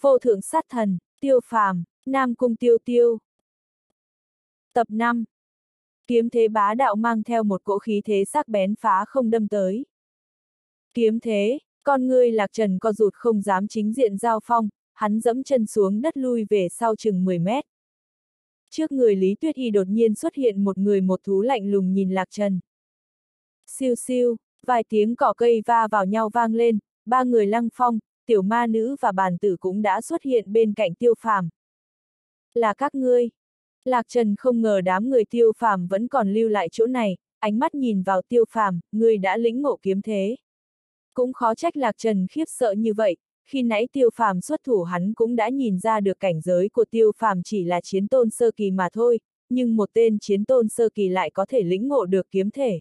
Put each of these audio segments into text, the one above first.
Vô thượng sát thần, tiêu phàm, Nam Cung Tiêu Tiêu. Tập 5 Kiếm thế bá đạo mang theo một cỗ khí thế sắc bén phá không đâm tới. Kiếm thế, con ngươi lạc trần co rụt không dám chính diện giao phong, hắn dẫm chân xuống đất lui về sau chừng 10 mét. Trước người Lý Tuyết Y đột nhiên xuất hiện một người một thú lạnh lùng nhìn lạc trần. Siêu siêu, vài tiếng cỏ cây va vào nhau vang lên, ba người lăng phong, tiểu ma nữ và bàn tử cũng đã xuất hiện bên cạnh tiêu phàm. Là các ngươi. Lạc Trần không ngờ đám người tiêu phàm vẫn còn lưu lại chỗ này, ánh mắt nhìn vào tiêu phàm, ngươi đã lĩnh ngộ kiếm thế. Cũng khó trách Lạc Trần khiếp sợ như vậy, khi nãy tiêu phàm xuất thủ hắn cũng đã nhìn ra được cảnh giới của tiêu phàm chỉ là chiến tôn sơ kỳ mà thôi, nhưng một tên chiến tôn sơ kỳ lại có thể lĩnh ngộ được kiếm thể.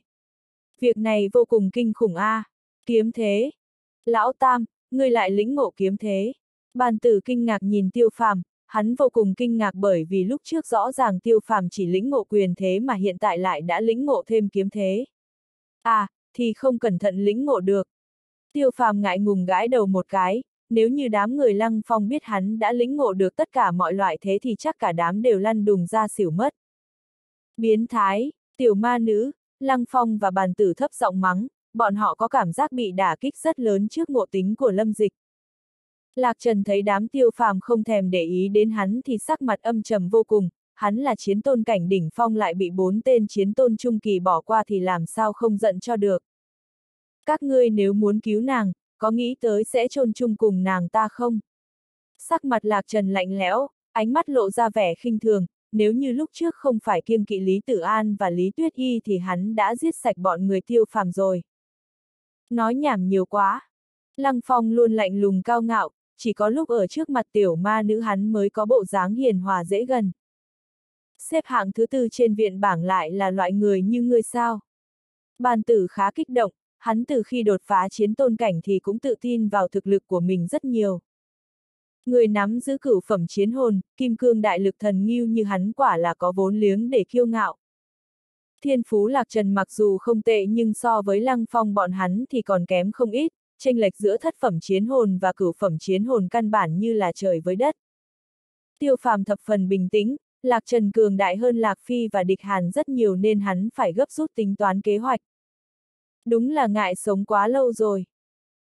Việc này vô cùng kinh khủng a à. kiếm thế. Lão Tam, ngươi lại lĩnh ngộ kiếm thế. Bàn tử kinh ngạc nhìn tiêu phàm, hắn vô cùng kinh ngạc bởi vì lúc trước rõ ràng tiêu phàm chỉ lĩnh ngộ quyền thế mà hiện tại lại đã lĩnh ngộ thêm kiếm thế. À, thì không cẩn thận lĩnh ngộ được. Tiêu phàm ngại ngùng gãi đầu một cái, nếu như đám người lăng phong biết hắn đã lĩnh ngộ được tất cả mọi loại thế thì chắc cả đám đều lăn đùng ra xỉu mất. Biến thái, tiểu ma nữ, lăng phong và bàn tử thấp giọng mắng, bọn họ có cảm giác bị đả kích rất lớn trước ngộ tính của lâm dịch. Lạc Trần thấy đám tiêu phàm không thèm để ý đến hắn thì sắc mặt âm trầm vô cùng, hắn là chiến tôn cảnh đỉnh phong lại bị bốn tên chiến tôn trung kỳ bỏ qua thì làm sao không giận cho được. Các ngươi nếu muốn cứu nàng, có nghĩ tới sẽ chôn chung cùng nàng ta không? Sắc mặt Lạc Trần lạnh lẽo, ánh mắt lộ ra vẻ khinh thường, nếu như lúc trước không phải kiêng kỵ Lý Tử An và Lý Tuyết Y thì hắn đã giết sạch bọn người tiêu phàm rồi. Nói nhảm nhiều quá. Lăng Phong luôn lạnh lùng cao ngạo, chỉ có lúc ở trước mặt tiểu ma nữ hắn mới có bộ dáng hiền hòa dễ gần. Xếp hạng thứ tư trên viện bảng lại là loại người như ngươi sao. Bàn tử khá kích động, hắn từ khi đột phá chiến tôn cảnh thì cũng tự tin vào thực lực của mình rất nhiều. Người nắm giữ cửu phẩm chiến hồn, kim cương đại lực thần nghiêu như hắn quả là có vốn liếng để kiêu ngạo. Thiên phú lạc trần mặc dù không tệ nhưng so với lăng phong bọn hắn thì còn kém không ít, tranh lệch giữa thất phẩm chiến hồn và cửu phẩm chiến hồn căn bản như là trời với đất. Tiêu phàm thập phần bình tĩnh, Lạc Trần cường đại hơn Lạc Phi và địch hàn rất nhiều nên hắn phải gấp rút tính toán kế hoạch. Đúng là ngại sống quá lâu rồi.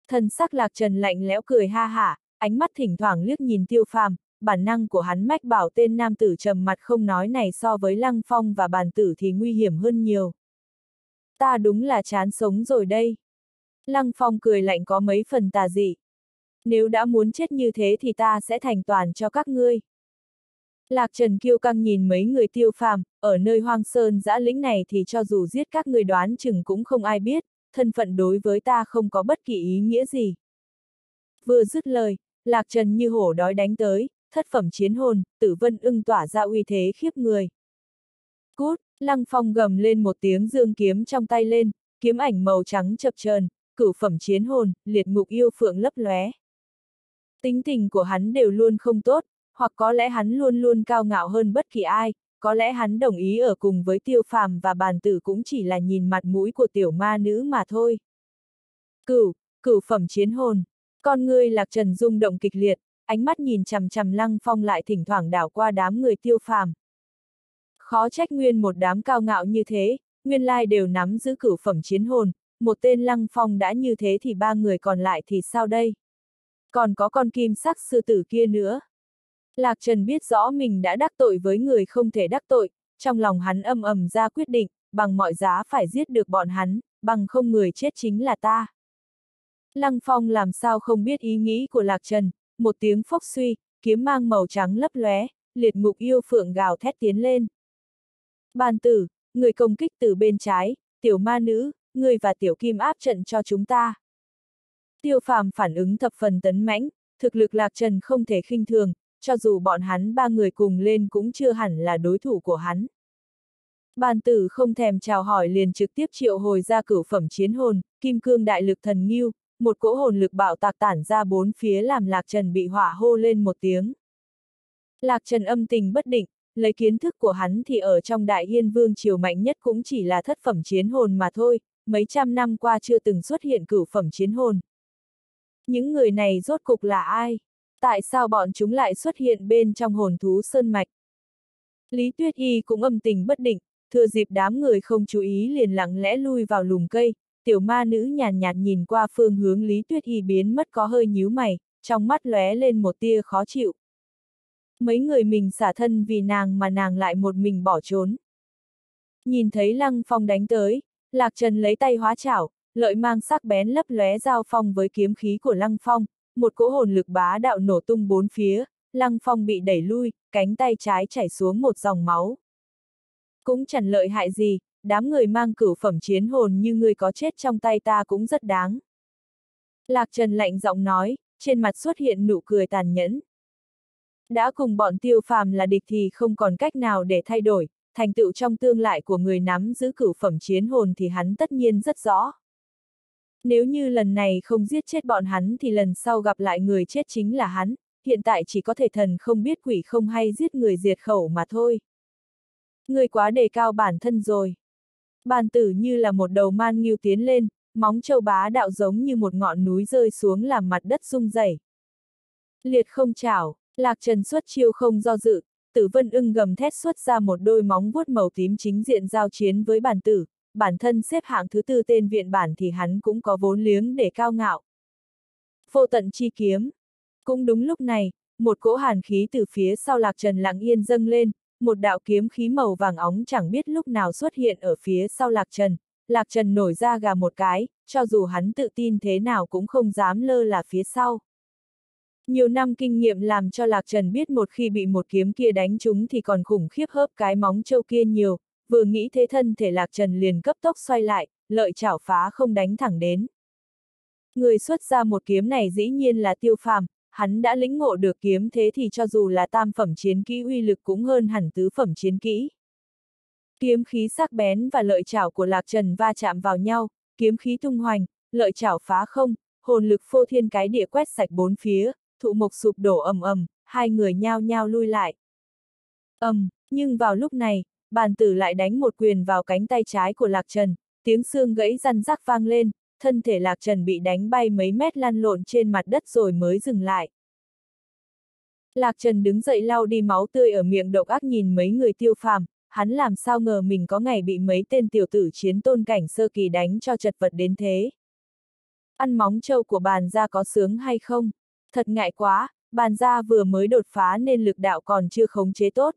Thần sắc Lạc Trần lạnh lẽo cười ha hả, ánh mắt thỉnh thoảng liếc nhìn tiêu phàm, bản năng của hắn mách bảo tên nam tử trầm mặt không nói này so với lăng phong và bàn tử thì nguy hiểm hơn nhiều. Ta đúng là chán sống rồi đây. Lăng Phong cười lạnh có mấy phần tà dị. Nếu đã muốn chết như thế thì ta sẽ thành toàn cho các ngươi. Lạc Trần kiêu căng nhìn mấy người tiêu phàm, ở nơi hoang sơn dã lĩnh này thì cho dù giết các người đoán chừng cũng không ai biết, thân phận đối với ta không có bất kỳ ý nghĩa gì. Vừa dứt lời, Lạc Trần như hổ đói đánh tới, thất phẩm chiến hồn, tử vân ưng tỏa ra uy thế khiếp người. Cút, Lăng Phong gầm lên một tiếng dương kiếm trong tay lên, kiếm ảnh màu trắng chập chờn, cửu phẩm chiến hồn, liệt ngục yêu phượng lấp lóe. Tính tình của hắn đều luôn không tốt, hoặc có lẽ hắn luôn luôn cao ngạo hơn bất kỳ ai, có lẽ hắn đồng ý ở cùng với tiêu phàm và bàn tử cũng chỉ là nhìn mặt mũi của tiểu ma nữ mà thôi. Cửu, cửu phẩm chiến hồn, con ngươi lạc trần rung động kịch liệt, ánh mắt nhìn chằm chằm lăng phong lại thỉnh thoảng đảo qua đám người tiêu phàm. Khó trách nguyên một đám cao ngạo như thế, nguyên lai đều nắm giữ cửu phẩm chiến hồn, một tên lăng phong đã như thế thì ba người còn lại thì sao đây? Còn có con kim sắc sư tử kia nữa. Lạc Trần biết rõ mình đã đắc tội với người không thể đắc tội, trong lòng hắn âm ầm ra quyết định, bằng mọi giá phải giết được bọn hắn, bằng không người chết chính là ta. Lăng Phong làm sao không biết ý nghĩ của Lạc Trần, một tiếng phốc suy, kiếm mang màu trắng lấp lóe, liệt ngục yêu phượng gào thét tiến lên. Bàn tử, người công kích từ bên trái, tiểu ma nữ, người và tiểu kim áp trận cho chúng ta. Tiêu phàm phản ứng thập phần tấn mãnh, thực lực lạc trần không thể khinh thường, cho dù bọn hắn ba người cùng lên cũng chưa hẳn là đối thủ của hắn. Bàn tử không thèm chào hỏi liền trực tiếp triệu hồi ra cửu phẩm chiến hồn, kim cương đại lực thần nghiêu, một cỗ hồn lực bạo tạc tản ra bốn phía làm lạc trần bị hỏa hô lên một tiếng. Lạc trần âm tình bất định, lấy kiến thức của hắn thì ở trong đại yên vương triều mạnh nhất cũng chỉ là thất phẩm chiến hồn mà thôi, mấy trăm năm qua chưa từng xuất hiện cửu phẩm chiến hồn. Những người này rốt cục là ai? Tại sao bọn chúng lại xuất hiện bên trong hồn thú sơn mạch? Lý Tuyết Y cũng âm tình bất định, thừa dịp đám người không chú ý liền lặng lẽ lui vào lùm cây, tiểu ma nữ nhàn nhạt, nhạt nhìn qua phương hướng Lý Tuyết Y biến mất có hơi nhíu mày, trong mắt lóe lên một tia khó chịu. Mấy người mình xả thân vì nàng mà nàng lại một mình bỏ trốn. Nhìn thấy Lăng Phong đánh tới, Lạc Trần lấy tay hóa chảo, lợi mang sắc bén lấp lóe giao phong với kiếm khí của Lăng Phong, một cỗ hồn lực bá đạo nổ tung bốn phía, Lăng Phong bị đẩy lui, cánh tay trái chảy xuống một dòng máu. Cũng chẳng lợi hại gì, đám người mang cửu phẩm chiến hồn như người có chết trong tay ta cũng rất đáng. Lạc Trần lạnh giọng nói, trên mặt xuất hiện nụ cười tàn nhẫn. Đã cùng bọn tiêu phàm là địch thì không còn cách nào để thay đổi, thành tựu trong tương lại của người nắm giữ cửu phẩm chiến hồn thì hắn tất nhiên rất rõ. Nếu như lần này không giết chết bọn hắn thì lần sau gặp lại người chết chính là hắn, hiện tại chỉ có thể thần không biết quỷ không hay giết người diệt khẩu mà thôi. Người quá đề cao bản thân rồi. Bàn tử như là một đầu man nghiêu tiến lên, móng châu bá đạo giống như một ngọn núi rơi xuống làm mặt đất rung rẩy. Liệt không chảo, lạc trần xuất chiêu không do dự, tử vân ưng gầm thét xuất ra một đôi móng vuốt màu tím chính diện giao chiến với bản tử, bản thân xếp hạng thứ tư tên viện bản thì hắn cũng có vốn liếng để cao ngạo. Vô tận chi kiếm. Cũng đúng lúc này, một cỗ hàn khí từ phía sau lạc trần lặng yên dâng lên, một đạo kiếm khí màu vàng óng chẳng biết lúc nào xuất hiện ở phía sau lạc trần. Lạc trần nổi ra gà một cái, cho dù hắn tự tin thế nào cũng không dám lơ là phía sau. Nhiều năm kinh nghiệm làm cho Lạc Trần biết một khi bị một kiếm kia đánh trúng thì còn khủng khiếp hớp cái móng châu kia nhiều, vừa nghĩ thế thân thể Lạc Trần liền cấp tốc xoay lại, lợi chảo phá không đánh thẳng đến. Người xuất ra một kiếm này dĩ nhiên là tiêu phàm, hắn đã lĩnh ngộ được kiếm thế thì cho dù là tam phẩm chiến kỹ uy lực cũng hơn hẳn tứ phẩm chiến kỹ. Kiếm khí sắc bén và lợi chảo của Lạc Trần va chạm vào nhau, kiếm khí tung hoành, lợi chảo phá không, hồn lực phô thiên cái địa quét sạch bốn phía, thụ mộc sụp đổ ầm ầm, hai người nhao nhao lui lại. ầm, nhưng vào lúc này, bàn tử lại đánh một quyền vào cánh tay trái của Lạc Trần, tiếng xương gãy răn rắc vang lên, thân thể Lạc Trần bị đánh bay mấy mét lăn lộn trên mặt đất rồi mới dừng lại. Lạc Trần đứng dậy lau đi máu tươi ở miệng độc ác nhìn mấy người tiêu phàm, hắn làm sao ngờ mình có ngày bị mấy tên tiểu tử chiến tôn cảnh sơ kỳ đánh cho chật vật đến thế. Ăn móng trâu của bàn ra có sướng hay không? Thật ngại quá, bàn ra vừa mới đột phá nên lực đạo còn chưa khống chế tốt.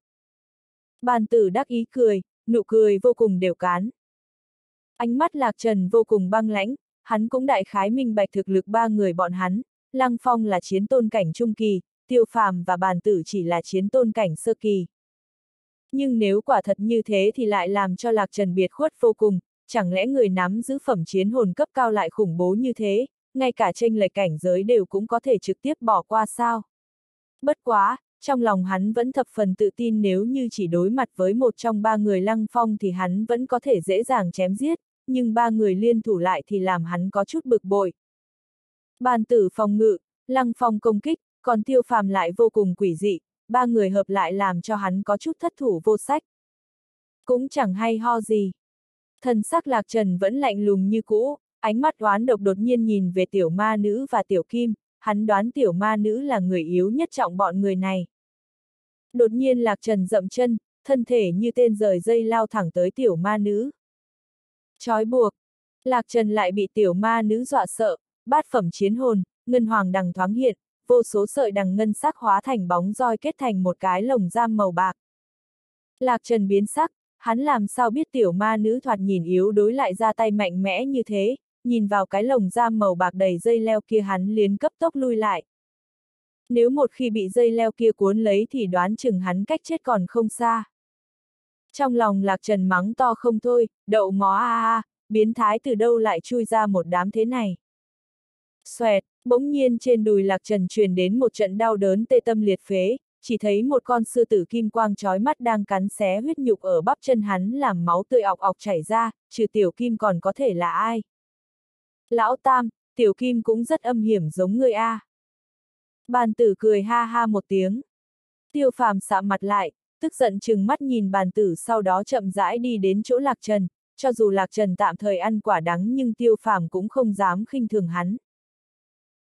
Bàn tử đắc ý cười, nụ cười vô cùng đều cán. Ánh mắt lạc trần vô cùng băng lãnh, hắn cũng đại khái minh bạch thực lực ba người bọn hắn, Lăng Phong là chiến tôn cảnh trung kỳ, tiêu phàm và bàn tử chỉ là chiến tôn cảnh sơ kỳ. Nhưng nếu quả thật như thế thì lại làm cho lạc trần biệt khuất vô cùng, chẳng lẽ người nắm giữ phẩm chiến hồn cấp cao lại khủng bố như thế, ngay cả tranh lệch cảnh giới đều cũng có thể trực tiếp bỏ qua sao. Bất quá, trong lòng hắn vẫn thập phần tự tin nếu như chỉ đối mặt với một trong ba người lăng phong thì hắn vẫn có thể dễ dàng chém giết, nhưng ba người liên thủ lại thì làm hắn có chút bực bội. Bàn tử phòng ngự, lăng phong công kích, còn tiêu phàm lại vô cùng quỷ dị, ba người hợp lại làm cho hắn có chút thất thủ vô sách. Cũng chẳng hay ho gì. Thần sắc lạc trần vẫn lạnh lùng như cũ, Ánh mắt đoán độc đột nhiên nhìn về tiểu ma nữ và tiểu kim, hắn đoán tiểu ma nữ là người yếu nhất trọng bọn người này. Đột nhiên lạc trần dậm chân, thân thể như tên rời dây lao thẳng tới tiểu ma nữ. Chói buộc, lạc trần lại bị tiểu ma nữ dọa sợ, bát phẩm chiến hồn, ngân hoàng đằng thoáng hiện, vô số sợi đằng ngân sắc hóa thành bóng roi kết thành một cái lồng giam màu bạc. Lạc trần biến sắc, hắn làm sao biết tiểu ma nữ thoạt nhìn yếu đối lại ra tay mạnh mẽ như thế, nhìn vào cái lồng giam màu bạc đầy dây leo kia hắn liền cấp tốc lui lại. Nếu một khi bị dây leo kia cuốn lấy thì đoán chừng hắn cách chết còn không xa. Trong lòng lạc trần mắng to không thôi, đậu ngó a a, biến thái từ đâu lại chui ra một đám thế này. Xoẹt, bỗng nhiên trên đùi lạc trần truyền đến một trận đau đớn tê tâm liệt phế, chỉ thấy một con sư tử kim quang trói mắt đang cắn xé huyết nhục ở bắp chân hắn làm máu tươi ọc ọc chảy ra, trừ tiểu kim còn có thể là ai. Lão Tam, Tiểu Kim cũng rất âm hiểm giống người A. Bàn tử cười ha ha một tiếng. Tiêu phàm xạ mặt lại, tức giận chừng mắt nhìn bàn tử sau đó chậm rãi đi đến chỗ Lạc Trần, cho dù Lạc Trần tạm thời ăn quả đắng nhưng tiêu phàm cũng không dám khinh thường hắn.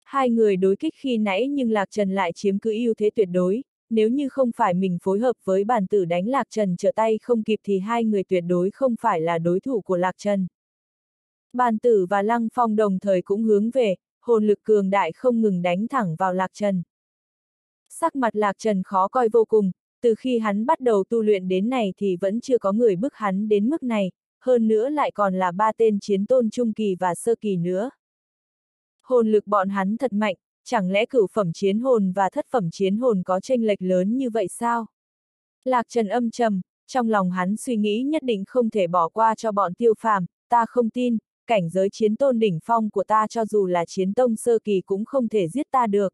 Hai người đối kích khi nãy nhưng Lạc Trần lại chiếm cứ ưu thế tuyệt đối, nếu như không phải mình phối hợp với bàn tử đánh Lạc Trần trở tay không kịp thì hai người tuyệt đối không phải là đối thủ của Lạc Trần. Bàn tử và Lăng Phong đồng thời cũng hướng về, hồn lực cường đại không ngừng đánh thẳng vào Lạc Trần. Sắc mặt Lạc Trần khó coi vô cùng, từ khi hắn bắt đầu tu luyện đến này thì vẫn chưa có người bức hắn đến mức này, hơn nữa lại còn là ba tên chiến tôn trung kỳ và sơ kỳ nữa. Hồn lực bọn hắn thật mạnh, chẳng lẽ cửu phẩm chiến hồn và thất phẩm chiến hồn có tranh lệch lớn như vậy sao? Lạc Trần âm trầm, trong lòng hắn suy nghĩ nhất định không thể bỏ qua cho bọn tiêu phàm, ta không tin, cảnh giới chiến tôn đỉnh phong của ta cho dù là chiến tông sơ kỳ cũng không thể giết ta được.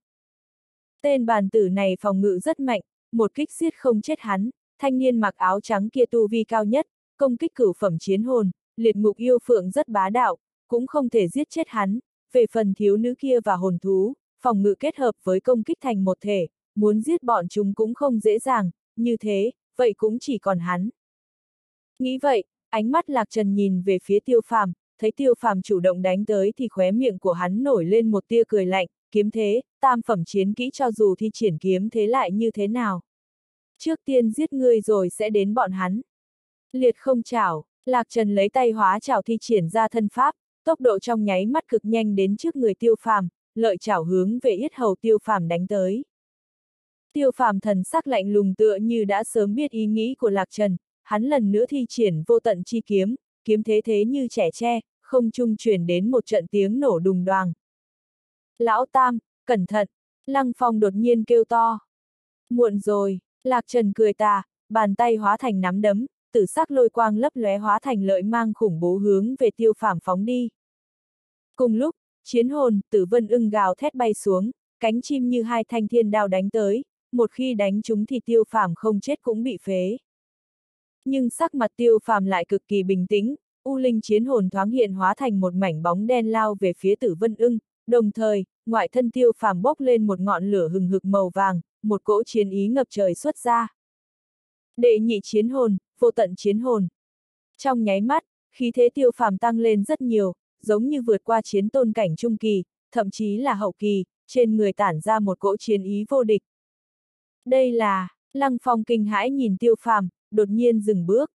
Tên bàn tử này phòng ngự rất mạnh, một kích giết không chết hắn, thanh niên mặc áo trắng kia tu vi cao nhất, công kích cửu phẩm chiến hồn, liệt ngục yêu phượng rất bá đạo, cũng không thể giết chết hắn, về phần thiếu nữ kia và hồn thú, phòng ngự kết hợp với công kích thành một thể, muốn giết bọn chúng cũng không dễ dàng, như thế, vậy cũng chỉ còn hắn. Nghĩ vậy, ánh mắt lạc trần nhìn về phía tiêu phàm, thấy tiêu phàm chủ động đánh tới thì khóe miệng của hắn nổi lên một tia cười lạnh, kiếm thế, tam phẩm chiến kỹ cho dù thi triển kiếm thế lại như thế nào. Trước tiên giết ngươi rồi sẽ đến bọn hắn. Liệt không chảo, Lạc Trần lấy tay hóa chảo thi triển ra thân pháp, tốc độ trong nháy mắt cực nhanh đến trước người tiêu phàm, lợi chảo hướng về yết hầu tiêu phàm đánh tới. Tiêu phàm thần sắc lạnh lùng tựa như đã sớm biết ý nghĩ của Lạc Trần, hắn lần nữa thi triển vô tận chi kiếm, kiếm thế thế như trẻ tre, không trung truyền đến một trận tiếng nổ đùng đoàng. Lão Tam, cẩn thận, Lăng Phong đột nhiên kêu to. Muộn rồi, Lạc Trần cười tà, bàn tay hóa thành nắm đấm, tử sắc lôi quang lấp lóe hóa thành lợi mang khủng bố hướng về tiêu phàm phóng đi. Cùng lúc, chiến hồn, tử vân ưng gào thét bay xuống, cánh chim như hai thanh thiên đao đánh tới, một khi đánh chúng thì tiêu phàm không chết cũng bị phế. Nhưng sắc mặt tiêu phàm lại cực kỳ bình tĩnh, U Linh chiến hồn thoáng hiện hóa thành một mảnh bóng đen lao về phía tử vân ưng, đồng thời, ngoại thân tiêu phàm bốc lên một ngọn lửa hừng hực màu vàng, một cỗ chiến ý ngập trời xuất ra. Đệ nhị chiến hồn, vô tận chiến hồn. Trong nháy mắt, khí thế tiêu phàm tăng lên rất nhiều, giống như vượt qua chiến tôn cảnh trung kỳ, thậm chí là hậu kỳ, trên người tản ra một cỗ chiến ý vô địch. Đây là, Lăng Phong kinh hãi nhìn tiêu phàm, đột nhiên dừng bước.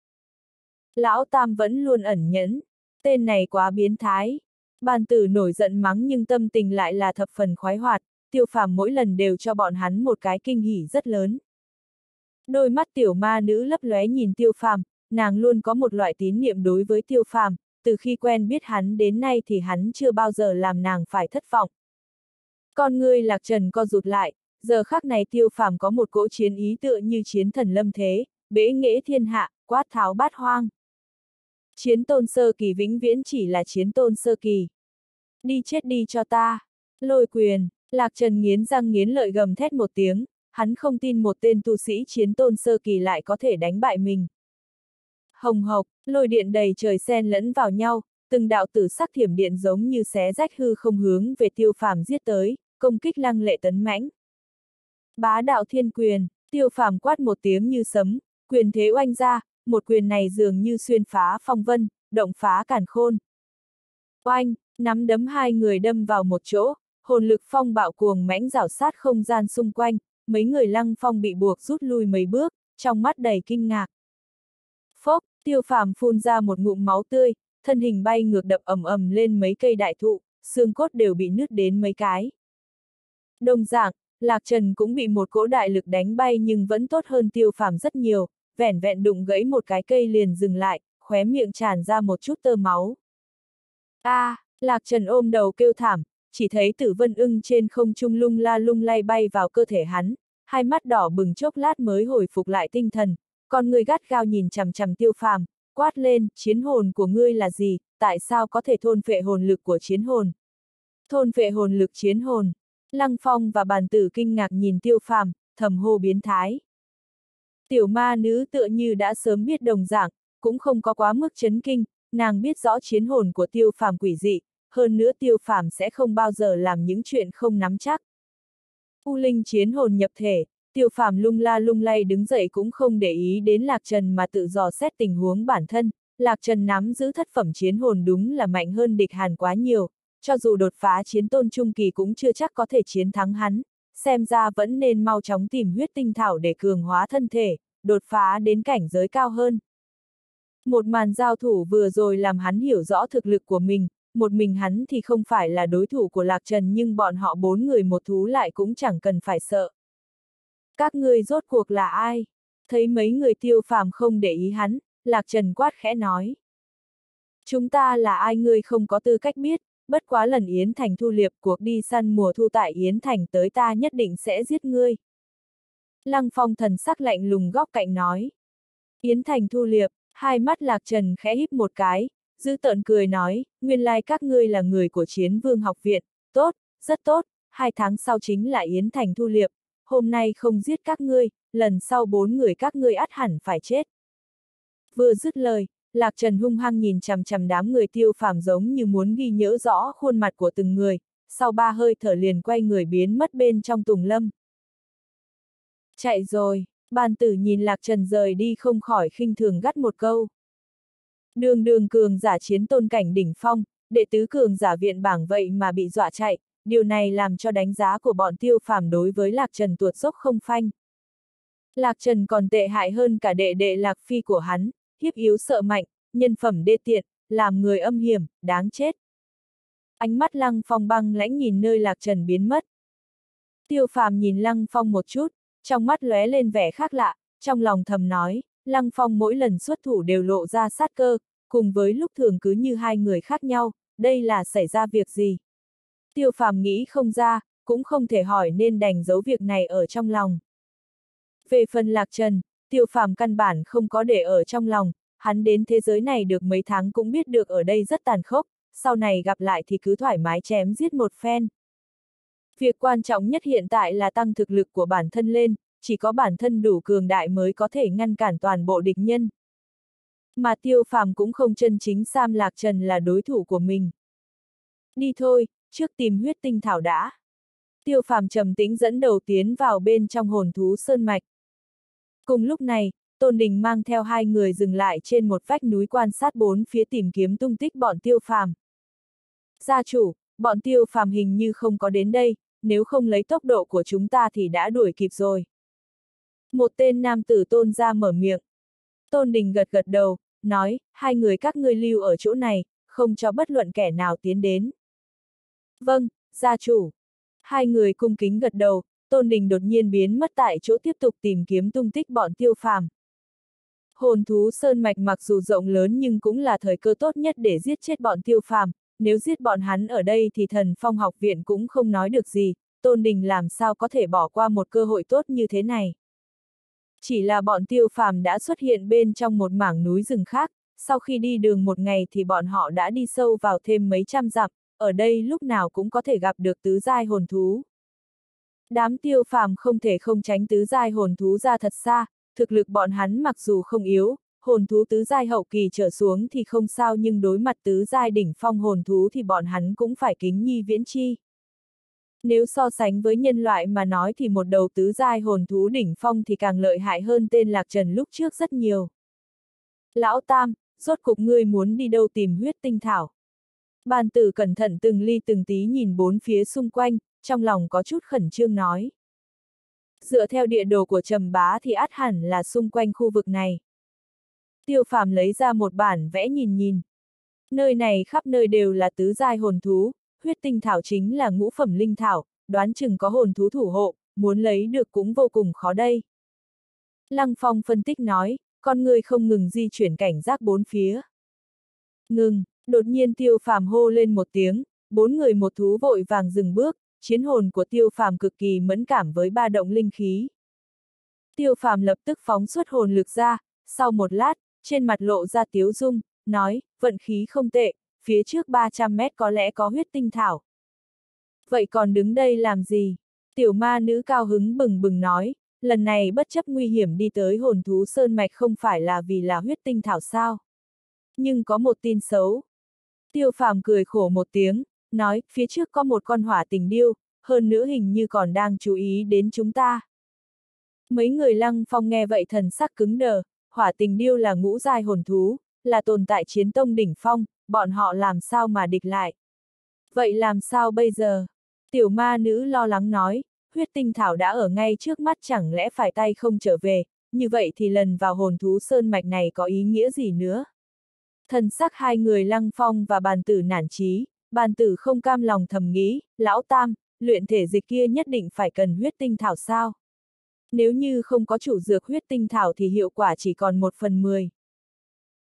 Lão Tam vẫn luôn ẩn nhẫn, tên này quá biến thái. Bàn tử nổi giận mắng nhưng tâm tình lại là thập phần khoái hoạt, tiêu phàm mỗi lần đều cho bọn hắn một cái kinh hỉ rất lớn. Đôi mắt tiểu ma nữ lấp lóe nhìn tiêu phàm, nàng luôn có một loại tín niệm đối với tiêu phàm, từ khi quen biết hắn đến nay thì hắn chưa bao giờ làm nàng phải thất vọng. Con ngươi lạc trần co rụt lại, giờ khắc này tiêu phàm có một cỗ chiến ý tựa như chiến thần lâm thế, bế nghệ thiên hạ, quát tháo bát hoang. Chiến tôn sơ kỳ vĩnh viễn chỉ là chiến tôn sơ kỳ. Đi chết đi cho ta. Lôi quyền, lạc trần nghiến răng nghiến lợi gầm thét một tiếng, hắn không tin một tên tu sĩ chiến tôn sơ kỳ lại có thể đánh bại mình. Hồng hộc, lôi điện đầy trời xen lẫn vào nhau, từng đạo tử sắc thiểm điện giống như xé rách hư không hướng về tiêu phàm giết tới, công kích lăng lệ tấn mãnh. Bá đạo thiên quyền, tiêu phàm quát một tiếng như sấm, quyền thế oanh ra, một quyền này dường như xuyên phá phong vân, động phá cản khôn. Oanh, nắm đấm hai người đâm vào một chỗ, hồn lực phong bạo cuồng mãnh rảo sát không gian xung quanh, mấy người lăng phong bị buộc rút lui mấy bước, trong mắt đầy kinh ngạc. Phốc, tiêu phàm phun ra một ngụm máu tươi, thân hình bay ngược đập ầm ầm lên mấy cây đại thụ, xương cốt đều bị nứt đến mấy cái. Đồng dạng, Lạc Trần cũng bị một cỗ đại lực đánh bay nhưng vẫn tốt hơn tiêu phàm rất nhiều, vẻn vẹn đụng gãy một cái cây liền dừng lại, khóe miệng tràn ra một chút tơ máu. A, à, Lạc Trần ôm đầu kêu thảm, chỉ thấy tử vân ưng trên không trung lung la lung lay bay vào cơ thể hắn, hai mắt đỏ bừng chốc lát mới hồi phục lại tinh thần, con người gắt gao nhìn chằm chằm tiêu phàm, quát lên, chiến hồn của ngươi là gì, tại sao có thể thôn phệ hồn lực của chiến hồn? Thôn phệ hồn lực chiến hồn. Lăng Phong và bàn tử kinh ngạc nhìn tiêu phàm, thầm hô biến thái. Tiểu ma nữ tựa như đã sớm biết đồng dạng, cũng không có quá mức chấn kinh, nàng biết rõ chiến hồn của tiêu phàm quỷ dị, hơn nữa tiêu phàm sẽ không bao giờ làm những chuyện không nắm chắc. U linh chiến hồn nhập thể, tiêu phàm lung la lung lay đứng dậy cũng không để ý đến Lạc Trần mà tự dò xét tình huống bản thân, Lạc Trần nắm giữ thất phẩm chiến hồn đúng là mạnh hơn địch hàn quá nhiều, cho dù đột phá chiến tôn trung kỳ cũng chưa chắc có thể chiến thắng hắn, xem ra vẫn nên mau chóng tìm huyết tinh thảo để cường hóa thân thể, đột phá đến cảnh giới cao hơn. Một màn giao thủ vừa rồi làm hắn hiểu rõ thực lực của mình, một mình hắn thì không phải là đối thủ của Lạc Trần nhưng bọn họ bốn người một thú lại cũng chẳng cần phải sợ. Các ngươi rốt cuộc là ai? Thấy mấy người tiêu phàm không để ý hắn, Lạc Trần quát khẽ nói. Chúng ta là ai ngươi không có tư cách biết, bất quá lần Yến Thành thu liệp cuộc đi săn mùa thu tại Yến Thành tới ta nhất định sẽ giết ngươi. Lăng phong thần sắc lạnh lùng góc cạnh nói. Yến Thành thu liệp, hai mắt Lạc Trần khẽ híp một cái, giữ tợn cười nói, nguyên lai các ngươi là người của chiến vương học viện, tốt, rất tốt, hai tháng sau chính là Yến Thành thu liệp, hôm nay không giết các ngươi, lần sau bốn người các ngươi ắt hẳn phải chết. Vừa dứt lời, Lạc Trần hung hăng nhìn chằm chằm đám người tiêu phàm giống như muốn ghi nhớ rõ khuôn mặt của từng người, sau ba hơi thở liền quay người biến mất bên trong tùng lâm. Chạy rồi, bàn tử nhìn Lạc Trần rời đi không khỏi khinh thường gắt một câu. Đường đường cường giả chiến tôn cảnh đỉnh phong, đệ tứ cường giả viện bảng vậy mà bị dọa chạy, điều này làm cho đánh giá của bọn tiêu phàm đối với Lạc Trần tuột dốc không phanh. Lạc Trần còn tệ hại hơn cả đệ đệ Lạc Phi của hắn, hiếp yếu sợ mạnh, nhân phẩm đê tiện, làm người âm hiểm, đáng chết. Ánh mắt Lăng Phong băng lãnh nhìn nơi Lạc Trần biến mất. Tiêu phàm nhìn Lăng Phong một chút, trong mắt lóe lên vẻ khác lạ, trong lòng thầm nói, Lăng Phong mỗi lần xuất thủ đều lộ ra sát cơ, cùng với lúc thường cứ như hai người khác nhau, đây là xảy ra việc gì? Tiêu phàm nghĩ không ra, cũng không thể hỏi nên đành giấu việc này ở trong lòng. Về phần lạc trần, tiêu phàm căn bản không có để ở trong lòng, hắn đến thế giới này được mấy tháng cũng biết được ở đây rất tàn khốc, sau này gặp lại thì cứ thoải mái chém giết một phen. Việc quan trọng nhất hiện tại là tăng thực lực của bản thân lên, chỉ có bản thân đủ cường đại mới có thể ngăn cản toàn bộ địch nhân. Mà tiêu phàm cũng không chân chính Sam Lạc Trần là đối thủ của mình. Đi thôi, trước tìm huyết tinh thảo đã. Tiêu phàm trầm tĩnh dẫn đầu tiến vào bên trong hồn thú sơn mạch. Cùng lúc này, Tôn Đình mang theo hai người dừng lại trên một vách núi quan sát bốn phía tìm kiếm tung tích bọn tiêu phàm. Gia chủ, bọn tiêu phàm hình như không có đến đây, nếu không lấy tốc độ của chúng ta thì đã đuổi kịp rồi. Một tên nam tử tôn ra mở miệng. Tôn Đình gật gật đầu, nói, hai người các ngươi lưu ở chỗ này, không cho bất luận kẻ nào tiến đến. Vâng, gia chủ. Hai người cung kính gật đầu, Tôn Đình đột nhiên biến mất tại chỗ tiếp tục tìm kiếm tung tích bọn tiêu phàm. Hồn thú sơn mạch mặc dù rộng lớn nhưng cũng là thời cơ tốt nhất để giết chết bọn tiêu phàm, nếu giết bọn hắn ở đây thì thần phong học viện cũng không nói được gì, Tôn Đình làm sao có thể bỏ qua một cơ hội tốt như thế này. Chỉ là bọn tiêu phàm đã xuất hiện bên trong một mảng núi rừng khác, sau khi đi đường một ngày thì bọn họ đã đi sâu vào thêm mấy trăm dặm, ở đây lúc nào cũng có thể gặp được tứ giai hồn thú. Đám tiêu phàm không thể không tránh tứ giai hồn thú ra thật xa, thực lực bọn hắn mặc dù không yếu, hồn thú tứ giai hậu kỳ trở xuống thì không sao nhưng đối mặt tứ giai đỉnh phong hồn thú thì bọn hắn cũng phải kính nhi viễn chi. Nếu so sánh với nhân loại mà nói thì một đầu tứ giai hồn thú đỉnh phong thì càng lợi hại hơn tên Lạc Trần lúc trước rất nhiều. Lão Tam, rốt cục ngươi muốn đi đâu tìm huyết tinh thảo. Bàn tử cẩn thận từng ly từng tí nhìn bốn phía xung quanh, trong lòng có chút khẩn trương nói. Dựa theo địa đồ của Trầm Bá thì át hẳn là xung quanh khu vực này. Tiêu phàm lấy ra một bản vẽ nhìn nhìn. Nơi này khắp nơi đều là tứ giai hồn thú, huyết tinh thảo chính là ngũ phẩm linh thảo, đoán chừng có hồn thú thủ hộ, muốn lấy được cũng vô cùng khó đây. Lăng Phong phân tích nói, con người không ngừng di chuyển cảnh giác bốn phía. Ngừng, đột nhiên tiêu phàm hô lên một tiếng, bốn người một thú vội vàng dừng bước, chiến hồn của tiêu phàm cực kỳ mẫn cảm với ba động linh khí. Tiêu phàm lập tức phóng xuất hồn lực ra, sau một lát, trên mặt lộ ra tiếu dung, nói, vận khí không tệ, phía trước 300 mét có lẽ có huyết tinh thảo. Vậy còn đứng đây làm gì? Tiểu ma nữ cao hứng bừng bừng nói, lần này bất chấp nguy hiểm đi tới hồn thú sơn mạch không phải là vì là huyết tinh thảo sao. Nhưng có một tin xấu. Tiêu phàm cười khổ một tiếng, nói, phía trước có một con hỏa tình điêu, hơn nữa hình như còn đang chú ý đến chúng ta. Mấy người lăng phong nghe vậy thần sắc cứng đờ, hỏa tình điêu là ngũ giai hồn thú, là tồn tại chiến tông đỉnh phong, bọn họ làm sao mà địch lại. Vậy làm sao bây giờ? Tiểu ma nữ lo lắng nói, huyết tinh thảo đã ở ngay trước mắt chẳng lẽ phải tay không trở về, như vậy thì lần vào hồn thú sơn mạch này có ý nghĩa gì nữa? Thần sắc hai người lăng phong và bàn tử nản trí, bàn tử không cam lòng thầm nghĩ, lão tam, luyện thể dịch kia nhất định phải cần huyết tinh thảo sao? Nếu như không có chủ dược huyết tinh thảo thì hiệu quả chỉ còn một phần mười.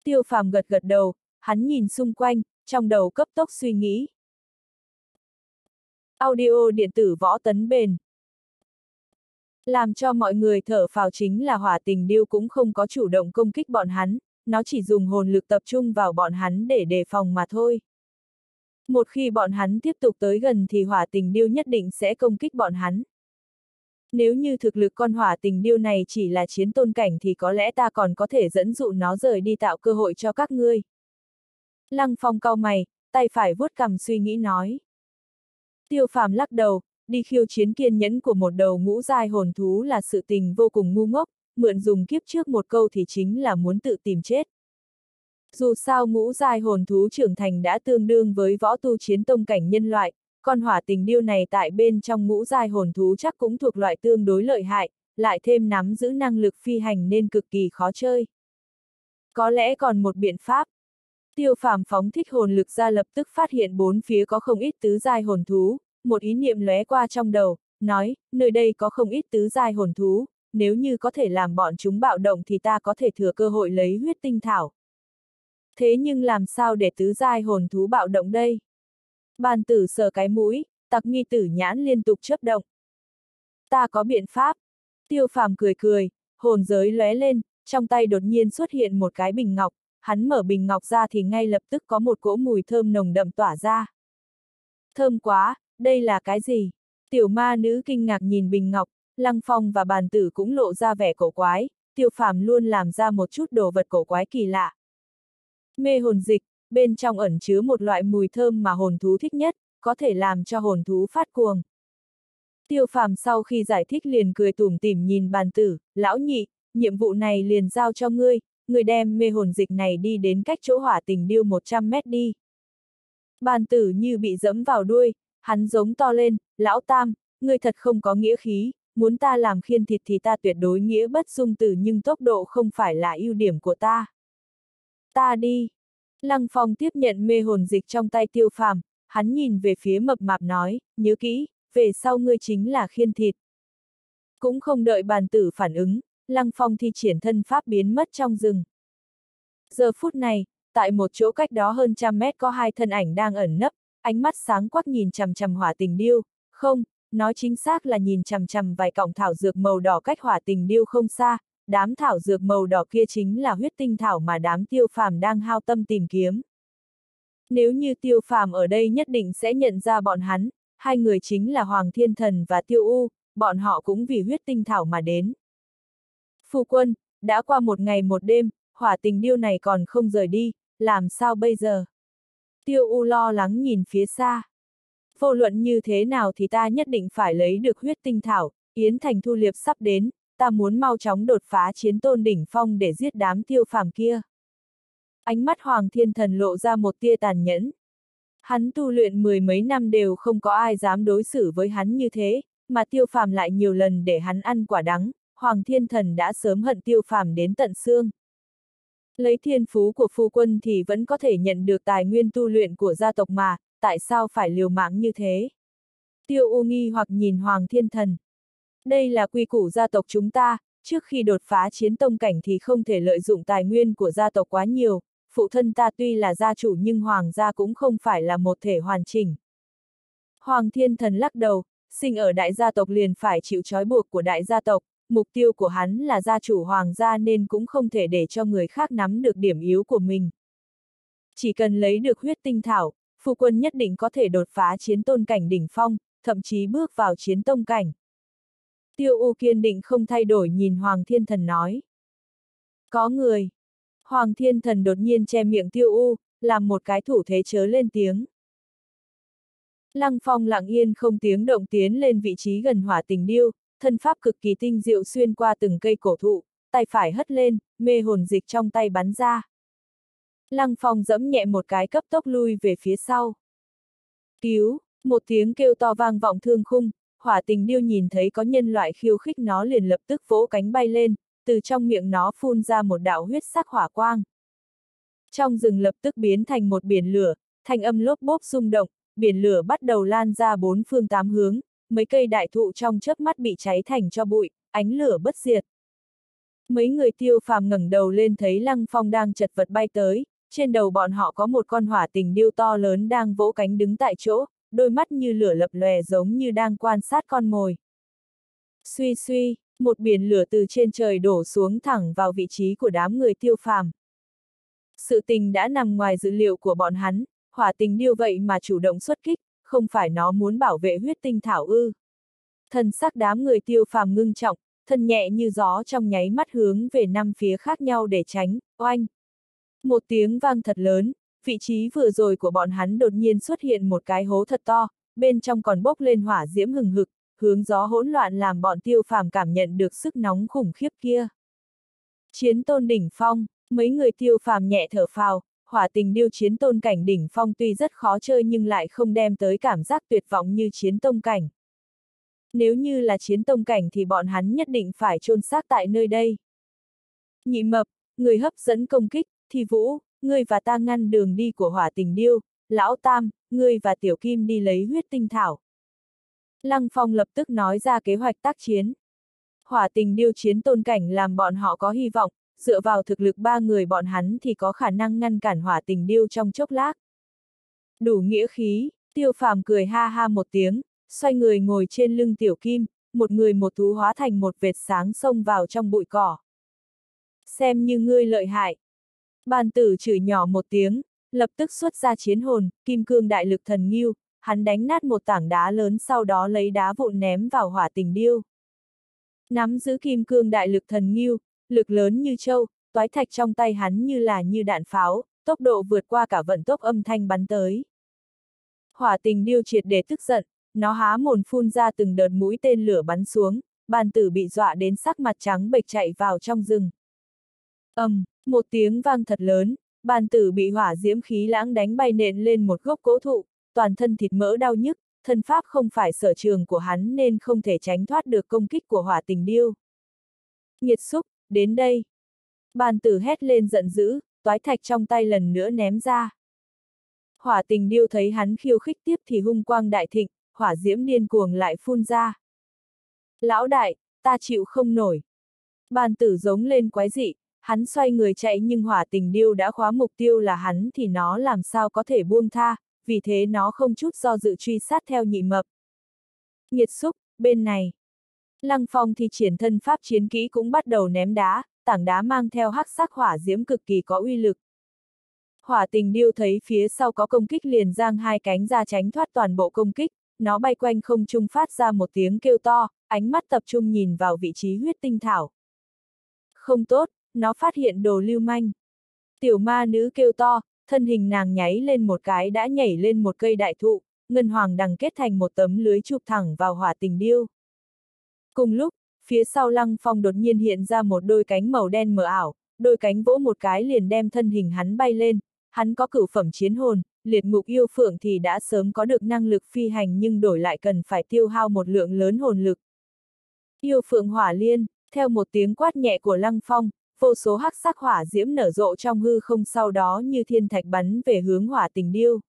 Tiêu phàm gật gật đầu, hắn nhìn xung quanh, trong đầu cấp tốc suy nghĩ. Audio điện tử võ tấn bền. Làm cho mọi người thở phào chính là hỏa tình điêu cũng không có chủ động công kích bọn hắn, nó chỉ dùng hồn lực tập trung vào bọn hắn để đề phòng mà thôi. Một khi bọn hắn tiếp tục tới gần thì hỏa tình điêu nhất định sẽ công kích bọn hắn. Nếu như thực lực con hỏa tình điêu này chỉ là chiến tôn cảnh thì có lẽ ta còn có thể dẫn dụ nó rời đi tạo cơ hội cho các ngươi. Lăng phong cau mày, tay phải vuốt cầm suy nghĩ nói. Tiêu phàm lắc đầu, đi khiêu chiến kiên nhẫn của một đầu ngũ giai hồn thú là sự tình vô cùng ngu ngốc, mượn dùng kiếp trước một câu thì chính là muốn tự tìm chết. Dù sao ngũ giai hồn thú trưởng thành đã tương đương với võ tu chiến tông cảnh nhân loại, con hỏa tình điêu này tại bên trong ngũ giai hồn thú chắc cũng thuộc loại tương đối lợi hại, lại thêm nắm giữ năng lực phi hành nên cực kỳ khó chơi. Có lẽ còn một biện pháp. Tiêu phàm phóng thích hồn lực ra lập tức phát hiện bốn phía có không ít tứ giai hồn thú, một ý niệm lóe qua trong đầu, nói, nơi đây có không ít tứ giai hồn thú, nếu như có thể làm bọn chúng bạo động thì ta có thể thừa cơ hội lấy huyết tinh thảo. Thế nhưng làm sao để tứ giai hồn thú bạo động đây? Bàn tử sờ cái mũi, tặc nghi tử nhãn liên tục chấp động. Ta có biện pháp. Tiêu phàm cười cười, hồn giới lóe lên, trong tay đột nhiên xuất hiện một cái bình ngọc, hắn mở bình ngọc ra thì ngay lập tức có một cỗ mùi thơm nồng đậm tỏa ra. Thơm quá, đây là cái gì? Tiểu ma nữ kinh ngạc nhìn bình ngọc, lăng phong và bàn tử cũng lộ ra vẻ cổ quái, tiêu phàm luôn làm ra một chút đồ vật cổ quái kỳ lạ. Mê hồn dịch, bên trong ẩn chứa một loại mùi thơm mà hồn thú thích nhất, có thể làm cho hồn thú phát cuồng. Tiêu phàm sau khi giải thích liền cười tủm tỉm nhìn bàn tử, lão nhị, nhiệm vụ này liền giao cho ngươi, người đem mê hồn dịch này đi đến cách chỗ hỏa tình điêu 100 mét đi. Bàn tử như bị dẫm vào đuôi, hắn giống to lên, lão tam, ngươi thật không có nghĩa khí, muốn ta làm khiên thịt thì ta tuyệt đối nghĩa bất dung tử nhưng tốc độ không phải là ưu điểm của ta. Ta đi. Lăng Phong tiếp nhận mê hồn dịch trong tay tiêu phàm, hắn nhìn về phía mập mạp nói, nhớ kỹ, về sau ngươi chính là khiên thịt. Cũng không đợi bàn tử phản ứng, Lăng Phong thi triển thân pháp biến mất trong rừng. Giờ phút này, tại một chỗ cách đó hơn trăm mét có hai thân ảnh đang ẩn nấp, ánh mắt sáng quắc nhìn chằm chằm hỏa tình điêu, không, nói chính xác là nhìn chằm chằm vài cọng thảo dược màu đỏ cách hỏa tình điêu không xa, đám thảo dược màu đỏ kia chính là huyết tinh thảo mà đám tiêu phàm đang hao tâm tìm kiếm. Nếu như tiêu phàm ở đây nhất định sẽ nhận ra bọn hắn, hai người chính là Hoàng Thiên Thần và Tiêu U, bọn họ cũng vì huyết tinh thảo mà đến. Phu quân, đã qua một ngày một đêm, hỏa tình điêu này còn không rời đi, làm sao bây giờ? Tiêu U lo lắng nhìn phía xa. Vô luận như thế nào thì ta nhất định phải lấy được huyết tinh thảo, Yến Thành Thu Liệp sắp đến, ta muốn mau chóng đột phá chiến tôn đỉnh phong để giết đám tiêu phàm kia. Ánh mắt Hoàng Thiên Thần lộ ra một tia tàn nhẫn. Hắn tu luyện mười mấy năm đều không có ai dám đối xử với hắn như thế, mà tiêu phàm lại nhiều lần để hắn ăn quả đắng, Hoàng Thiên Thần đã sớm hận tiêu phàm đến tận xương. Lấy thiên phú của phu quân thì vẫn có thể nhận được tài nguyên tu luyện của gia tộc mà, tại sao phải liều mạng như thế? Tiêu U nghi hoặc nhìn Hoàng Thiên Thần. Đây là quy củ gia tộc chúng ta, trước khi đột phá chiến tông cảnh thì không thể lợi dụng tài nguyên của gia tộc quá nhiều, phụ thân ta tuy là gia chủ nhưng hoàng gia cũng không phải là một thể hoàn chỉnh. Hoàng thiên thần lắc đầu, sinh ở đại gia tộc liền phải chịu trói buộc của đại gia tộc, mục tiêu của hắn là gia chủ hoàng gia nên cũng không thể để cho người khác nắm được điểm yếu của mình. Chỉ cần lấy được huyết tinh thảo, phu quân nhất định có thể đột phá chiến tôn cảnh đỉnh phong, thậm chí bước vào chiến tông cảnh. Tiêu U kiên định không thay đổi nhìn Hoàng Thiên Thần nói. Có người. Hoàng Thiên Thần đột nhiên che miệng Tiêu U, làm một cái thủ thế chớ lên tiếng. Lăng Phong lặng yên không tiếng động tiến lên vị trí gần hỏa tình điêu, thân pháp cực kỳ tinh diệu xuyên qua từng cây cổ thụ, tay phải hất lên, mê hồn dịch trong tay bắn ra. Lăng Phong dẫm nhẹ một cái cấp tốc lui về phía sau. Cứu, một tiếng kêu to vang vọng thương khung, hỏa tình điêu nhìn thấy có nhân loại khiêu khích nó liền lập tức vỗ cánh bay lên, từ trong miệng nó phun ra một đạo huyết sắc hỏa quang. Trong rừng lập tức biến thành một biển lửa, thanh âm lốp bốp rung động, biển lửa bắt đầu lan ra bốn phương tám hướng, mấy cây đại thụ trong chớp mắt bị cháy thành cho bụi, ánh lửa bất diệt. Mấy người tiêu phàm ngẩng đầu lên thấy lăng phong đang chật vật bay tới, trên đầu bọn họ có một con hỏa tình điêu to lớn đang vỗ cánh đứng tại chỗ, đôi mắt như lửa lập lòe giống như đang quan sát con mồi. Suy suy, một biển lửa từ trên trời đổ xuống thẳng vào vị trí của đám người tiêu phàm. Sự tình đã nằm ngoài dữ liệu của bọn hắn, hỏa tình điêu vậy mà chủ động xuất kích, không phải nó muốn bảo vệ huyết tinh thảo ư. Thần sắc đám người tiêu phàm ngưng trọng, thân nhẹ như gió trong nháy mắt hướng về năm phía khác nhau để tránh, oanh. Một tiếng vang thật lớn, vị trí vừa rồi của bọn hắn đột nhiên xuất hiện một cái hố thật to, bên trong còn bốc lên hỏa diễm hừng hực, hướng gió hỗn loạn làm bọn tiêu phàm cảm nhận được sức nóng khủng khiếp kia. Chiến tôn đỉnh phong, mấy người tiêu phàm nhẹ thở phào, hỏa tình điêu chiến tôn cảnh đỉnh phong tuy rất khó chơi nhưng lại không đem tới cảm giác tuyệt vọng như chiến tông cảnh. Nếu như là chiến tông cảnh thì bọn hắn nhất định phải chôn xác tại nơi đây. Nhị mập, người hấp dẫn công kích, thì vũ, ngươi và ta ngăn đường đi của hỏa tình điêu, lão tam, ngươi và tiểu kim đi lấy huyết tinh thảo. Lăng Phong lập tức nói ra kế hoạch tác chiến. Hỏa tình điêu chiến tôn cảnh làm bọn họ có hy vọng, dựa vào thực lực ba người bọn hắn thì có khả năng ngăn cản hỏa tình điêu trong chốc lát. Đủ nghĩa khí, tiêu phàm cười ha ha một tiếng, xoay người ngồi trên lưng tiểu kim, một người một thú hóa thành một vệt sáng xông vào trong bụi cỏ. Xem như ngươi lợi hại. Bàn tử chửi nhỏ một tiếng, lập tức xuất ra chiến hồn, kim cương đại lực thần nghiêu, hắn đánh nát một tảng đá lớn sau đó lấy đá vụn ném vào hỏa tình điêu. Nắm giữ kim cương đại lực thần nghiêu, lực lớn như châu, toái thạch trong tay hắn như là như đạn pháo, tốc độ vượt qua cả vận tốc âm thanh bắn tới. Hỏa tình điêu triệt để tức giận, nó há mồn phun ra từng đợt mũi tên lửa bắn xuống, bàn tử bị dọa đến sắc mặt trắng bệch chạy vào trong rừng. ầm, um, một tiếng vang thật lớn, bàn tử bị hỏa diễm khí lãng đánh bay nện lên một gốc cố thụ, toàn thân thịt mỡ đau nhức, thân pháp không phải sở trường của hắn nên không thể tránh thoát được công kích của hỏa tình điêu. Nhiệt xúc, đến đây. Bàn tử hét lên giận dữ, toái thạch trong tay lần nữa ném ra. Hỏa tình điêu thấy hắn khiêu khích tiếp thì hung quang đại thịnh, hỏa diễm điên cuồng lại phun ra. Lão đại, ta chịu không nổi. Bàn tử giống lên quái dị, hắn xoay người chạy nhưng hỏa tình điêu đã khóa mục tiêu là hắn thì nó làm sao có thể buông tha, vì thế nó không chút do dự truy sát theo nhị mập. Nhiệt xúc, bên này. Lăng phong thì triển thân pháp chiến kỹ cũng bắt đầu ném đá, tảng đá mang theo hắc sắc hỏa diễm cực kỳ có uy lực. Hỏa tình điêu thấy phía sau có công kích liền giang hai cánh ra tránh thoát toàn bộ công kích, nó bay quanh không trung phát ra một tiếng kêu to, ánh mắt tập trung nhìn vào vị trí huyết tinh thảo. Không tốt, nó phát hiện đồ lưu manh. Tiểu ma nữ kêu to, thân hình nàng nháy lên một cái đã nhảy lên một cây đại thụ, ngân hoàng đằng kết thành một tấm lưới chụp thẳng vào hỏa tình điêu. Cùng lúc, phía sau lăng phong đột nhiên hiện ra một đôi cánh màu đen mờ ảo, đôi cánh vỗ một cái liền đem thân hình hắn bay lên, hắn có cửu phẩm chiến hồn, liệt ngục yêu phượng thì đã sớm có được năng lực phi hành nhưng đổi lại cần phải tiêu hao một lượng lớn hồn lực. Yêu phượng hỏa liên, theo một tiếng quát nhẹ của lăng phong, vô số hắc sắc hỏa diễm nở rộ trong hư không sau đó như thiên thạch bắn về hướng hỏa tình điêu.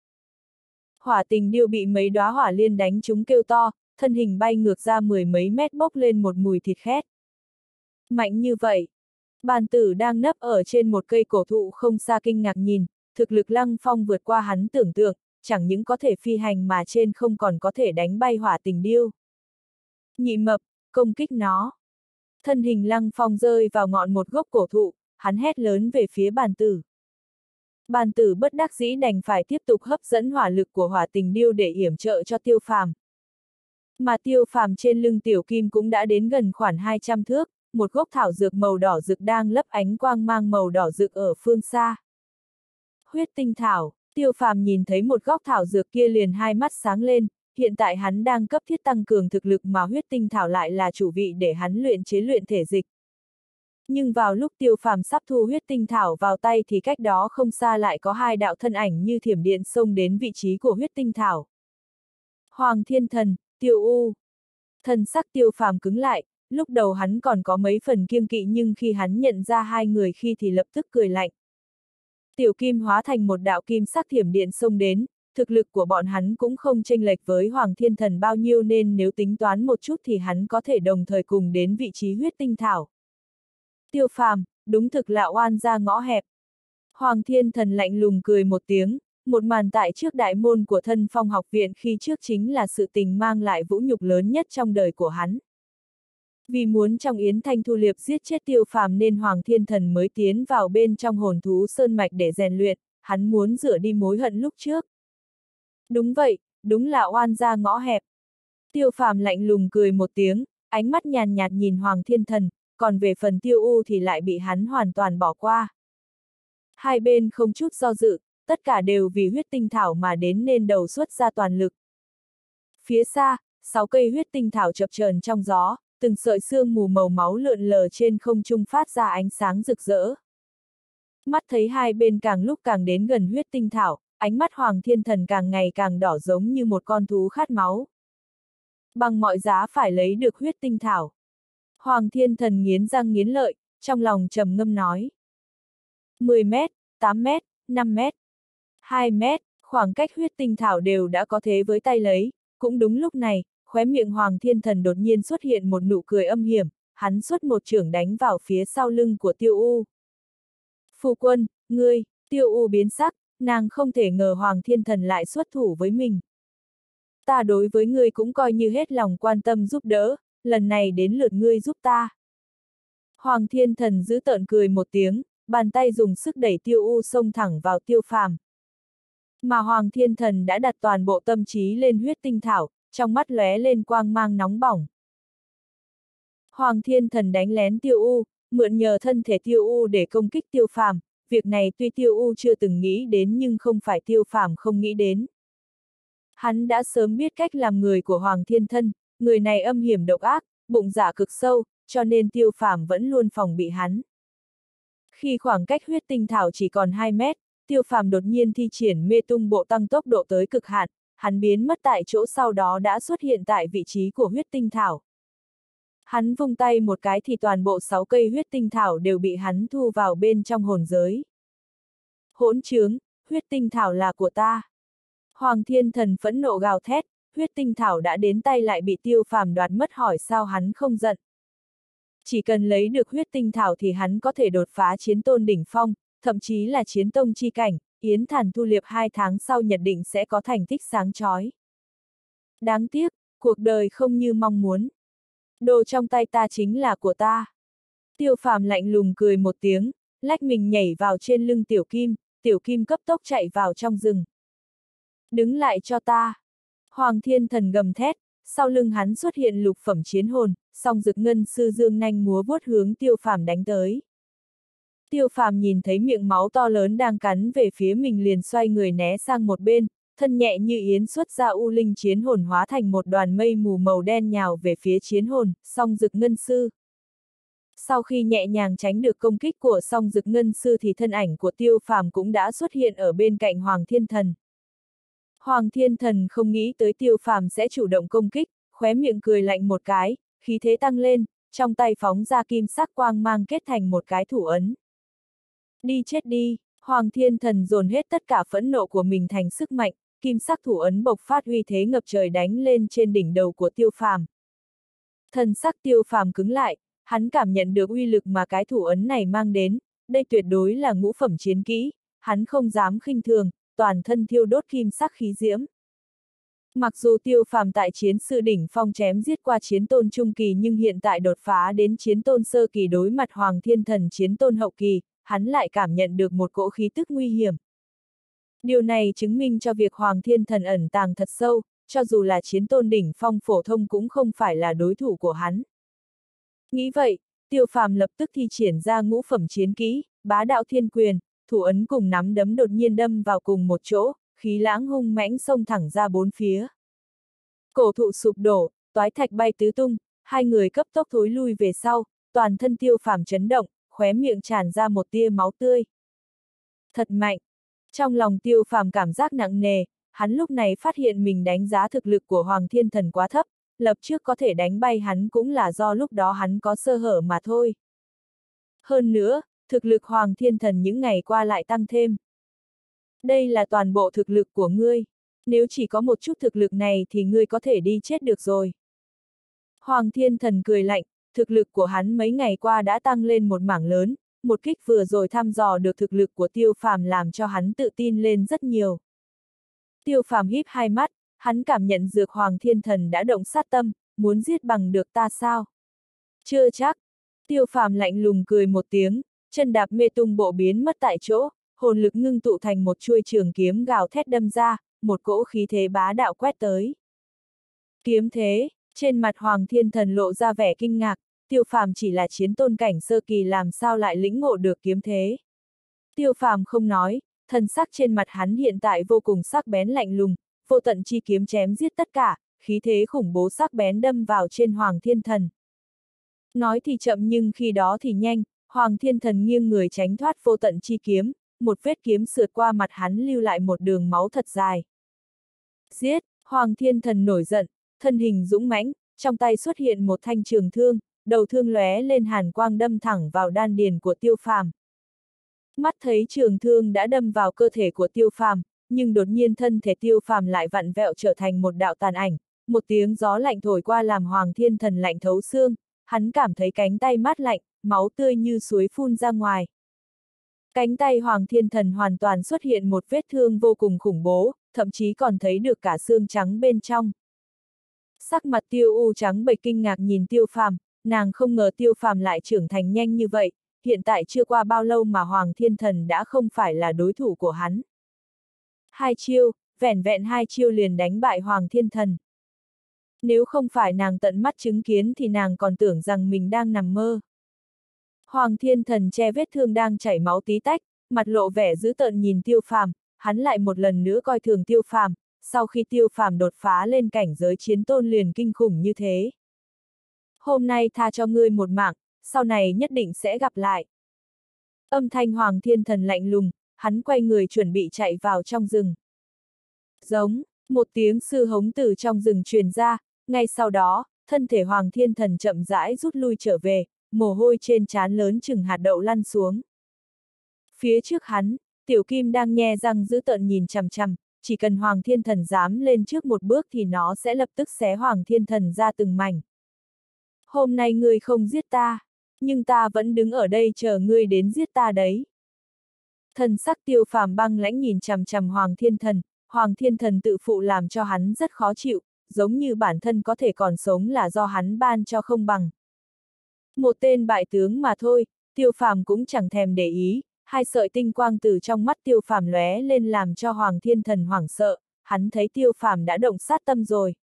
Hỏa tình điêu bị mấy đóa hỏa liên đánh chúng kêu to, thân hình bay ngược ra mười mấy mét bốc lên một mùi thịt khét. Mạnh như vậy. Bàn tử đang nấp ở trên một cây cổ thụ không xa kinh ngạc nhìn, thực lực lăng phong vượt qua hắn tưởng tượng, chẳng những có thể phi hành mà trên không còn có thể đánh bay hỏa tình điêu. Nhị mập, công kích nó. Thân hình lăng phong rơi vào ngọn một gốc cổ thụ, hắn hét lớn về phía bàn tử. Bàn tử bất đắc dĩ đành phải tiếp tục hấp dẫn hỏa lực của hỏa tình điêu để yểm trợ cho tiêu phàm. Mà tiêu phàm trên lưng tiểu kim cũng đã đến gần khoảng 200 thước, một gốc thảo dược màu đỏ rực đang lấp ánh quang mang màu đỏ rực ở phương xa. Huyết tinh thảo, tiêu phàm nhìn thấy một góc thảo dược kia liền hai mắt sáng lên, hiện tại hắn đang cấp thiết tăng cường thực lực mà huyết tinh thảo lại là chủ vị để hắn luyện chế luyện thể dịch. Nhưng vào lúc tiêu phàm sắp thu huyết tinh thảo vào tay thì cách đó không xa lại có hai đạo thân ảnh như thiểm điện xông đến vị trí của huyết tinh thảo. Hoàng Thiên Thần, Tiêu U. Thần sắc Tiêu Phàm cứng lại, lúc đầu hắn còn có mấy phần kiêng kỵ nhưng khi hắn nhận ra hai người khi thì lập tức cười lạnh. Tiểu kim hóa thành một đạo kim sắc thiểm điện xông đến, thực lực của bọn hắn cũng không chênh lệch với Hoàng Thiên Thần bao nhiêu nên nếu tính toán một chút thì hắn có thể đồng thời cùng đến vị trí huyết tinh thảo. Tiêu phàm, đúng thực là oan ra ngõ hẹp. Hoàng Thiên Thần lạnh lùng cười một tiếng, một màn tại trước đại môn của thân phong học viện khi trước chính là sự tình mang lại vũ nhục lớn nhất trong đời của hắn. Vì muốn trong Yến Thanh Thu Liệp giết chết tiêu phàm nên Hoàng Thiên Thần mới tiến vào bên trong hồn thú sơn mạch để rèn luyện, hắn muốn rửa đi mối hận lúc trước. Đúng vậy, đúng là oan ra ngõ hẹp. Tiêu phàm lạnh lùng cười một tiếng, ánh mắt nhàn nhạt nhìn Hoàng Thiên Thần, còn về phần tiêu u thì lại bị hắn hoàn toàn bỏ qua. Hai bên không chút do dự, tất cả đều vì huyết tinh thảo mà đến nên đầu xuất ra toàn lực. Phía xa, sáu cây huyết tinh thảo chập chờn trong gió, từng sợi xương mù màu máu lượn lờ trên không trung phát ra ánh sáng rực rỡ. Mắt thấy hai bên càng lúc càng đến gần huyết tinh thảo, ánh mắt Hoàng Thiên Thần càng ngày càng đỏ giống như một con thú khát máu. Bằng mọi giá phải lấy được huyết tinh thảo. Hoàng Thiên Thần nghiến răng nghiến lợi, trong lòng trầm ngâm nói. 10 mét, 8 mét, 5 mét, 2 mét, khoảng cách huyết tinh thảo đều đã có thế với tay lấy, cũng đúng lúc này, khóe miệng Hoàng Thiên Thần đột nhiên xuất hiện một nụ cười âm hiểm, hắn xuất một trưởng đánh vào phía sau lưng của Tiêu U. Phu quân, ngươi, Tiêu U biến sắc, nàng không thể ngờ Hoàng Thiên Thần lại xuất thủ với mình. Ta đối với ngươi cũng coi như hết lòng quan tâm giúp đỡ, lần này đến lượt ngươi giúp ta. Hoàng Thiên Thần giữ tợn cười một tiếng, bàn tay dùng sức đẩy Tiêu U xông thẳng vào Tiêu Phàm. Mà Hoàng Thiên Thần đã đặt toàn bộ tâm trí lên huyết tinh thảo, trong mắt lóe lên quang mang nóng bỏng. Hoàng Thiên Thần đánh lén Tiêu U, mượn nhờ thân thể Tiêu U để công kích Tiêu Phàm, việc này tuy Tiêu U chưa từng nghĩ đến nhưng không phải Tiêu Phàm không nghĩ đến. Hắn đã sớm biết cách làm người của Hoàng Thiên Thân, người này âm hiểm độc ác, bụng dạ cực sâu, cho nên Tiêu Phàm vẫn luôn phòng bị hắn. Khi khoảng cách huyết tinh thảo chỉ còn 2 mét, Tiêu Phàm đột nhiên thi triển mê tung bộ tăng tốc độ tới cực hạn, hắn biến mất tại chỗ sau đó đã xuất hiện tại vị trí của huyết tinh thảo. Hắn vung tay một cái thì toàn bộ sáu cây huyết tinh thảo đều bị hắn thu vào bên trong hồn giới. Hỗn trướng, huyết tinh thảo là của ta. Hoàng thiên thần phẫn nộ gào thét, huyết tinh thảo đã đến tay lại bị tiêu phàm đoạt mất hỏi sao hắn không giận. Chỉ cần lấy được huyết tinh thảo thì hắn có thể đột phá chiến tôn đỉnh phong, thậm chí là chiến tông chi cảnh, Yến Thản thu liệp hai tháng sau nhận định sẽ có thành tích sáng chói. Đáng tiếc, cuộc đời không như mong muốn. Đồ trong tay ta chính là của ta. Tiêu phàm lạnh lùng cười một tiếng, lách mình nhảy vào trên lưng tiểu kim, tiểu kim cấp tốc chạy vào trong rừng. Đứng lại cho ta. Hoàng thiên thần gầm thét, sau lưng hắn xuất hiện lục phẩm chiến hồn, song rực ngân sư dương nhanh múa vuốt hướng tiêu phàm đánh tới. Tiêu phàm nhìn thấy miệng máu to lớn đang cắn về phía mình liền xoay người né sang một bên, thân nhẹ như yến xuất ra u linh chiến hồn hóa thành một đoàn mây mù màu đen nhào về phía chiến hồn, song dực ngân sư. Sau khi nhẹ nhàng tránh được công kích của song dực ngân sư thì thân ảnh của tiêu phàm cũng đã xuất hiện ở bên cạnh Hoàng Thiên Thần. Hoàng Thiên Thần không nghĩ tới tiêu phàm sẽ chủ động công kích, khóe miệng cười lạnh một cái, khí thế tăng lên, trong tay phóng ra kim sắc quang mang kết thành một cái thủ ấn. Đi chết đi, Hoàng Thiên Thần dồn hết tất cả phẫn nộ của mình thành sức mạnh, kim sắc thủ ấn bộc phát uy thế ngập trời đánh lên trên đỉnh đầu của tiêu phàm. Thần sắc tiêu phàm cứng lại, hắn cảm nhận được uy lực mà cái thủ ấn này mang đến, đây tuyệt đối là ngũ phẩm chiến kỹ, hắn không dám khinh thường, toàn thân thiêu đốt kim sắc khí diễm. Mặc dù tiêu phàm tại chiến sư đỉnh phong chém giết qua chiến tôn trung kỳ nhưng hiện tại đột phá đến chiến tôn sơ kỳ đối mặt hoàng thiên thần chiến tôn hậu kỳ, hắn lại cảm nhận được một cỗ khí tức nguy hiểm. Điều này chứng minh cho việc Hoàng Thiên Thần ẩn tàng thật sâu, cho dù là chiến tôn đỉnh phong phổ thông cũng không phải là đối thủ của hắn. Nghĩ vậy, tiêu phàm lập tức thi triển ra ngũ phẩm chiến kỹ, bá đạo thiên quyền, thủ ấn cùng nắm đấm đột nhiên đâm vào cùng một chỗ, khí lãng hung mãnh xông thẳng ra bốn phía. Cổ thụ sụp đổ, toái thạch bay tứ tung, hai người cấp tốc thối lui về sau, toàn thân tiêu phàm chấn động, khóe miệng tràn ra một tia máu tươi. Thật mạnh! Trong lòng tiêu phàm cảm giác nặng nề, hắn lúc này phát hiện mình đánh giá thực lực của Hoàng Thiên Thần quá thấp, lập trước có thể đánh bay hắn cũng là do lúc đó hắn có sơ hở mà thôi. Hơn nữa, thực lực Hoàng Thiên Thần những ngày qua lại tăng thêm. Đây là toàn bộ thực lực của ngươi. Nếu chỉ có một chút thực lực này thì ngươi có thể đi chết được rồi. Hoàng Thiên Thần cười lạnh, thực lực của hắn mấy ngày qua đã tăng lên một mảng lớn, một kích vừa rồi thăm dò được thực lực của tiêu phàm làm cho hắn tự tin lên rất nhiều. Tiêu phàm híp hai mắt, hắn cảm nhận dược Hoàng Thiên Thần đã động sát tâm, muốn giết bằng được ta sao? Chưa chắc. Tiêu phàm lạnh lùng cười một tiếng, chân đạp mê tung bộ biến mất tại chỗ, hồn lực ngưng tụ thành một chuôi trường kiếm gào thét đâm ra, một cỗ khí thế bá đạo quét tới. Kiếm thế, trên mặt Hoàng Thiên Thần lộ ra vẻ kinh ngạc, tiêu phàm chỉ là chiến tôn cảnh sơ kỳ làm sao lại lĩnh ngộ được kiếm thế. Tiêu phàm không nói, thần sắc trên mặt hắn hiện tại vô cùng sắc bén lạnh lùng, vô tận chi kiếm chém giết tất cả, khí thế khủng bố sắc bén đâm vào trên Hoàng Thiên Thần. Nói thì chậm nhưng khi đó thì nhanh, Hoàng Thiên Thần nghiêng người tránh thoát vô tận chi kiếm, một vết kiếm sượt qua mặt hắn lưu lại một đường máu thật dài. Giết, Hoàng Thiên Thần nổi giận, thân hình dũng mãnh, trong tay xuất hiện một thanh trường thương, đầu thương lóe lên hàn quang đâm thẳng vào đan điền của tiêu phàm. Mắt thấy trường thương đã đâm vào cơ thể của tiêu phàm, nhưng đột nhiên thân thể tiêu phàm lại vặn vẹo trở thành một đạo tàn ảnh, một tiếng gió lạnh thổi qua làm Hoàng Thiên Thần lạnh thấu xương, hắn cảm thấy cánh tay mát lạnh, máu tươi như suối phun ra ngoài. Cánh tay Hoàng Thiên Thần hoàn toàn xuất hiện một vết thương vô cùng khủng bố, thậm chí còn thấy được cả xương trắng bên trong. Sắc mặt tiêu u trắng bệch kinh ngạc nhìn tiêu phàm, nàng không ngờ tiêu phàm lại trưởng thành nhanh như vậy, hiện tại chưa qua bao lâu mà Hoàng Thiên Thần đã không phải là đối thủ của hắn. Hai chiêu, vẻn vẹn hai chiêu liền đánh bại Hoàng Thiên Thần. Nếu không phải nàng tận mắt chứng kiến thì nàng còn tưởng rằng mình đang nằm mơ. Hoàng Thiên Thần che vết thương đang chảy máu tí tách, mặt lộ vẻ dữ tợn nhìn tiêu phàm, hắn lại một lần nữa coi thường tiêu phàm, sau khi tiêu phàm đột phá lên cảnh giới chiến tôn liền kinh khủng như thế. Hôm nay tha cho ngươi một mạng, sau này nhất định sẽ gặp lại. Âm thanh Hoàng Thiên Thần lạnh lùng, hắn quay người chuẩn bị chạy vào trong rừng. Giống, một tiếng sư hống từ trong rừng truyền ra, ngay sau đó, thân thể Hoàng Thiên Thần chậm rãi rút lui trở về, mồ hôi trên trán lớn chừng hạt đậu lăn xuống. Phía trước hắn, Tiểu Kim đang nhe răng giữ tợn nhìn chằm chằm, chỉ cần Hoàng Thiên Thần dám lên trước một bước thì nó sẽ lập tức xé Hoàng Thiên Thần ra từng mảnh. Hôm nay ngươi không giết ta, nhưng ta vẫn đứng ở đây chờ ngươi đến giết ta đấy. Thần sắc tiêu phàm băng lãnh nhìn chằm chằm Hoàng Thiên Thần, Hoàng Thiên Thần tự phụ làm cho hắn rất khó chịu, giống như bản thân có thể còn sống là do hắn ban cho không bằng. Một tên bại tướng mà thôi, tiêu phàm cũng chẳng thèm để ý, hai sợi tinh quang từ trong mắt tiêu phàm lóe lên làm cho Hoàng Thiên Thần hoảng sợ, hắn thấy tiêu phàm đã động sát tâm rồi.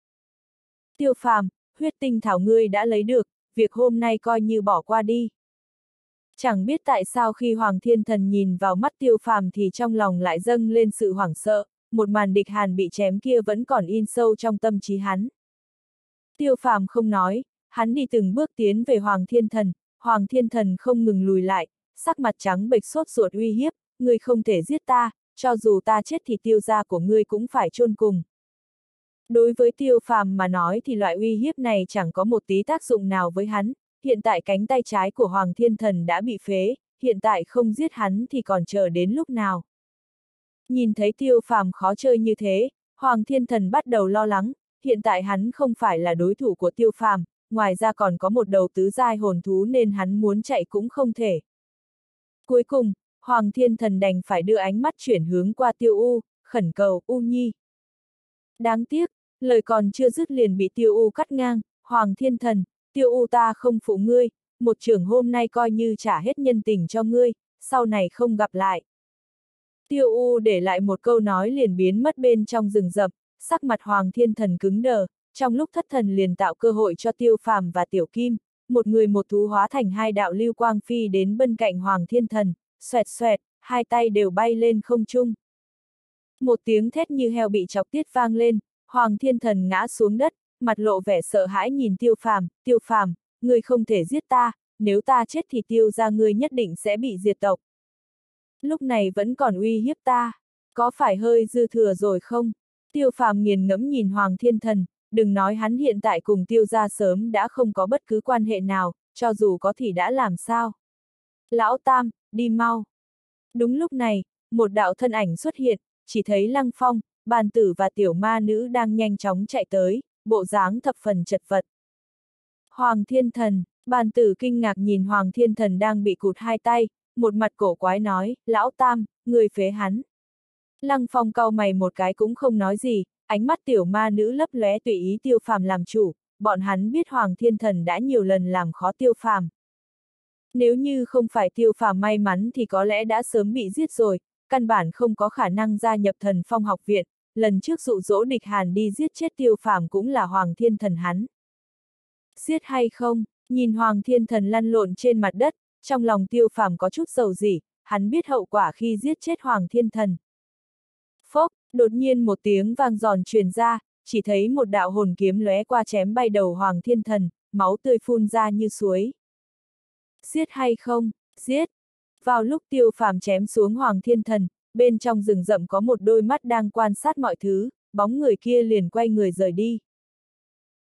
Tiêu phàm, huyết tinh thảo ngươi đã lấy được, việc hôm nay coi như bỏ qua đi. Chẳng biết tại sao khi Hoàng Thiên Thần nhìn vào mắt tiêu phàm thì trong lòng lại dâng lên sự hoảng sợ, một màn địch hàn bị chém kia vẫn còn in sâu trong tâm trí hắn. Tiêu phàm không nói, hắn đi từng bước tiến về Hoàng Thiên Thần, Hoàng Thiên Thần không ngừng lùi lại, sắc mặt trắng bệch sốt ruột uy hiếp, ngươi không thể giết ta, cho dù ta chết thì tiêu gia của ngươi cũng phải chôn cùng. Đối với tiêu phàm mà nói thì loại uy hiếp này chẳng có một tí tác dụng nào với hắn, hiện tại cánh tay trái của Hoàng Thiên Thần đã bị phế, hiện tại không giết hắn thì còn chờ đến lúc nào. Nhìn thấy tiêu phàm khó chơi như thế, Hoàng Thiên Thần bắt đầu lo lắng, hiện tại hắn không phải là đối thủ của tiêu phàm, ngoài ra còn có một đầu tứ giai hồn thú nên hắn muốn chạy cũng không thể. Cuối cùng, Hoàng Thiên Thần đành phải đưa ánh mắt chuyển hướng qua tiêu U, khẩn cầu U Nhi. Đáng tiếc, lời còn chưa dứt liền bị tiêu U cắt ngang, Hoàng Thiên Thần, tiêu U ta không phụ ngươi, một trưởng hôm nay coi như trả hết nhân tình cho ngươi, sau này không gặp lại. Tiêu U để lại một câu nói liền biến mất bên trong rừng rậm, sắc mặt Hoàng Thiên Thần cứng đờ, trong lúc thất thần liền tạo cơ hội cho Tiêu Phàm và Tiểu Kim, một người một thú hóa thành hai đạo lưu quang phi đến bên cạnh Hoàng Thiên Thần, xoẹt xoẹt, hai tay đều bay lên không trung. Một tiếng thét như heo bị chọc tiết vang lên, Hoàng Thiên Thần ngã xuống đất, mặt lộ vẻ sợ hãi nhìn Tiêu Phàm, Tiêu Phàm, ngươi không thể giết ta, nếu ta chết thì Tiêu ra ngươi nhất định sẽ bị diệt tộc. Lúc này vẫn còn uy hiếp ta, có phải hơi dư thừa rồi không? Tiêu phàm nghiền ngẫm nhìn Hoàng Thiên Thần, đừng nói hắn hiện tại cùng tiêu gia sớm đã không có bất cứ quan hệ nào, cho dù có thì đã làm sao. Lão Tam, đi mau. Đúng lúc này, một đạo thân ảnh xuất hiện, chỉ thấy Lăng Phong, bàn tử và tiểu ma nữ đang nhanh chóng chạy tới, bộ dáng thập phần chật vật. Hoàng Thiên Thần, bàn tử kinh ngạc nhìn Hoàng Thiên Thần đang bị cụt hai tay, một mặt cổ quái nói, lão tam, người phế hắn. Lăng Phong cau mày một cái cũng không nói gì, ánh mắt tiểu ma nữ lấp lóe tùy ý tiêu phàm làm chủ, bọn hắn biết Hoàng Thiên Thần đã nhiều lần làm khó tiêu phàm. Nếu như không phải tiêu phàm may mắn thì có lẽ đã sớm bị giết rồi, căn bản không có khả năng gia nhập thần phong học viện, lần trước dụ dỗ địch hàn đi giết chết tiêu phàm cũng là Hoàng Thiên Thần hắn. Giết hay không, nhìn Hoàng Thiên Thần lăn lộn trên mặt đất, trong lòng tiêu phàm có chút dầu gì, hắn biết hậu quả khi giết chết Hoàng Thiên Thần. Phốc, đột nhiên một tiếng vang giòn truyền ra, chỉ thấy một đạo hồn kiếm lóe qua chém bay đầu Hoàng Thiên Thần, máu tươi phun ra như suối. Giết hay không? Giết! Vào lúc tiêu phàm chém xuống Hoàng Thiên Thần, bên trong rừng rậm có một đôi mắt đang quan sát mọi thứ, bóng người kia liền quay người rời đi.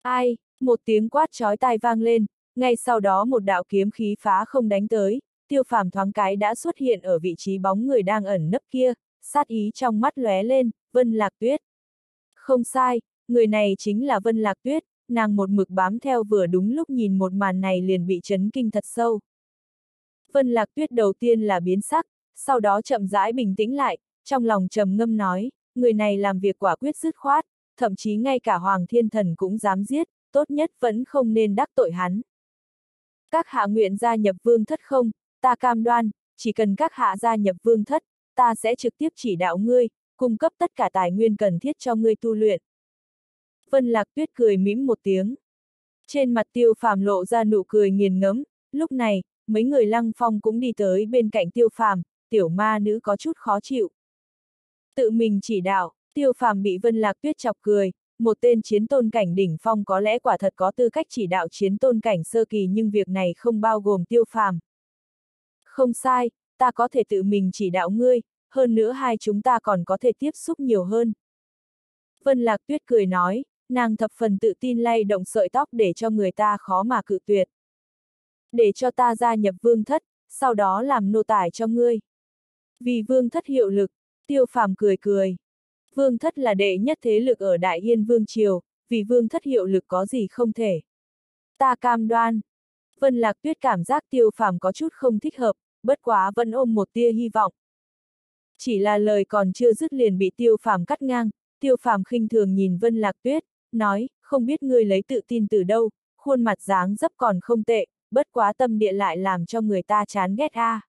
Ai? Một tiếng quát chói tai vang lên, ngay sau đó một đạo kiếm khí phá không đánh tới, tiêu phàm thoáng cái đã xuất hiện ở vị trí bóng người đang ẩn nấp kia, sát ý trong mắt lóe lên, Vân Lạc Tuyết. Không sai, người này chính là Vân Lạc Tuyết, nàng một mực bám theo vừa đúng lúc nhìn một màn này liền bị chấn kinh thật sâu. Vân Lạc Tuyết đầu tiên là biến sắc, sau đó chậm rãi bình tĩnh lại, trong lòng trầm ngâm nói, người này làm việc quả quyết dứt khoát, thậm chí ngay cả Hoàng Thiên Thần cũng dám giết, tốt nhất vẫn không nên đắc tội hắn. Các hạ nguyện gia nhập vương thất không, ta cam đoan, chỉ cần các hạ gia nhập vương thất, ta sẽ trực tiếp chỉ đạo ngươi, cung cấp tất cả tài nguyên cần thiết cho ngươi tu luyện. Vân Lạc Tuyết cười mỉm một tiếng. Trên mặt tiêu phàm lộ ra nụ cười nghiền ngấm, lúc này, mấy người lăng phong cũng đi tới bên cạnh tiêu phàm, tiểu ma nữ có chút khó chịu. Tự mình chỉ đạo, tiêu phàm bị Vân Lạc Tuyết chọc cười, một tên chiến tôn cảnh đỉnh phong có lẽ quả thật có tư cách chỉ đạo chiến tôn cảnh sơ kỳ nhưng việc này không bao gồm tiêu phàm. Không sai, ta có thể tự mình chỉ đạo ngươi, hơn nữa hai chúng ta còn có thể tiếp xúc nhiều hơn. Vân Lạc Tuyết cười nói, nàng thập phần tự tin lay động sợi tóc để cho người ta khó mà cự tuyệt. Để cho ta gia nhập vương thất, sau đó làm nô tài cho ngươi. Vì vương thất hiệu lực, tiêu phàm cười cười. Vương thất là đệ nhất thế lực ở Đại Yên Vương Triều, vì vương thất hiệu lực có gì không thể. Ta cam đoan. Vân Lạc Tuyết cảm giác tiêu phàm có chút không thích hợp, bất quá vẫn ôm một tia hy vọng. Chỉ là lời còn chưa dứt liền bị tiêu phàm cắt ngang, tiêu phàm khinh thường nhìn Vân Lạc Tuyết, nói, không biết ngươi lấy tự tin từ đâu, khuôn mặt dáng dấp còn không tệ, bất quá tâm địa lại làm cho người ta chán ghét a. À.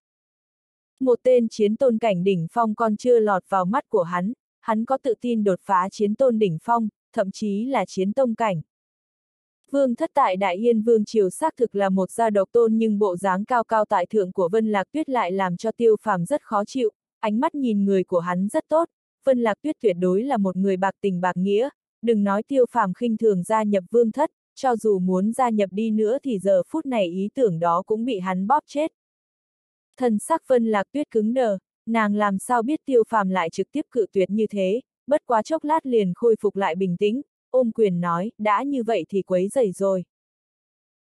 Một tên chiến tôn cảnh đỉnh phong còn chưa lọt vào mắt của hắn, hắn có tự tin đột phá chiến tôn đỉnh phong, thậm chí là chiến tông cảnh. Vương thất tại Đại Yên Vương Triều xác thực là một gia độc tôn nhưng bộ dáng cao cao tại thượng của Vân Lạc Tuyết lại làm cho tiêu phàm rất khó chịu, ánh mắt nhìn người của hắn rất tốt, Vân Lạc Tuyết tuyệt đối là một người bạc tình bạc nghĩa, đừng nói tiêu phàm khinh thường gia nhập vương thất, cho dù muốn gia nhập đi nữa thì giờ phút này ý tưởng đó cũng bị hắn bóp chết. Thần sắc Vân Lạc Tuyết cứng đờ, nàng làm sao biết tiêu phàm lại trực tiếp cự tuyệt như thế, bất quá chốc lát liền khôi phục lại bình tĩnh, ôm quyền nói, đã như vậy thì quấy rầy rồi.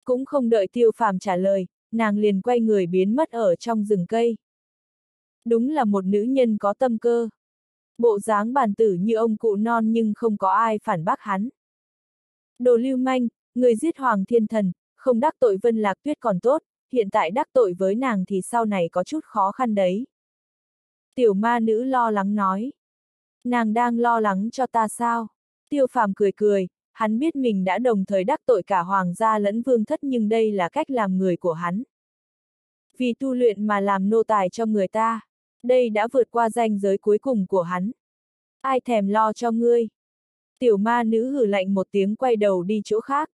Cũng không đợi tiêu phàm trả lời, nàng liền quay người biến mất ở trong rừng cây. Đúng là một nữ nhân có tâm cơ. Bộ dáng bàn tử như ông cụ non nhưng không có ai phản bác hắn. Đồ lưu manh, người giết Hoàng Thiên Thần, không đắc tội Vân Lạc Tuyết còn tốt, hiện tại đắc tội với nàng thì sau này có chút khó khăn đấy. Tiểu ma nữ lo lắng nói. Nàng đang lo lắng cho ta sao? Tiêu phàm cười cười, hắn biết mình đã đồng thời đắc tội cả hoàng gia lẫn vương thất nhưng đây là cách làm người của hắn. Vì tu luyện mà làm nô tài cho người ta, đây đã vượt qua ranh giới cuối cùng của hắn. Ai thèm lo cho ngươi? Tiểu ma nữ hử lạnh một tiếng quay đầu đi chỗ khác.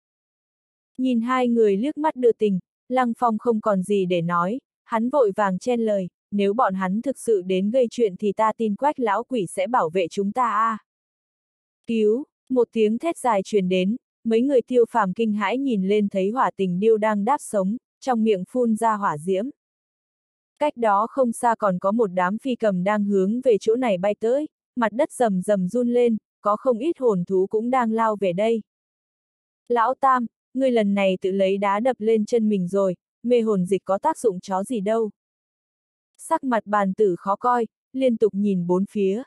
Nhìn hai người liếc mắt đưa tình, Lăng Phong không còn gì để nói, hắn vội vàng chen lời, nếu bọn hắn thực sự đến gây chuyện thì ta tin quách lão quỷ sẽ bảo vệ chúng ta a. À. Cứu, một tiếng thét dài truyền đến, mấy người tiêu phàm kinh hãi nhìn lên thấy hỏa tình điêu đang đáp sống, trong miệng phun ra hỏa diễm. Cách đó không xa còn có một đám phi cầm đang hướng về chỗ này bay tới, mặt đất rầm rầm run lên, có không ít hồn thú cũng đang lao về đây. Lão Tam, ngươi lần này tự lấy đá đập lên chân mình rồi, mê hồn dịch có tác dụng chó gì đâu. Sắc mặt bàn tử khó coi, liên tục nhìn bốn phía.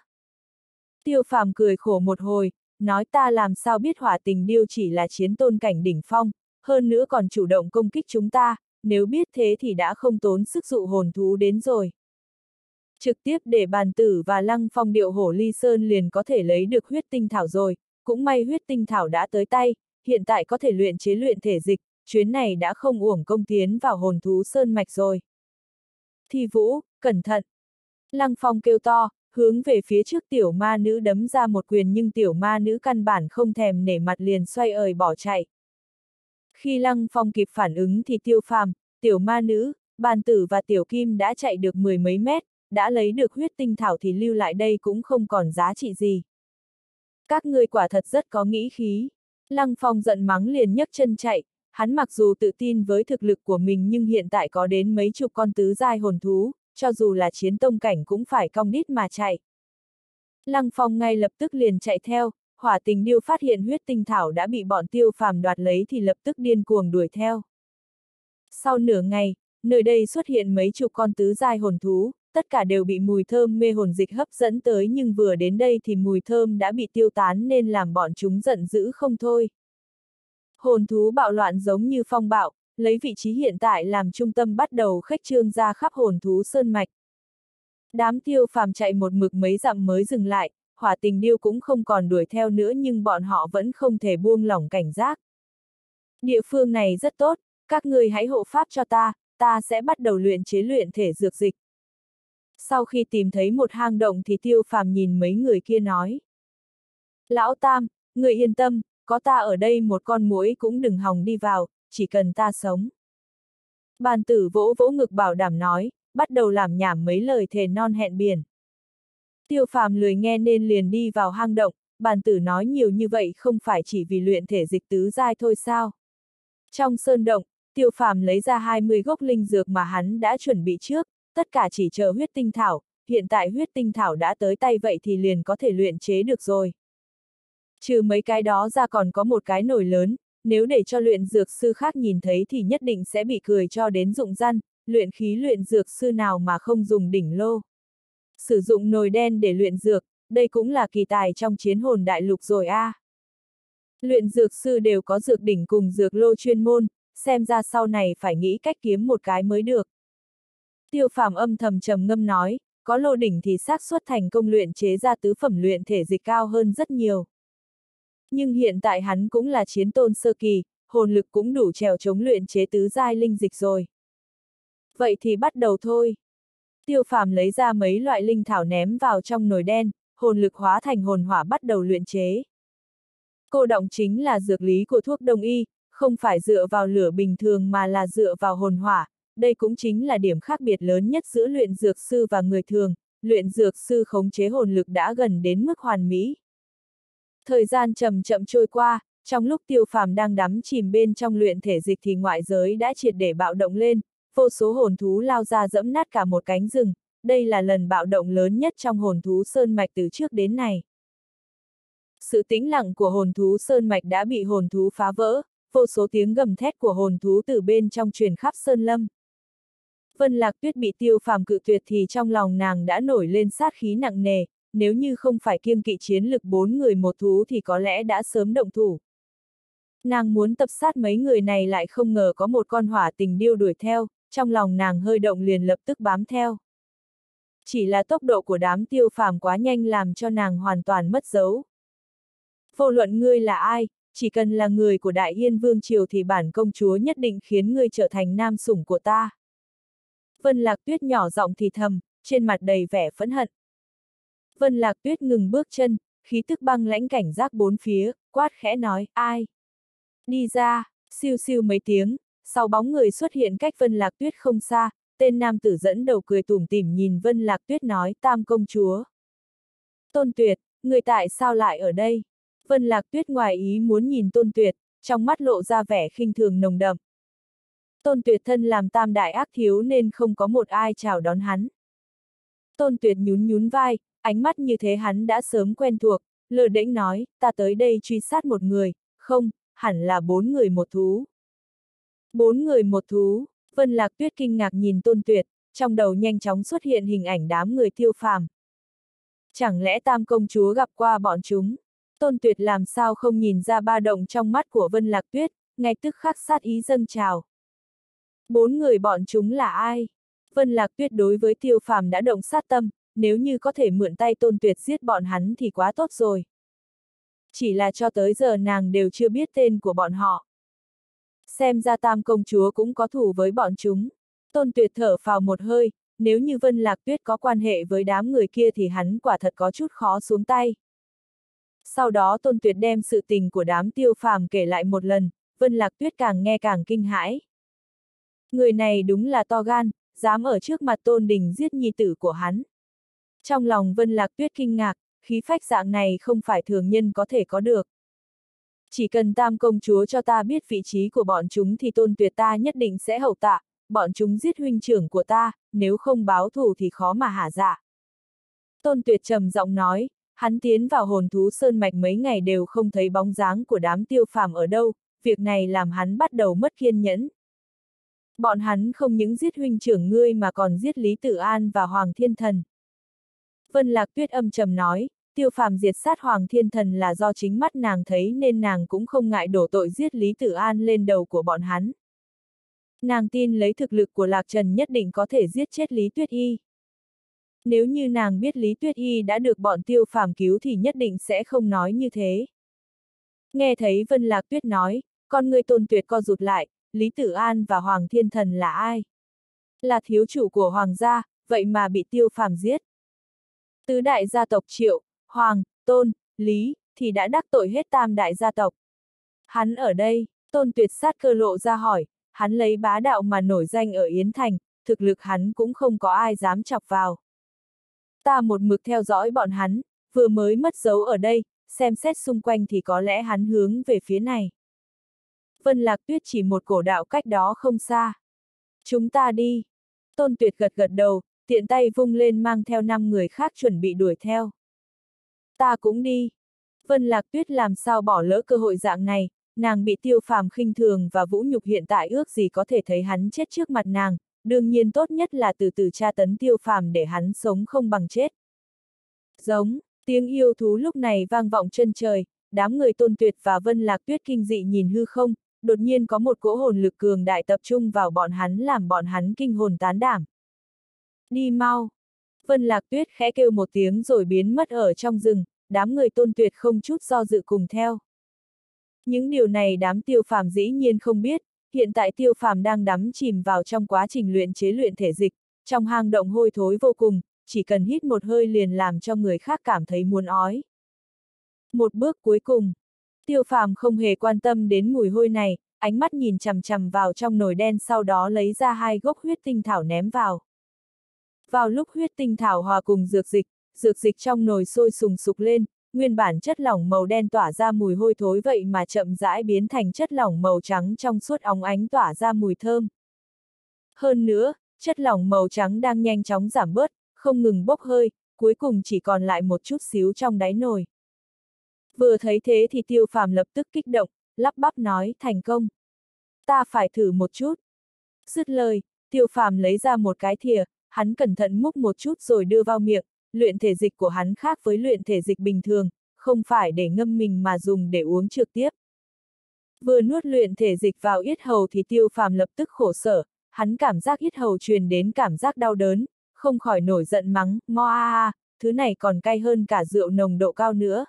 Tiêu phàm cười khổ một hồi, nói ta làm sao biết hỏa tình điêu chỉ là chiến tôn cảnh đỉnh phong, hơn nữa còn chủ động công kích chúng ta, nếu biết thế thì đã không tốn sức dụ hồn thú đến rồi. Trực tiếp để bàn tử và lăng phong điệu hổ ly sơn liền có thể lấy được huyết tinh thảo rồi, cũng may huyết tinh thảo đã tới tay, hiện tại có thể luyện chế luyện thể dịch, chuyến này đã không uổng công tiến vào hồn thú sơn mạch rồi. Thi vũ, cẩn thận! Lăng phong kêu to, hướng về phía trước tiểu ma nữ đấm ra một quyền nhưng tiểu ma nữ căn bản không thèm nể mặt liền xoay ời bỏ chạy. Khi lăng phong kịp phản ứng thì tiêu phàm, tiểu ma nữ, bàn tử và tiểu kim đã chạy được mười mấy mét, đã lấy được huyết tinh thảo thì lưu lại đây cũng không còn giá trị gì. Các ngươi quả thật rất có nghĩ khí. Lăng phong giận mắng liền nhấc chân chạy, hắn mặc dù tự tin với thực lực của mình nhưng hiện tại có đến mấy chục con tứ giai hồn thú, cho dù là chiến tông cảnh cũng phải cong đít mà chạy. Lăng phong ngay lập tức liền chạy theo, hỏa tình điêu phát hiện huyết tinh thảo đã bị bọn tiêu phàm đoạt lấy thì lập tức điên cuồng đuổi theo. Sau nửa ngày, nơi đây xuất hiện mấy chục con tứ giai hồn thú, tất cả đều bị mùi thơm mê hồn dịch hấp dẫn tới nhưng vừa đến đây thì mùi thơm đã bị tiêu tán nên làm bọn chúng giận dữ không thôi. Hồn thú bạo loạn giống như phong bạo, lấy vị trí hiện tại làm trung tâm bắt đầu khách trương ra khắp hồn thú sơn mạch. Đám tiêu phàm chạy một mực mấy dặm mới dừng lại, hỏa tình điêu cũng không còn đuổi theo nữa nhưng bọn họ vẫn không thể buông lỏng cảnh giác. Địa phương này rất tốt, các người hãy hộ pháp cho ta, ta sẽ bắt đầu luyện chế luyện thể dược dịch. Sau khi tìm thấy một hang động thì tiêu phàm nhìn mấy người kia nói. Lão Tam, người yên tâm, có ta ở đây một con muỗi cũng đừng hòng đi vào, chỉ cần ta sống. Bàn tử vỗ vỗ ngực bảo đảm nói, bắt đầu làm nhảm mấy lời thề non hẹn biển. Tiêu phàm lười nghe nên liền đi vào hang động, bàn tử nói nhiều như vậy không phải chỉ vì luyện thể dịch tứ giai thôi sao. Trong sơn động, tiêu phàm lấy ra 20 gốc linh dược mà hắn đã chuẩn bị trước, tất cả chỉ chờ huyết tinh thảo, hiện tại huyết tinh thảo đã tới tay vậy thì liền có thể luyện chế được rồi. Trừ mấy cái đó ra còn có một cái nồi lớn, nếu để cho luyện dược sư khác nhìn thấy thì nhất định sẽ bị cười cho đến rụng răn, luyện khí luyện dược sư nào mà không dùng đỉnh lô. Sử dụng nồi đen để luyện dược, đây cũng là kỳ tài trong chiến hồn đại lục rồi a. À. Luyện dược sư đều có dược đỉnh cùng dược lô chuyên môn, xem ra sau này phải nghĩ cách kiếm một cái mới được. Tiêu phàm âm thầm trầm ngâm nói, có lô đỉnh thì xác suất thành công luyện chế ra tứ phẩm luyện thể dịch cao hơn rất nhiều. Nhưng hiện tại hắn cũng là chiến tôn sơ kỳ, hồn lực cũng đủ trèo chống luyện chế tứ giai linh dịch rồi. Vậy thì bắt đầu thôi. Tiêu phàm lấy ra mấy loại linh thảo ném vào trong nồi đen, hồn lực hóa thành hồn hỏa bắt đầu luyện chế. Cô động chính là dược lý của thuốc đông y, không phải dựa vào lửa bình thường mà là dựa vào hồn hỏa, đây cũng chính là điểm khác biệt lớn nhất giữa luyện dược sư và người thường, luyện dược sư khống chế hồn lực đã gần đến mức hoàn mỹ. Thời gian chậm chậm trôi qua, trong lúc tiêu phàm đang đắm chìm bên trong luyện thể dịch thì ngoại giới đã triệt để bạo động lên, vô số hồn thú lao ra dẫm nát cả một cánh rừng, đây là lần bạo động lớn nhất trong hồn thú sơn mạch từ trước đến nay. Sự tĩnh lặng của hồn thú sơn mạch đã bị hồn thú phá vỡ, vô số tiếng gầm thét của hồn thú từ bên trong truyền khắp sơn lâm. Vân Lạc Tuyết bị tiêu phàm cự tuyệt thì trong lòng nàng đã nổi lên sát khí nặng nề, nếu như không phải kiêng kỵ chiến lực bốn người một thú thì có lẽ đã sớm động thủ. Nàng muốn tập sát mấy người này lại không ngờ có một con hỏa tình điêu đuổi theo, trong lòng nàng hơi động liền lập tức bám theo. Chỉ là tốc độ của đám tiêu phàm quá nhanh làm cho nàng hoàn toàn mất dấu. Vô luận ngươi là ai, chỉ cần là người của Đại Yên Vương Triều thì bản công chúa nhất định khiến ngươi trở thành nam sủng của ta. Vân Lạc Tuyết nhỏ giọng thì thầm, trên mặt đầy vẻ phẫn hận. Vân Lạc Tuyết ngừng bước chân, khí tức băng lãnh cảnh giác bốn phía, quát khẽ nói, ai? Đi ra, siêu siêu mấy tiếng, sau bóng người xuất hiện cách Vân Lạc Tuyết không xa, tên nam tử dẫn đầu cười tủm tỉm nhìn Vân Lạc Tuyết nói tam công chúa. Tôn Tuyệt, người tại sao lại ở đây? Vân Lạc Tuyết ngoài ý muốn nhìn Tôn Tuyệt, trong mắt lộ ra vẻ khinh thường nồng đậm. Tôn Tuyệt thân làm tam đại ác thiếu nên không có một ai chào đón hắn. Tôn Tuyệt nhún nhún vai, ánh mắt như thế hắn đã sớm quen thuộc, lờ đễnh nói, ta tới đây truy sát một người, không, hẳn là bốn người một thú. Bốn người một thú, Vân Lạc Tuyết kinh ngạc nhìn Tôn Tuyệt, trong đầu nhanh chóng xuất hiện hình ảnh đám người tiêu phàm. Chẳng lẽ Tam Công Chúa gặp qua bọn chúng? Tôn Tuyệt làm sao không nhìn ra ba động trong mắt của Vân Lạc Tuyết, ngay tức khắc sát ý dâng trào. Bốn người bọn chúng là ai? Vân Lạc Tuyết đối với tiêu phàm đã động sát tâm, nếu như có thể mượn tay Tôn Tuyệt giết bọn hắn thì quá tốt rồi. Chỉ là cho tới giờ nàng đều chưa biết tên của bọn họ. Xem ra Tam Công Chúa cũng có thủ với bọn chúng. Tôn Tuyệt thở phào một hơi, nếu như Vân Lạc Tuyết có quan hệ với đám người kia thì hắn quả thật có chút khó xuống tay. Sau đó Tôn Tuyệt đem sự tình của đám tiêu phàm kể lại một lần, Vân Lạc Tuyết càng nghe càng kinh hãi. Người này đúng là to gan, dám ở trước mặt Tôn Đình giết nhi tử của hắn. Trong lòng Vân Lạc Tuyết kinh ngạc, khí phách dạng này không phải thường nhân có thể có được. Chỉ cần tam công chúa cho ta biết vị trí của bọn chúng thì tôn tuyệt ta nhất định sẽ hậu tạ, bọn chúng giết huynh trưởng của ta, nếu không báo thù thì khó mà hả dạ. Tôn tuyệt trầm giọng nói, hắn tiến vào hồn thú sơn mạch mấy ngày đều không thấy bóng dáng của đám tiêu phàm ở đâu, việc này làm hắn bắt đầu mất kiên nhẫn. Bọn hắn không những giết huynh trưởng ngươi mà còn giết Lý Tử An và Hoàng Thiên Thần. Vân Lạc Tuyết âm trầm nói, tiêu phàm diệt sát Hoàng Thiên Thần là do chính mắt nàng thấy nên nàng cũng không ngại đổ tội giết Lý Tử An lên đầu của bọn hắn. Nàng tin lấy thực lực của Lạc Trần nhất định có thể giết chết Lý Tuyết Y. Nếu như nàng biết Lý Tuyết Y đã được bọn tiêu phàm cứu thì nhất định sẽ không nói như thế. Nghe thấy Vân Lạc Tuyết nói, con người tôn tuyệt co rụt lại, Lý Tử An và Hoàng Thiên Thần là ai? Là thiếu chủ của Hoàng gia, vậy mà bị tiêu phàm giết. Tứ đại gia tộc Triệu, Hoàng, Tôn, Lý, thì đã đắc tội hết tam đại gia tộc. Hắn ở đây, Tôn tuyệt sát cơ lộ ra hỏi, hắn lấy bá đạo mà nổi danh ở Yến Thành, thực lực hắn cũng không có ai dám chọc vào. Ta một mực theo dõi bọn hắn, vừa mới mất dấu ở đây, xem xét xung quanh thì có lẽ hắn hướng về phía này. Vân Lạc Tuyết chỉ một cổ đạo cách đó không xa. Chúng ta đi. Tôn Tuyệt gật gật đầu, tiện tay vung lên mang theo năm người khác chuẩn bị đuổi theo. Ta cũng đi. Vân Lạc Tuyết làm sao bỏ lỡ cơ hội dạng này, nàng bị tiêu phàm khinh thường và vũ nhục hiện tại ước gì có thể thấy hắn chết trước mặt nàng, đương nhiên tốt nhất là từ từ tra tấn tiêu phàm để hắn sống không bằng chết. Giống, tiếng yêu thú lúc này vang vọng chân trời, đám người tôn tuyệt và vân lạc tuyết kinh dị nhìn hư không, đột nhiên có một cỗ hồn lực cường đại tập trung vào bọn hắn làm bọn hắn kinh hồn tán đảm. Đi mau! Vân lạc tuyết khẽ kêu một tiếng rồi biến mất ở trong rừng, đám người tôn tuyệt không chút do dự cùng theo. Những điều này đám tiêu phàm dĩ nhiên không biết, hiện tại tiêu phàm đang đắm chìm vào trong quá trình luyện chế luyện thể dịch, trong hang động hôi thối vô cùng, chỉ cần hít một hơi liền làm cho người khác cảm thấy muốn ói. Một bước cuối cùng, tiêu phàm không hề quan tâm đến mùi hôi này, ánh mắt nhìn chằm chằm vào trong nồi đen sau đó lấy ra hai gốc huyết tinh thảo ném vào. Vào lúc huyết tinh thảo hòa cùng dược dịch, dược dịch trong nồi sôi sùng sục lên, nguyên bản chất lỏng màu đen tỏa ra mùi hôi thối vậy mà chậm rãi biến thành chất lỏng màu trắng trong suốt óng ánh tỏa ra mùi thơm. Hơn nữa, chất lỏng màu trắng đang nhanh chóng giảm bớt, không ngừng bốc hơi, cuối cùng chỉ còn lại một chút xíu trong đáy nồi. Vừa thấy thế thì tiêu phàm lập tức kích động, lắp bắp nói thành công. Ta phải thử một chút. Dứt lời, tiêu phàm lấy ra một cái thìa, hắn cẩn thận múc một chút rồi đưa vào miệng, luyện thể dịch của hắn khác với luyện thể dịch bình thường, không phải để ngâm mình mà dùng để uống trực tiếp. Vừa nuốt luyện thể dịch vào yết hầu thì tiêu phàm lập tức khổ sở, hắn cảm giác yết hầu truyền đến cảm giác đau đớn, không khỏi nổi giận mắng, mo a a, thứ này còn cay hơn cả rượu nồng độ cao nữa.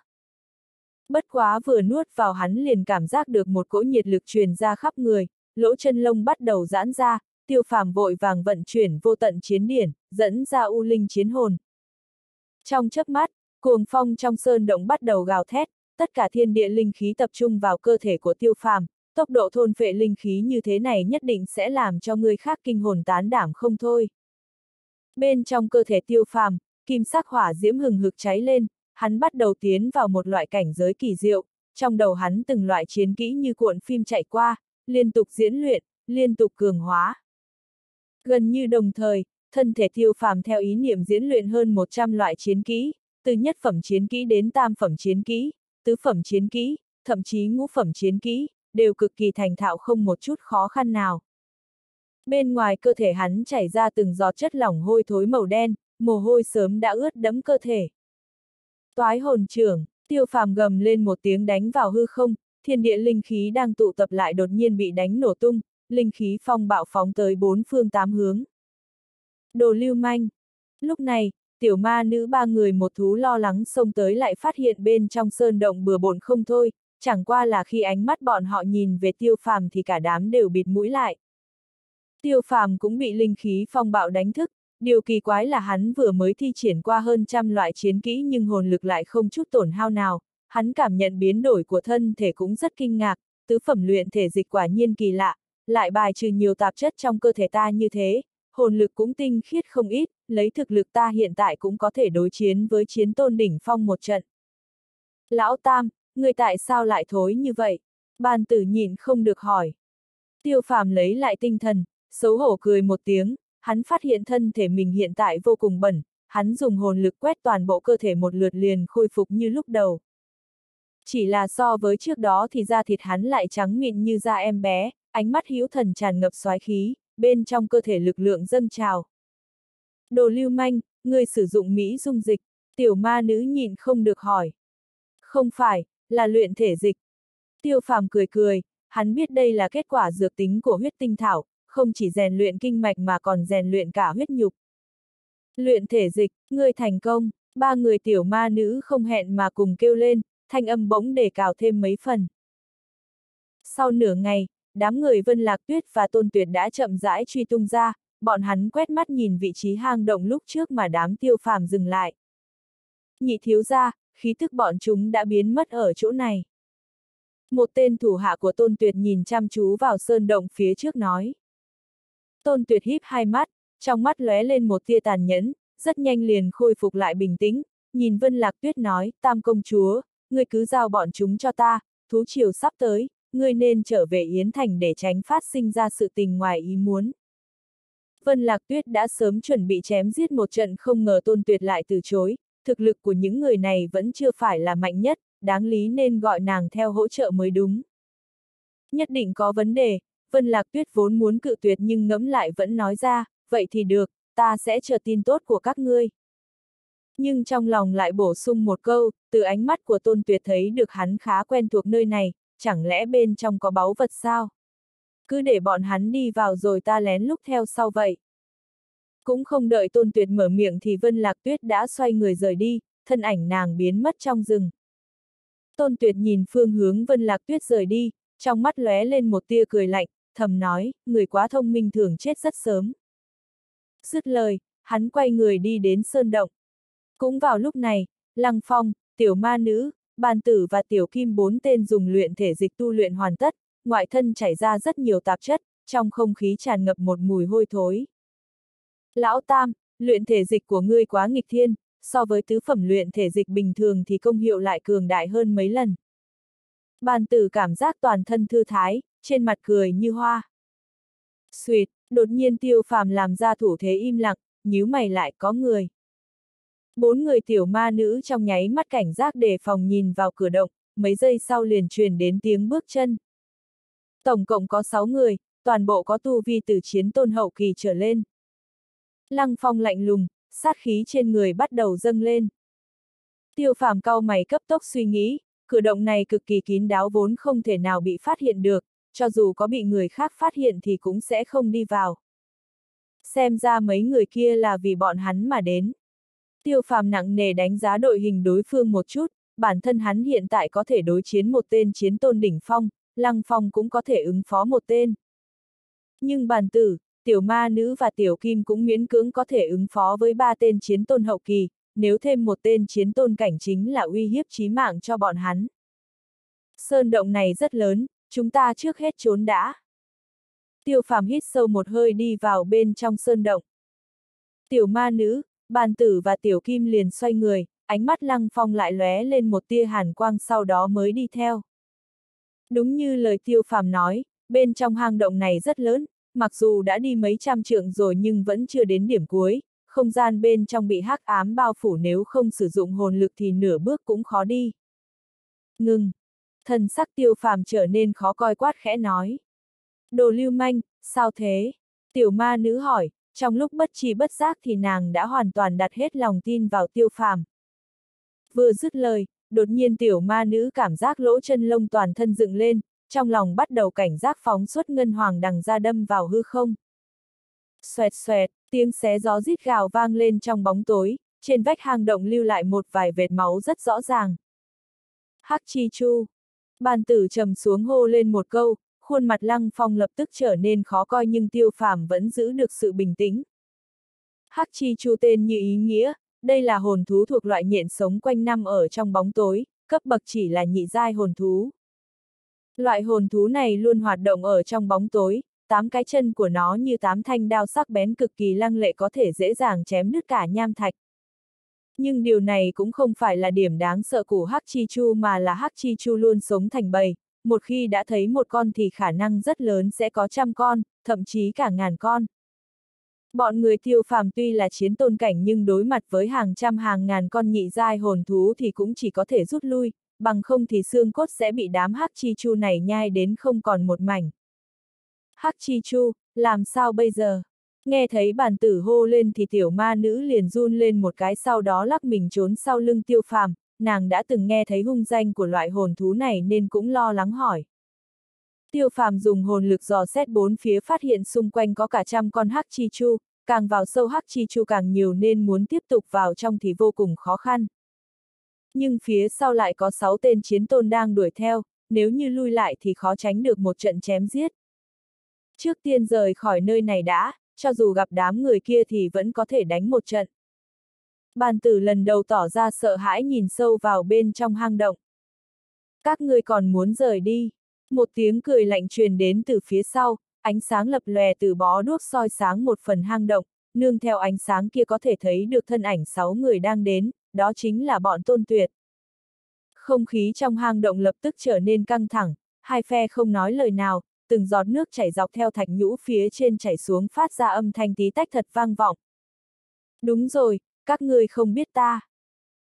Bất quá vừa nuốt vào hắn liền cảm giác được một cỗ nhiệt lực truyền ra khắp người, lỗ chân lông bắt đầu giãn ra, tiêu phàm vội vàng vận chuyển vô tận chiến điển, dẫn ra u linh chiến hồn. Trong chớp mắt, cuồng phong trong sơn động bắt đầu gào thét, tất cả thiên địa linh khí tập trung vào cơ thể của tiêu phàm, tốc độ thôn phệ linh khí như thế này nhất định sẽ làm cho người khác kinh hồn tán đảm không thôi. Bên trong cơ thể tiêu phàm, kim sắc hỏa diễm hừng hực cháy lên, hắn bắt đầu tiến vào một loại cảnh giới kỳ diệu, trong đầu hắn từng loại chiến kỹ như cuộn phim chạy qua, liên tục diễn luyện, liên tục cường hóa. Gần như đồng thời, thân thể tiêu phàm theo ý niệm diễn luyện hơn 100 loại chiến kỹ, từ nhất phẩm chiến kỹ đến tam phẩm chiến kỹ, tứ phẩm chiến kỹ, thậm chí ngũ phẩm chiến kỹ, đều cực kỳ thành thạo không một chút khó khăn nào. Bên ngoài cơ thể hắn chảy ra từng giọt chất lỏng hôi thối màu đen, mồ hôi sớm đã ướt đẫm cơ thể. Toái hồn trưởng, tiêu phàm gầm lên một tiếng đánh vào hư không, thiên địa linh khí đang tụ tập lại đột nhiên bị đánh nổ tung, linh khí phong bạo phóng tới bốn phương tám hướng. Đồ lưu manh. Lúc này, tiểu ma nữ ba người một thú lo lắng xông tới lại phát hiện bên trong sơn động bừa bộn không thôi, chẳng qua là khi ánh mắt bọn họ nhìn về tiêu phàm thì cả đám đều bịt mũi lại. Tiêu phàm cũng bị linh khí phong bạo đánh thức, điều kỳ quái là hắn vừa mới thi triển qua hơn trăm loại chiến kỹ nhưng hồn lực lại không chút tổn hao nào, hắn cảm nhận biến đổi của thân thể cũng rất kinh ngạc, tứ phẩm luyện thể dịch quả nhiên kỳ lạ, lại bài trừ nhiều tạp chất trong cơ thể ta như thế, hồn lực cũng tinh khiết không ít, lấy thực lực ta hiện tại cũng có thể đối chiến với chiến tôn đỉnh phong một trận. Lão Tam, người tại sao lại thối như vậy? Bàn tử nhìn không được hỏi. Tiêu phàm lấy lại tinh thần, xấu hổ cười một tiếng, hắn phát hiện thân thể mình hiện tại vô cùng bẩn, hắn dùng hồn lực quét toàn bộ cơ thể một lượt liền khôi phục như lúc đầu. Chỉ là so với trước đó thì da thịt hắn lại trắng mịn như da em bé, ánh mắt hữu thần tràn ngập xoái khí, bên trong cơ thể lực lượng dâng trào. Đồ lưu manh, người sử dụng Mỹ dung dịch, tiểu ma nữ nhịn không được hỏi. Không phải, là luyện thể dịch. Tiêu phàm cười cười, hắn biết đây là kết quả dược tính của huyết tinh thảo, không chỉ rèn luyện kinh mạch mà còn rèn luyện cả huyết nhục. Luyện thể dịch, người thành công, ba người tiểu ma nữ không hẹn mà cùng kêu lên, thanh âm bỗng để cào thêm mấy phần. Sau nửa ngày, đám người Vân Lạc Tuyết và Tôn Tuyệt đã chậm rãi truy tung ra, bọn hắn quét mắt nhìn vị trí hang động lúc trước mà đám tiêu phàm dừng lại. Nhị thiếu ra, khí thức bọn chúng đã biến mất ở chỗ này. Một tên thủ hạ của Tôn Tuyệt nhìn chăm chú vào sơn động phía trước nói. Tôn Tuyệt híp hai mắt, trong mắt lóe lên một tia tàn nhẫn, rất nhanh liền khôi phục lại bình tĩnh, nhìn Vân Lạc Tuyết nói, Tam công chúa, ngươi cứ giao bọn chúng cho ta, thú triều sắp tới, ngươi nên trở về Yến Thành để tránh phát sinh ra sự tình ngoài ý muốn. Vân Lạc Tuyết đã sớm chuẩn bị chém giết một trận không ngờ Tôn Tuyệt lại từ chối, thực lực của những người này vẫn chưa phải là mạnh nhất, đáng lý nên gọi nàng theo hỗ trợ mới đúng. Nhất định có vấn đề, Vân Lạc Tuyết vốn muốn cự tuyệt nhưng ngẫm lại vẫn nói ra, vậy thì được, ta sẽ chờ tin tốt của các ngươi. Nhưng trong lòng lại bổ sung một câu, từ ánh mắt của Tôn Tuyệt thấy được hắn khá quen thuộc nơi này, chẳng lẽ bên trong có báu vật sao? Cứ để bọn hắn đi vào rồi ta lén lúc theo sau vậy. Cũng không đợi Tôn Tuyệt mở miệng thì Vân Lạc Tuyết đã xoay người rời đi, thân ảnh nàng biến mất trong rừng. Tôn Tuyệt nhìn phương hướng Vân Lạc Tuyết rời đi, trong mắt lóe lên một tia cười lạnh, thầm nói, người quá thông minh thường chết rất sớm. Dứt lời, hắn quay người đi đến sơn động. Cũng vào lúc này, Lăng Phong, Tiểu Ma Nữ, Bàn Tử và Tiểu Kim bốn tên dùng luyện thể dịch tu luyện hoàn tất, ngoại thân chảy ra rất nhiều tạp chất, trong không khí tràn ngập một mùi hôi thối. Lão Tam, luyện thể dịch của ngươi quá nghịch thiên, so với tứ phẩm luyện thể dịch bình thường thì công hiệu lại cường đại hơn mấy lần. Bàn tử cảm giác toàn thân thư thái, trên mặt cười như hoa. Xuyệt, đột nhiên tiêu phàm làm ra thủ thế im lặng, nhíu mày lại có người. Bốn người tiểu ma nữ trong nháy mắt cảnh giác đề phòng nhìn vào cửa động, mấy giây sau liền truyền đến tiếng bước chân. Tổng cộng có sáu người, toàn bộ có tu vi từ chiến tôn hậu kỳ trở lên. Lăng phong lạnh lùng, sát khí trên người bắt đầu dâng lên. Tiêu phàm cao mày cấp tốc suy nghĩ, cửa động này cực kỳ kín đáo vốn không thể nào bị phát hiện được, cho dù có bị người khác phát hiện thì cũng sẽ không đi vào. Xem ra mấy người kia là vì bọn hắn mà đến. Tiêu phàm nặng nề đánh giá đội hình đối phương một chút, bản thân hắn hiện tại có thể đối chiến một tên chiến tôn đỉnh phong, lăng phong cũng có thể ứng phó một tên. Nhưng bàn tử, tiểu ma nữ và tiểu kim cũng miễn cưỡng có thể ứng phó với ba tên chiến tôn hậu kỳ, nếu thêm một tên chiến tôn cảnh chính là uy hiếp chí mạng cho bọn hắn. Sơn động này rất lớn, chúng ta trước hết trốn đã. Tiêu phàm hít sâu một hơi đi vào bên trong sơn động. Tiểu ma nữ, bàn tử và tiểu kim liền xoay người, ánh mắt lăng phong lại lóe lên một tia hàn quang sau đó mới đi theo. Đúng như lời tiêu phàm nói, bên trong hang động này rất lớn, mặc dù đã đi mấy trăm trượng rồi nhưng vẫn chưa đến điểm cuối, không gian bên trong bị hắc ám bao phủ nếu không sử dụng hồn lực thì nửa bước cũng khó đi. Ngừng! Thần sắc tiêu phàm trở nên khó coi quát khẽ nói. Đồ lưu manh, sao thế? Tiểu ma nữ hỏi, trong lúc bất chi bất giác thì nàng đã hoàn toàn đặt hết lòng tin vào tiêu phàm. Vừa dứt lời, đột nhiên tiểu ma nữ cảm giác lỗ chân lông toàn thân dựng lên, trong lòng bắt đầu cảnh giác phóng xuất ngân hoàng đằng ra đâm vào hư không. Xoẹt xoẹt, tiếng xé gió rít gào vang lên trong bóng tối, trên vách hang động lưu lại một vài vệt máu rất rõ ràng. Hắc chi chu. Bàn tử trầm xuống hô lên một câu, khuôn mặt lăng phong lập tức trở nên khó coi nhưng tiêu phàm vẫn giữ được sự bình tĩnh. Hắc chi chu tên như ý nghĩa, đây là hồn thú thuộc loại nhện sống quanh năm ở trong bóng tối, cấp bậc chỉ là nhị giai hồn thú. Loại hồn thú này luôn hoạt động ở trong bóng tối, tám cái chân của nó như tám thanh đao sắc bén cực kỳ lăng lệ có thể dễ dàng chém nứt cả nham thạch. Nhưng điều này cũng không phải là điểm đáng sợ của Hắc Chi Chu mà là Hắc Chi Chu luôn sống thành bầy, một khi đã thấy một con thì khả năng rất lớn sẽ có trăm con, thậm chí cả ngàn con. Bọn người tiêu phàm tuy là chiến tôn cảnh nhưng đối mặt với hàng trăm hàng ngàn con nhị giai hồn thú thì cũng chỉ có thể rút lui, bằng không thì xương cốt sẽ bị đám hắc chi chu này nhai đến không còn một mảnh. Hắc chi chu, làm sao bây giờ? Nghe thấy bàn tử hô lên thì tiểu ma nữ liền run lên một cái sau đó lắc mình trốn sau lưng tiêu phàm, nàng đã từng nghe thấy hung danh của loại hồn thú này nên cũng lo lắng hỏi. Tiêu phàm dùng hồn lực dò xét bốn phía phát hiện xung quanh có cả trăm con hắc chi chu, càng vào sâu hắc chi chu càng nhiều nên muốn tiếp tục vào trong thì vô cùng khó khăn. Nhưng phía sau lại có sáu tên chiến tôn đang đuổi theo, nếu như lui lại thì khó tránh được một trận chém giết. Trước tiên rời khỏi nơi này đã, cho dù gặp đám người kia thì vẫn có thể đánh một trận. Bàn tử lần đầu tỏ ra sợ hãi nhìn sâu vào bên trong hang động. Các ngươi còn muốn rời đi. Một tiếng cười lạnh truyền đến từ phía sau, ánh sáng lập lòe từ bó đuốc soi sáng một phần hang động, nương theo ánh sáng kia có thể thấy được thân ảnh sáu người đang đến, đó chính là bọn tôn tuyệt. Không khí trong hang động lập tức trở nên căng thẳng, hai phe không nói lời nào, từng giọt nước chảy dọc theo thạch nhũ phía trên chảy xuống phát ra âm thanh tí tách thật vang vọng. Đúng rồi, các ngươi không biết ta.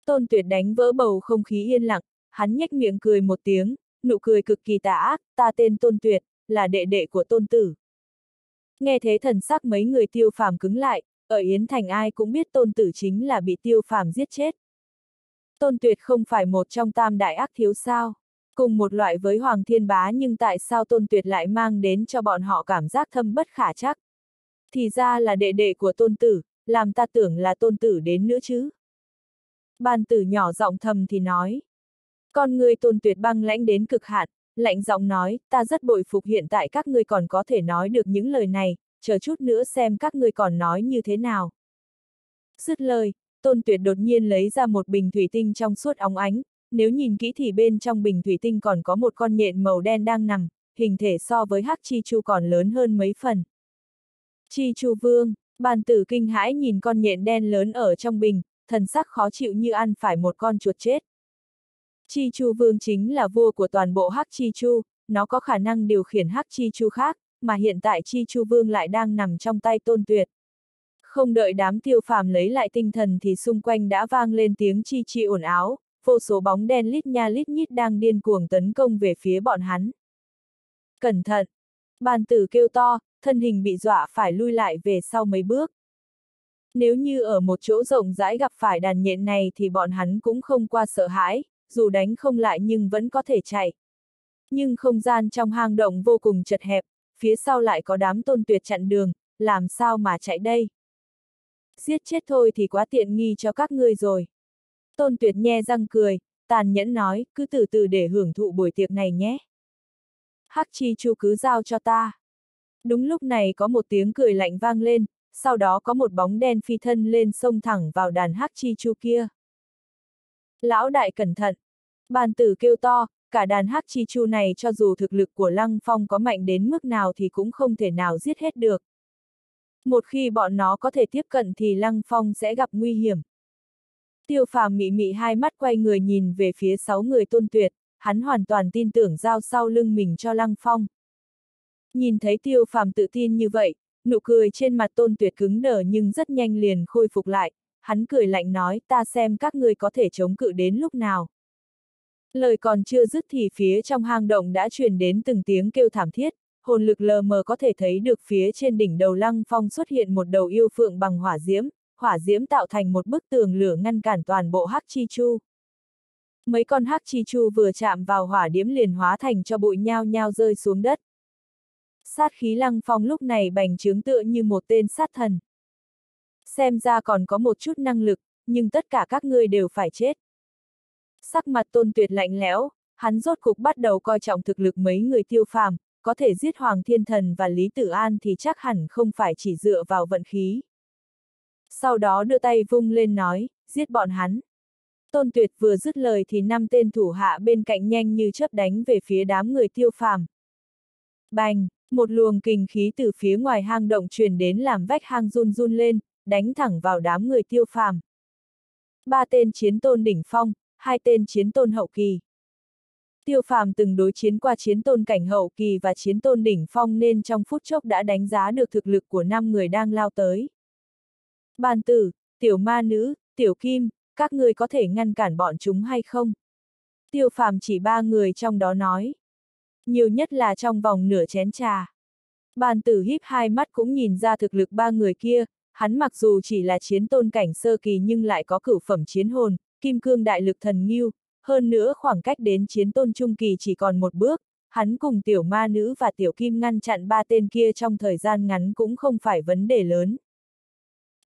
Tôn tuyệt đánh vỡ bầu không khí yên lặng, hắn nhếch miệng cười một tiếng, nụ cười cực kỳ tà ác, ta tên tôn tuyệt, là đệ đệ của tôn tử. Nghe thế thần sắc mấy người tiêu phàm cứng lại, ở Yến Thành ai cũng biết tôn tử chính là bị tiêu phàm giết chết. Tôn tuyệt không phải một trong tam đại ác thiếu sao. Cùng một loại với Hoàng Thiên Bá nhưng tại sao tôn tuyệt lại mang đến cho bọn họ cảm giác thâm bất khả chắc. Thì ra là đệ đệ của tôn tử, làm ta tưởng là tôn tử đến nữa chứ. Ban tử nhỏ giọng thầm thì nói. Con người tôn tuyệt băng lãnh đến cực hạn, lạnh giọng nói, ta rất bội phục hiện tại các ngươi còn có thể nói được những lời này, chờ chút nữa xem các ngươi còn nói như thế nào. Dứt lời, tôn tuyệt đột nhiên lấy ra một bình thủy tinh trong suốt óng ánh, nếu nhìn kỹ thì bên trong bình thủy tinh còn có một con nhện màu đen đang nằm, hình thể so với hắc chi chu còn lớn hơn mấy phần. Chi chu vương, bàn tử kinh hãi nhìn con nhện đen lớn ở trong bình, thần sắc khó chịu như ăn phải một con chuột chết. Chi chu vương chính là vua của toàn bộ hắc chi chu, nó có khả năng điều khiển hắc chi chu khác, mà hiện tại chi chu vương lại đang nằm trong tay tôn tuyệt. Không đợi đám tiêu phàm lấy lại tinh thần thì xung quanh đã vang lên tiếng chi chi ồn áo, vô số bóng đen lít nha lít nhít đang điên cuồng tấn công về phía bọn hắn. Cẩn thận! Bàn tử kêu to, thân hình bị dọa phải lui lại về sau mấy bước. Nếu như ở một chỗ rộng rãi gặp phải đàn nhện này thì bọn hắn cũng không qua sợ hãi, dù đánh không lại nhưng vẫn có thể chạy. Nhưng không gian trong hang động vô cùng chật hẹp, phía sau lại có đám tôn tuyệt chặn đường, làm sao mà chạy đây? Giết chết thôi thì quá tiện nghi cho các ngươi rồi. Tôn tuyệt nhe răng cười, tàn nhẫn nói, cứ từ từ để hưởng thụ buổi tiệc này nhé. Hắc chi chu cứ giao cho ta. Đúng lúc này có một tiếng cười lạnh vang lên, sau đó có một bóng đen phi thân lên sông thẳng vào đàn hắc chi chu kia. Lão đại cẩn thận! Bàn tử kêu to, cả đàn hắc chi chu này cho dù thực lực của Lăng Phong có mạnh đến mức nào thì cũng không thể nào giết hết được. Một khi bọn nó có thể tiếp cận thì Lăng Phong sẽ gặp nguy hiểm. Tiêu phàm mị mị hai mắt quay người nhìn về phía sáu người tôn tuyệt, hắn hoàn toàn tin tưởng giao sau lưng mình cho Lăng Phong. Nhìn thấy tiêu phàm tự tin như vậy, nụ cười trên mặt tôn tuyệt cứng đờ nhưng rất nhanh liền khôi phục lại, hắn cười lạnh nói ta xem các ngươi có thể chống cự đến lúc nào. Lời còn chưa dứt thì phía trong hang động đã truyền đến từng tiếng kêu thảm thiết, hồn lực lờ mờ có thể thấy được phía trên đỉnh đầu lăng phong xuất hiện một đầu yêu phượng bằng hỏa diễm, hỏa diễm tạo thành một bức tường lửa ngăn cản toàn bộ hắc chi chu. Mấy con hắc chi chu vừa chạm vào hỏa diễm liền hóa thành cho bụi nhao nhao rơi xuống đất. Sát khí lăng phong lúc này bành trướng tựa như một tên sát thần. Xem ra còn có một chút năng lực, nhưng tất cả các ngươi đều phải chết. Sắc mặt tôn tuyệt lạnh lẽo, hắn rốt cục bắt đầu coi trọng thực lực mấy người tiêu phàm, có thể giết Hoàng Thiên Thần và Lý Tử An thì chắc hẳn không phải chỉ dựa vào vận khí. Sau đó đưa tay vung lên nói, giết bọn hắn. Tôn Tuyệt vừa dứt lời thì năm tên thủ hạ bên cạnh nhanh như chớp đánh về phía đám người tiêu phàm. Bành, một luồng kinh khí từ phía ngoài hang động truyền đến làm vách hang run run lên, đánh thẳng vào đám người tiêu phàm. Ba tên chiến tôn đỉnh phong, hai tên chiến tôn hậu kỳ. Tiêu phàm từng đối chiến qua chiến tôn cảnh hậu kỳ và chiến tôn đỉnh phong nên trong phút chốc đã đánh giá được thực lực của năm người đang lao tới. Bàn tử, tiểu ma nữ, tiểu kim, các người có thể ngăn cản bọn chúng hay không? Tiêu phàm chỉ ba người trong đó nói. Nhiều nhất là trong vòng nửa chén trà. Bàn tử híp hai mắt cũng nhìn ra thực lực ba người kia, hắn mặc dù chỉ là chiến tôn cảnh sơ kỳ nhưng lại có cửu phẩm chiến hồn, kim cương đại lực thần nghiêu, hơn nữa khoảng cách đến chiến tôn trung kỳ chỉ còn một bước, hắn cùng tiểu ma nữ và tiểu kim ngăn chặn ba tên kia trong thời gian ngắn cũng không phải vấn đề lớn.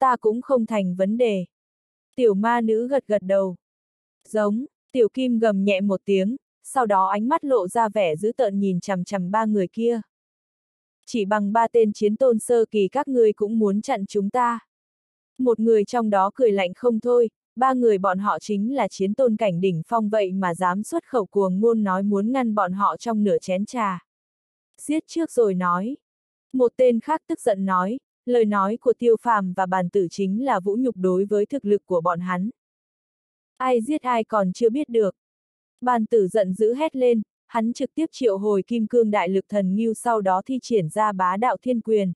Ta cũng không thành vấn đề. Tiểu ma nữ gật gật đầu. Giống, tiểu kim gầm nhẹ một tiếng, sau đó ánh mắt lộ ra vẻ dữ tợn nhìn chằm chằm ba người kia. Chỉ bằng ba tên chiến tôn sơ kỳ các ngươi cũng muốn chặn chúng ta. Một người trong đó cười lạnh không thôi, ba người bọn họ chính là chiến tôn cảnh đỉnh phong vậy mà dám xuất khẩu cuồng ngôn nói muốn ngăn bọn họ trong nửa chén trà. Giết trước rồi nói. Một tên khác tức giận nói, lời nói của tiêu phàm và bàn tử chính là vũ nhục đối với thực lực của bọn hắn. Ai giết ai còn chưa biết được. Bàn tử giận dữ hét lên, hắn trực tiếp triệu hồi kim cương đại lực thần nghiêu sau đó thi triển ra bá đạo thiên quyền.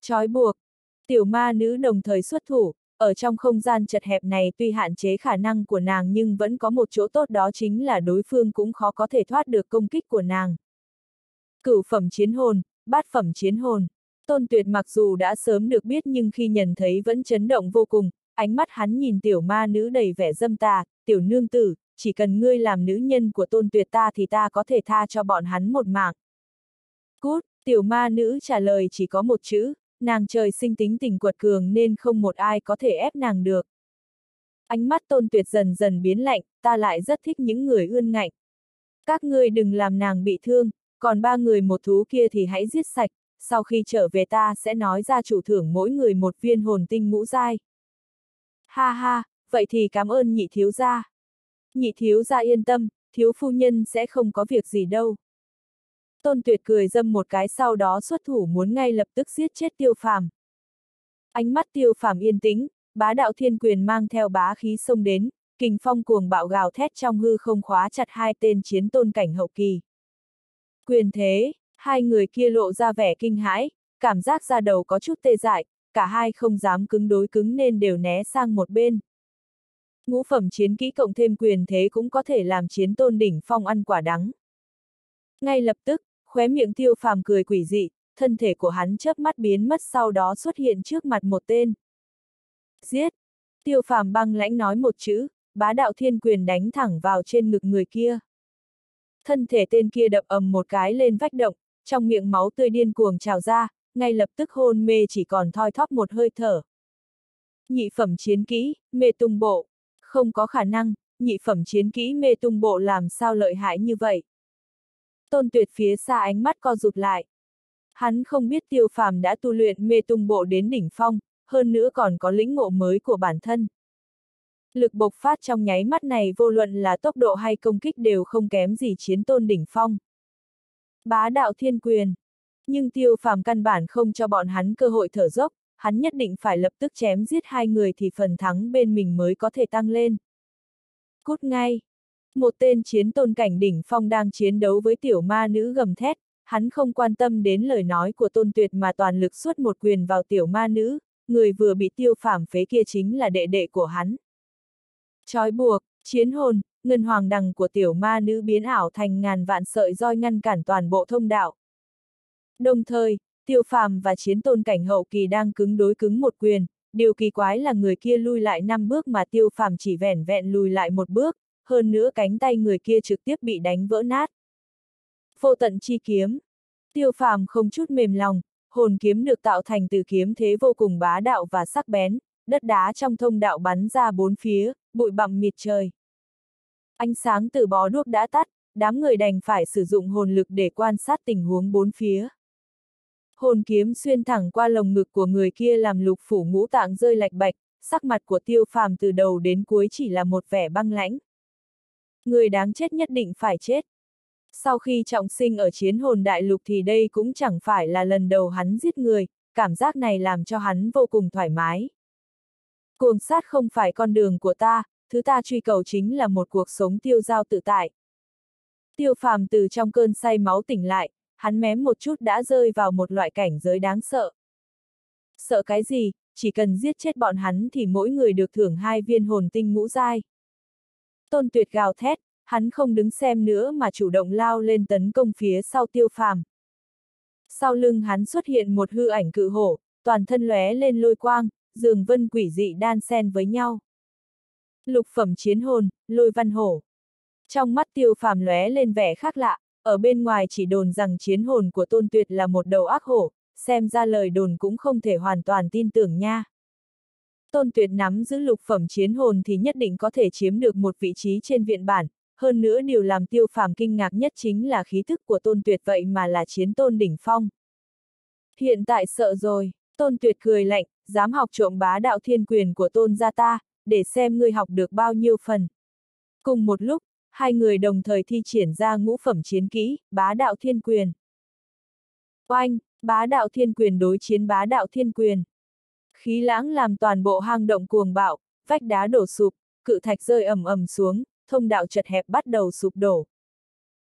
Chói buộc. Tiểu ma nữ đồng thời xuất thủ, ở trong không gian chật hẹp này tuy hạn chế khả năng của nàng nhưng vẫn có một chỗ tốt đó chính là đối phương cũng khó có thể thoát được công kích của nàng. Cửu phẩm chiến hồn, bát phẩm chiến hồn. Tôn tuyệt mặc dù đã sớm được biết nhưng khi nhận thấy vẫn chấn động vô cùng, ánh mắt hắn nhìn tiểu ma nữ đầy vẻ dâm tà, tiểu nương tử, chỉ cần ngươi làm nữ nhân của tôn tuyệt ta thì ta có thể tha cho bọn hắn một mạng. Cút, tiểu ma nữ trả lời chỉ có một chữ, nàng trời sinh tính tình quật cường nên không một ai có thể ép nàng được. Ánh mắt tôn tuyệt dần dần biến lạnh, ta lại rất thích những người ươn ngạnh. Các ngươi đừng làm nàng bị thương, còn ba người một thú kia thì hãy giết sạch, sau khi trở về ta sẽ nói ra chủ thưởng mỗi người một viên hồn tinh ngũ dai. Ha ha, vậy thì cảm ơn nhị thiếu gia. Nhị thiếu gia yên tâm, thiếu phu nhân sẽ không có việc gì đâu. Tôn Tuyệt cười dâm một cái sau đó xuất thủ muốn ngay lập tức giết chết tiêu phàm. Ánh mắt tiêu phàm yên tĩnh, bá đạo thiên quyền mang theo bá khí xông đến, kình phong cuồng bạo gào thét trong hư không khóa chặt hai tên chiến tôn cảnh hậu kỳ. Quyền thế, hai người kia lộ ra vẻ kinh hãi, cảm giác ra đầu có chút tê dại, cả hai không dám cứng đối cứng nên đều né sang một bên. Ngũ phẩm chiến kỹ cộng thêm quyền thế cũng có thể làm chiến tôn đỉnh phong ăn quả đắng. Ngay lập tức, khóe miệng tiêu phàm cười quỷ dị, thân thể của hắn chớp mắt biến mất sau đó xuất hiện trước mặt một tên. Giết! Tiêu phàm băng lãnh nói một chữ, bá đạo thiên quyền đánh thẳng vào trên ngực người kia. Thân thể tên kia đập ầm một cái lên vách động, trong miệng máu tươi điên cuồng trào ra, ngay lập tức hôn mê chỉ còn thoi thóp một hơi thở. Nhị phẩm chiến kỹ, mê tung bộ. Không có khả năng, nhị phẩm chiến kỹ mê tung bộ làm sao lợi hại như vậy. Tôn tuyệt phía xa ánh mắt co rụt lại. Hắn không biết tiêu phàm đã tu luyện mê tung bộ đến đỉnh phong, hơn nữa còn có lĩnh ngộ mới của bản thân. Lực bộc phát trong nháy mắt này vô luận là tốc độ hay công kích đều không kém gì chiến tôn đỉnh phong. Bá đạo thiên quyền. Nhưng tiêu phàm căn bản không cho bọn hắn cơ hội thở dốc, hắn nhất định phải lập tức chém giết hai người thì phần thắng bên mình mới có thể tăng lên. Cút ngay! Một tên chiến tôn cảnh đỉnh phong đang chiến đấu với tiểu ma nữ gầm thét, hắn không quan tâm đến lời nói của tôn tuyệt mà toàn lực suốt một quyền vào tiểu ma nữ, người vừa bị tiêu phàm phế kia chính là đệ đệ của hắn. Chói buộc, chiến hồn, ngân hoàng đằng của tiểu ma nữ biến ảo thành ngàn vạn sợi roi ngăn cản toàn bộ thông đạo. Đồng thời, tiêu phàm và chiến tôn cảnh hậu kỳ đang cứng đối cứng một quyền, điều kỳ quái là người kia lui lại năm bước mà tiêu phàm chỉ vẻn vẹn lùi lại một bước, hơn nữa cánh tay người kia trực tiếp bị đánh vỡ nát. Vô tận chi kiếm. Tiêu phàm không chút mềm lòng, hồn kiếm được tạo thành từ kiếm thế vô cùng bá đạo và sắc bén, đất đá trong thông đạo bắn ra bốn phía, bụi bặm mịt trời. Ánh sáng từ bó đuốc đã tắt, đám người đành phải sử dụng hồn lực để quan sát tình huống bốn phía. Hồn kiếm xuyên thẳng qua lồng ngực của người kia làm lục phủ ngũ tạng rơi lạch bạch, sắc mặt của tiêu phàm từ đầu đến cuối chỉ là một vẻ băng lãnh. Người đáng chết nhất định phải chết. Sau khi trọng sinh ở chiến hồn đại lục thì đây cũng chẳng phải là lần đầu hắn giết người, cảm giác này làm cho hắn vô cùng thoải mái. Cuồng sát không phải con đường của ta, thứ ta truy cầu chính là một cuộc sống tiêu giao tự tại. Tiêu phàm từ trong cơn say máu tỉnh lại, hắn mém một chút đã rơi vào một loại cảnh giới đáng sợ. Sợ cái gì, chỉ cần giết chết bọn hắn thì mỗi người được thưởng hai viên hồn tinh ngũ dai. Tôn tuyệt gào thét, hắn không đứng xem nữa mà chủ động lao lên tấn công phía sau tiêu phàm. Sau lưng hắn xuất hiện một hư ảnh cự hổ, toàn thân lóe lên lôi quang, dường vân quỷ dị đan xen với nhau. Lục phẩm chiến hồn, lôi văn hổ. Trong mắt tiêu phàm lóe lên vẻ khác lạ, ở bên ngoài chỉ đồn rằng chiến hồn của tôn tuyệt là một đầu ác hổ, xem ra lời đồn cũng không thể hoàn toàn tin tưởng nha. Tôn tuyệt nắm giữ lục phẩm chiến hồn thì nhất định có thể chiếm được một vị trí trên viện bản, hơn nữa điều làm tiêu phàm kinh ngạc nhất chính là khí thức của tôn tuyệt vậy mà là chiến tôn đỉnh phong. Hiện tại sợ rồi, tôn tuyệt cười lạnh, dám học trộm bá đạo thiên quyền của tôn gia ta, để xem ngươi học được bao nhiêu phần. Cùng một lúc, hai người đồng thời thi triển ra ngũ phẩm chiến kỹ, bá đạo thiên quyền. Oanh, bá đạo thiên quyền đối chiến bá đạo thiên quyền. Khí lãng làm toàn bộ hang động cuồng bạo, vách đá đổ sụp, cự thạch rơi ầm ầm xuống, thông đạo chật hẹp bắt đầu sụp đổ.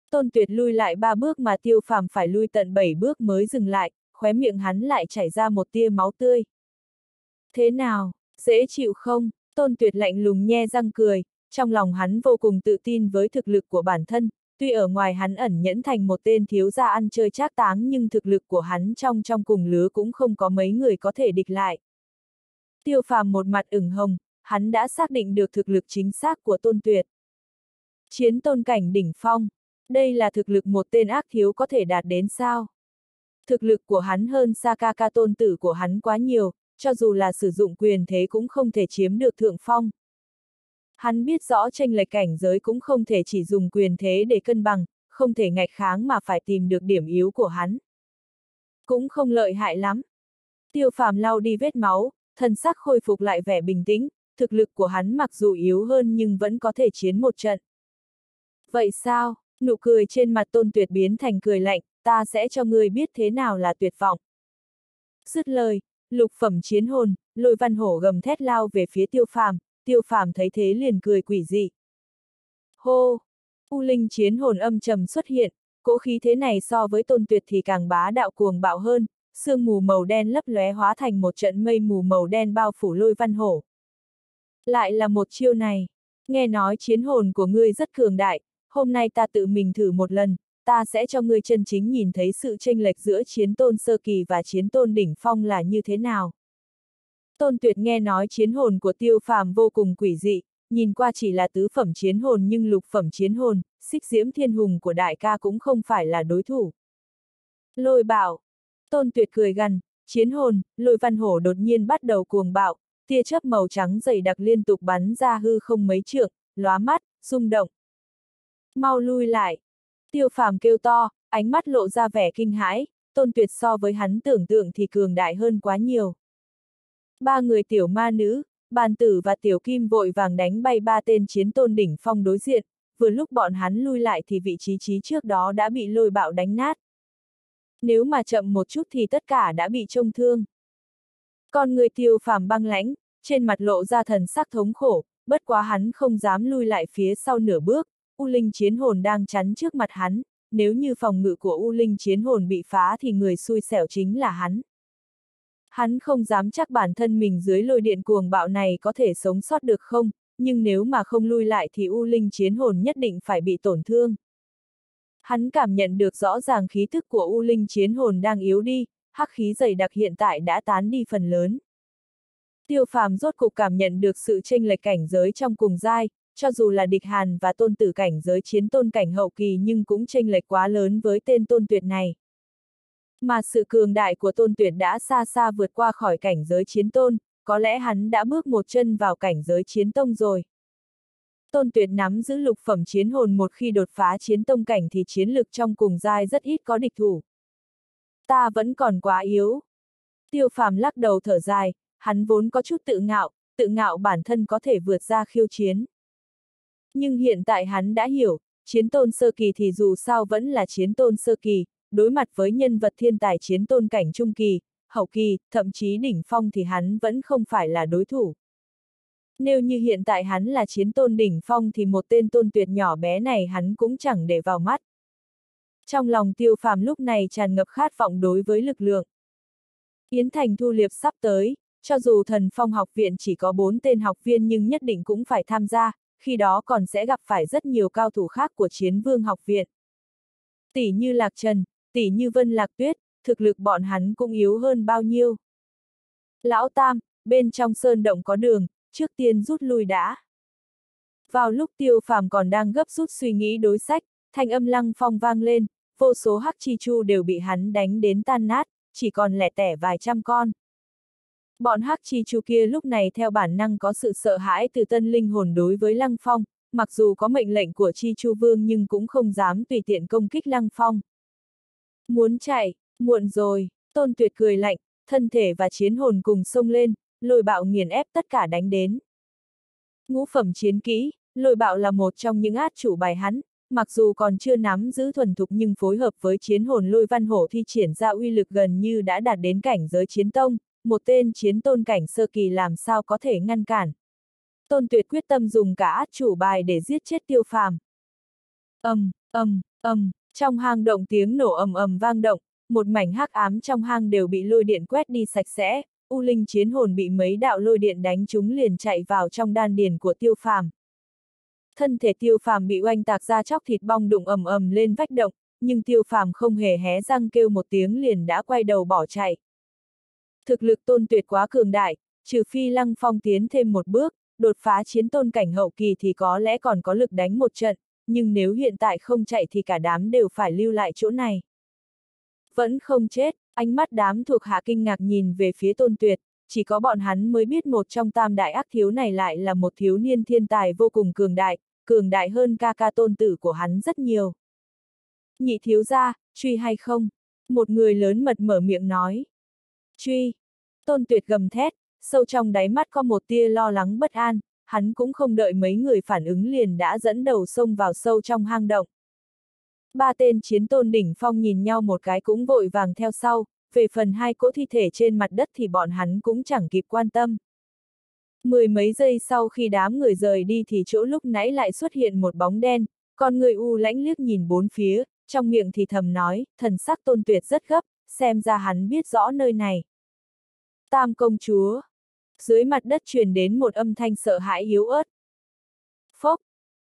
Tôn tuyệt lui lại ba bước mà tiêu phàm phải lui tận bảy bước mới dừng lại, khóe miệng hắn lại chảy ra một tia máu tươi. Thế nào, dễ chịu không? Tôn tuyệt lạnh lùng nhe răng cười, trong lòng hắn vô cùng tự tin với thực lực của bản thân, tuy ở ngoài hắn ẩn nhẫn thành một tên thiếu gia ăn chơi trác táng nhưng thực lực của hắn trong trong cùng lứa cũng không có mấy người có thể địch lại. Tiêu phàm một mặt ửng hồng, hắn đã xác định được thực lực chính xác của tôn tuyệt. Chiến tôn cảnh đỉnh phong, đây là thực lực một tên ác thiếu có thể đạt đến sao? Thực lực của hắn hơn Sakaka tôn tử của hắn quá nhiều, cho dù là sử dụng quyền thế cũng không thể chiếm được thượng phong. Hắn biết rõ tranh lệch cảnh giới cũng không thể chỉ dùng quyền thế để cân bằng, không thể ngạch kháng mà phải tìm được điểm yếu của hắn. Cũng không lợi hại lắm. Tiêu phàm lau đi vết máu, thân sắc khôi phục lại vẻ bình tĩnh, thực lực của hắn mặc dù yếu hơn nhưng vẫn có thể chiến một trận. Vậy sao, nụ cười trên mặt tôn tuyệt biến thành cười lạnh, ta sẽ cho ngươi biết thế nào là tuyệt vọng. Dứt lời, lục phẩm chiến hồn, lôi văn hổ gầm thét lao về phía tiêu phàm, tiêu phàm thấy thế liền cười quỷ dị. Hô! U linh chiến hồn âm trầm xuất hiện, cỗ khí thế này so với tôn tuyệt thì càng bá đạo cuồng bạo hơn, sương mù màu đen lấp lóe hóa thành một trận mây mù màu đen bao phủ lôi văn hổ. Lại là một chiêu này. Nghe nói chiến hồn của ngươi rất cường đại, hôm nay ta tự mình thử một lần, ta sẽ cho ngươi chân chính nhìn thấy sự tranh lệch giữa chiến tôn sơ kỳ và chiến tôn đỉnh phong là như thế nào. Tôn Tuyệt nghe nói chiến hồn của tiêu phàm vô cùng quỷ dị, nhìn qua chỉ là tứ phẩm chiến hồn nhưng lục phẩm chiến hồn, xích diễm thiên hùng của đại ca cũng không phải là đối thủ. Lôi bảo. Tôn Tuyệt cười gằn, chiến hồn, lôi văn hổ đột nhiên bắt đầu cuồng bạo, tia chớp màu trắng dày đặc liên tục bắn ra hư không mấy trượng, lóa mắt, rung động. Mau lui lại. Tiêu phàm kêu to, ánh mắt lộ ra vẻ kinh hãi, tôn tuyệt so với hắn tưởng tượng thì cường đại hơn quá nhiều. Ba người tiểu ma nữ, bàn tử và tiểu kim vội vàng đánh bay ba tên chiến tôn đỉnh phong đối diện, vừa lúc bọn hắn lui lại thì vị trí trí trước đó đã bị lôi bạo đánh nát. Nếu mà chậm một chút thì tất cả đã bị trông thương. Còn người tiêu phàm băng lãnh, trên mặt lộ ra thần sắc thống khổ, bất quá hắn không dám lui lại phía sau nửa bước, U Linh chiến hồn đang chắn trước mặt hắn, nếu như phòng ngự của U Linh chiến hồn bị phá thì người xui xẻo chính là hắn. Hắn không dám chắc bản thân mình dưới lôi điện cuồng bạo này có thể sống sót được không, nhưng nếu mà không lui lại thì U Linh chiến hồn nhất định phải bị tổn thương. Hắn cảm nhận được rõ ràng khí thức của U Linh chiến hồn đang yếu đi, hắc khí dày đặc hiện tại đã tán đi phần lớn. Tiêu phàm rốt cục cảm nhận được sự tranh lệch cảnh giới trong cùng giai, cho dù là địch hàn và tôn tử cảnh giới chiến tôn cảnh hậu kỳ nhưng cũng tranh lệch quá lớn với tên tôn tuyệt này. Mà sự cường đại của tôn tuyệt đã xa xa vượt qua khỏi cảnh giới chiến tôn, có lẽ hắn đã bước một chân vào cảnh giới chiến tông rồi. Tôn tuyệt nắm giữ lục phẩm chiến hồn một khi đột phá chiến tông cảnh thì chiến lực trong cùng giai rất ít có địch thủ. Ta vẫn còn quá yếu. Tiêu phàm lắc đầu thở dài, hắn vốn có chút tự ngạo, tự ngạo bản thân có thể vượt ra khiêu chiến. Nhưng hiện tại hắn đã hiểu, chiến tôn sơ kỳ thì dù sao vẫn là chiến tôn sơ kỳ, đối mặt với nhân vật thiên tài chiến tôn cảnh trung kỳ, hậu kỳ, thậm chí đỉnh phong thì hắn vẫn không phải là đối thủ. Nếu như hiện tại hắn là chiến tôn đỉnh phong thì một tên tôn tuyệt nhỏ bé này hắn cũng chẳng để vào mắt. Trong lòng tiêu phàm lúc này tràn ngập khát vọng đối với lực lượng. Yến Thành thu liệp sắp tới, cho dù thần phong học viện chỉ có 4 tên học viên nhưng nhất định cũng phải tham gia, khi đó còn sẽ gặp phải rất nhiều cao thủ khác của chiến vương học viện. Tỷ như Lạc Trần, tỷ như Vân Lạc Tuyết, thực lực bọn hắn cũng yếu hơn bao nhiêu. Lão Tam, bên trong sơn động có đường, trước tiên rút lui đã. Vào lúc tiêu phàm còn đang gấp rút suy nghĩ đối sách, thanh âm lăng phong vang lên, vô số hắc chi chu đều bị hắn đánh đến tan nát, chỉ còn lẻ tẻ vài trăm con. Bọn hắc chi chu kia lúc này theo bản năng có sự sợ hãi từ tân linh hồn đối với lăng phong, mặc dù có mệnh lệnh của chi chu vương nhưng cũng không dám tùy tiện công kích lăng phong. Muốn chạy, muộn rồi, tôn tuyệt cười lạnh, thân thể và chiến hồn cùng xông lên, lôi bạo nghiền ép tất cả đánh đến. Ngũ phẩm chiến kỹ, lôi bạo là một trong những át chủ bài hắn, mặc dù còn chưa nắm giữ thuần thục nhưng phối hợp với chiến hồn lôi văn hổ thi triển ra uy lực gần như đã đạt đến cảnh giới chiến tông, một tên chiến tôn cảnh sơ kỳ làm sao có thể ngăn cản. Tôn tuyệt quyết tâm dùng cả át chủ bài để giết chết tiêu phàm. ầm, ầm, ầm, trong hang động tiếng nổ ầm ầm vang động, một mảnh hắc ám trong hang đều bị lôi điện quét đi sạch sẽ, U Linh chiến hồn bị mấy đạo lôi điện đánh chúng liền chạy vào trong đan điền của tiêu phàm. Thân thể tiêu phàm bị oanh tạc ra chóc thịt bong đụng ầm ầm lên vách động, nhưng tiêu phàm không hề hé răng kêu một tiếng liền đã quay đầu bỏ chạy. Thực lực tôn tuyệt quá cường đại, trừ phi lăng phong tiến thêm một bước, đột phá chiến tôn cảnh hậu kỳ thì có lẽ còn có lực đánh một trận, nhưng nếu hiện tại không chạy thì cả đám đều phải lưu lại chỗ này. Vẫn không chết, ánh mắt đám thuộc hạ kinh ngạc nhìn về phía tôn tuyệt, chỉ có bọn hắn mới biết một trong tam đại ác thiếu này lại là một thiếu niên thiên tài vô cùng cường đại, cường đại hơn ca ca tôn tử của hắn rất nhiều. Nhị thiếu gia, truy hay không? Một người lớn mật mở miệng nói. Truy! Tôn tuyệt gầm thét, sâu trong đáy mắt có một tia lo lắng bất an, hắn cũng không đợi mấy người phản ứng liền đã dẫn đầu xông vào sâu trong hang động. Ba tên chiến tôn đỉnh phong nhìn nhau một cái cũng vội vàng theo sau, về phần hai cỗ thi thể trên mặt đất thì bọn hắn cũng chẳng kịp quan tâm. Mười mấy giây sau khi đám người rời đi thì chỗ lúc nãy lại xuất hiện một bóng đen, con người u lãnh liếc nhìn bốn phía, trong miệng thì thầm nói, thần sắc tôn tuyệt rất gấp, xem ra hắn biết rõ nơi này. Tam công chúa. Dưới mặt đất truyền đến một âm thanh sợ hãi yếu ớt. Phốc.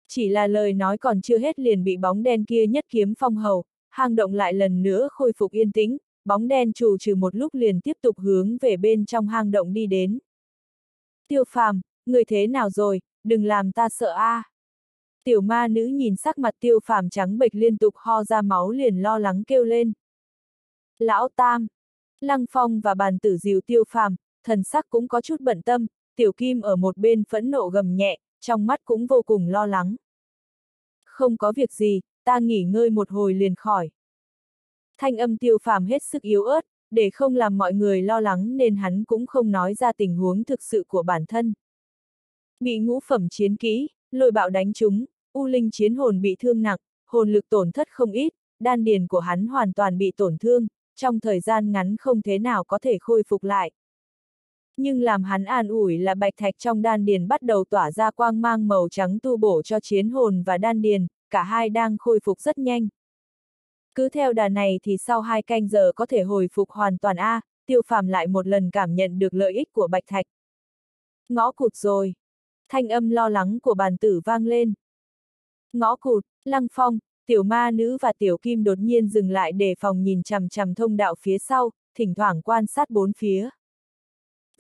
Chỉ là lời nói còn chưa hết liền bị bóng đen kia nhất kiếm phong hầu, hang động lại lần nữa khôi phục yên tĩnh, bóng đen trù trừ một lúc liền tiếp tục hướng về bên trong hang động đi đến. Tiêu phàm, người thế nào rồi, đừng làm ta sợ a. À. Tiểu ma nữ nhìn sắc mặt tiêu phàm trắng bệch liên tục ho ra máu liền lo lắng kêu lên. Lão Tam, Lăng Phong và bàn tử diều tiêu phàm, thần sắc cũng có chút bận tâm, tiểu kim ở một bên phẫn nộ gầm nhẹ, trong mắt cũng vô cùng lo lắng. Không có việc gì, ta nghỉ ngơi một hồi liền khỏi. Thanh âm tiêu phàm hết sức yếu ớt, để không làm mọi người lo lắng nên hắn cũng không nói ra tình huống thực sự của bản thân. Bị ngũ phẩm chiến kỹ, lôi bạo đánh chúng, u linh chiến hồn bị thương nặng, hồn lực tổn thất không ít, đan điền của hắn hoàn toàn bị tổn thương, trong thời gian ngắn không thế nào có thể khôi phục lại. Nhưng làm hắn an ủi là bạch thạch trong đan điền bắt đầu tỏa ra quang mang màu trắng tu bổ cho chiến hồn và đan điền, cả hai đang khôi phục rất nhanh. Cứ theo đà này thì sau hai canh giờ có thể hồi phục hoàn toàn A, tiêu phàm lại một lần cảm nhận được lợi ích của bạch thạch. Ngõ cụt rồi. Thanh âm lo lắng của bàn tử vang lên. Ngõ cụt, lăng phong, tiểu ma nữ và tiểu kim đột nhiên dừng lại để phòng nhìn chằm chằm thông đạo phía sau, thỉnh thoảng quan sát bốn phía.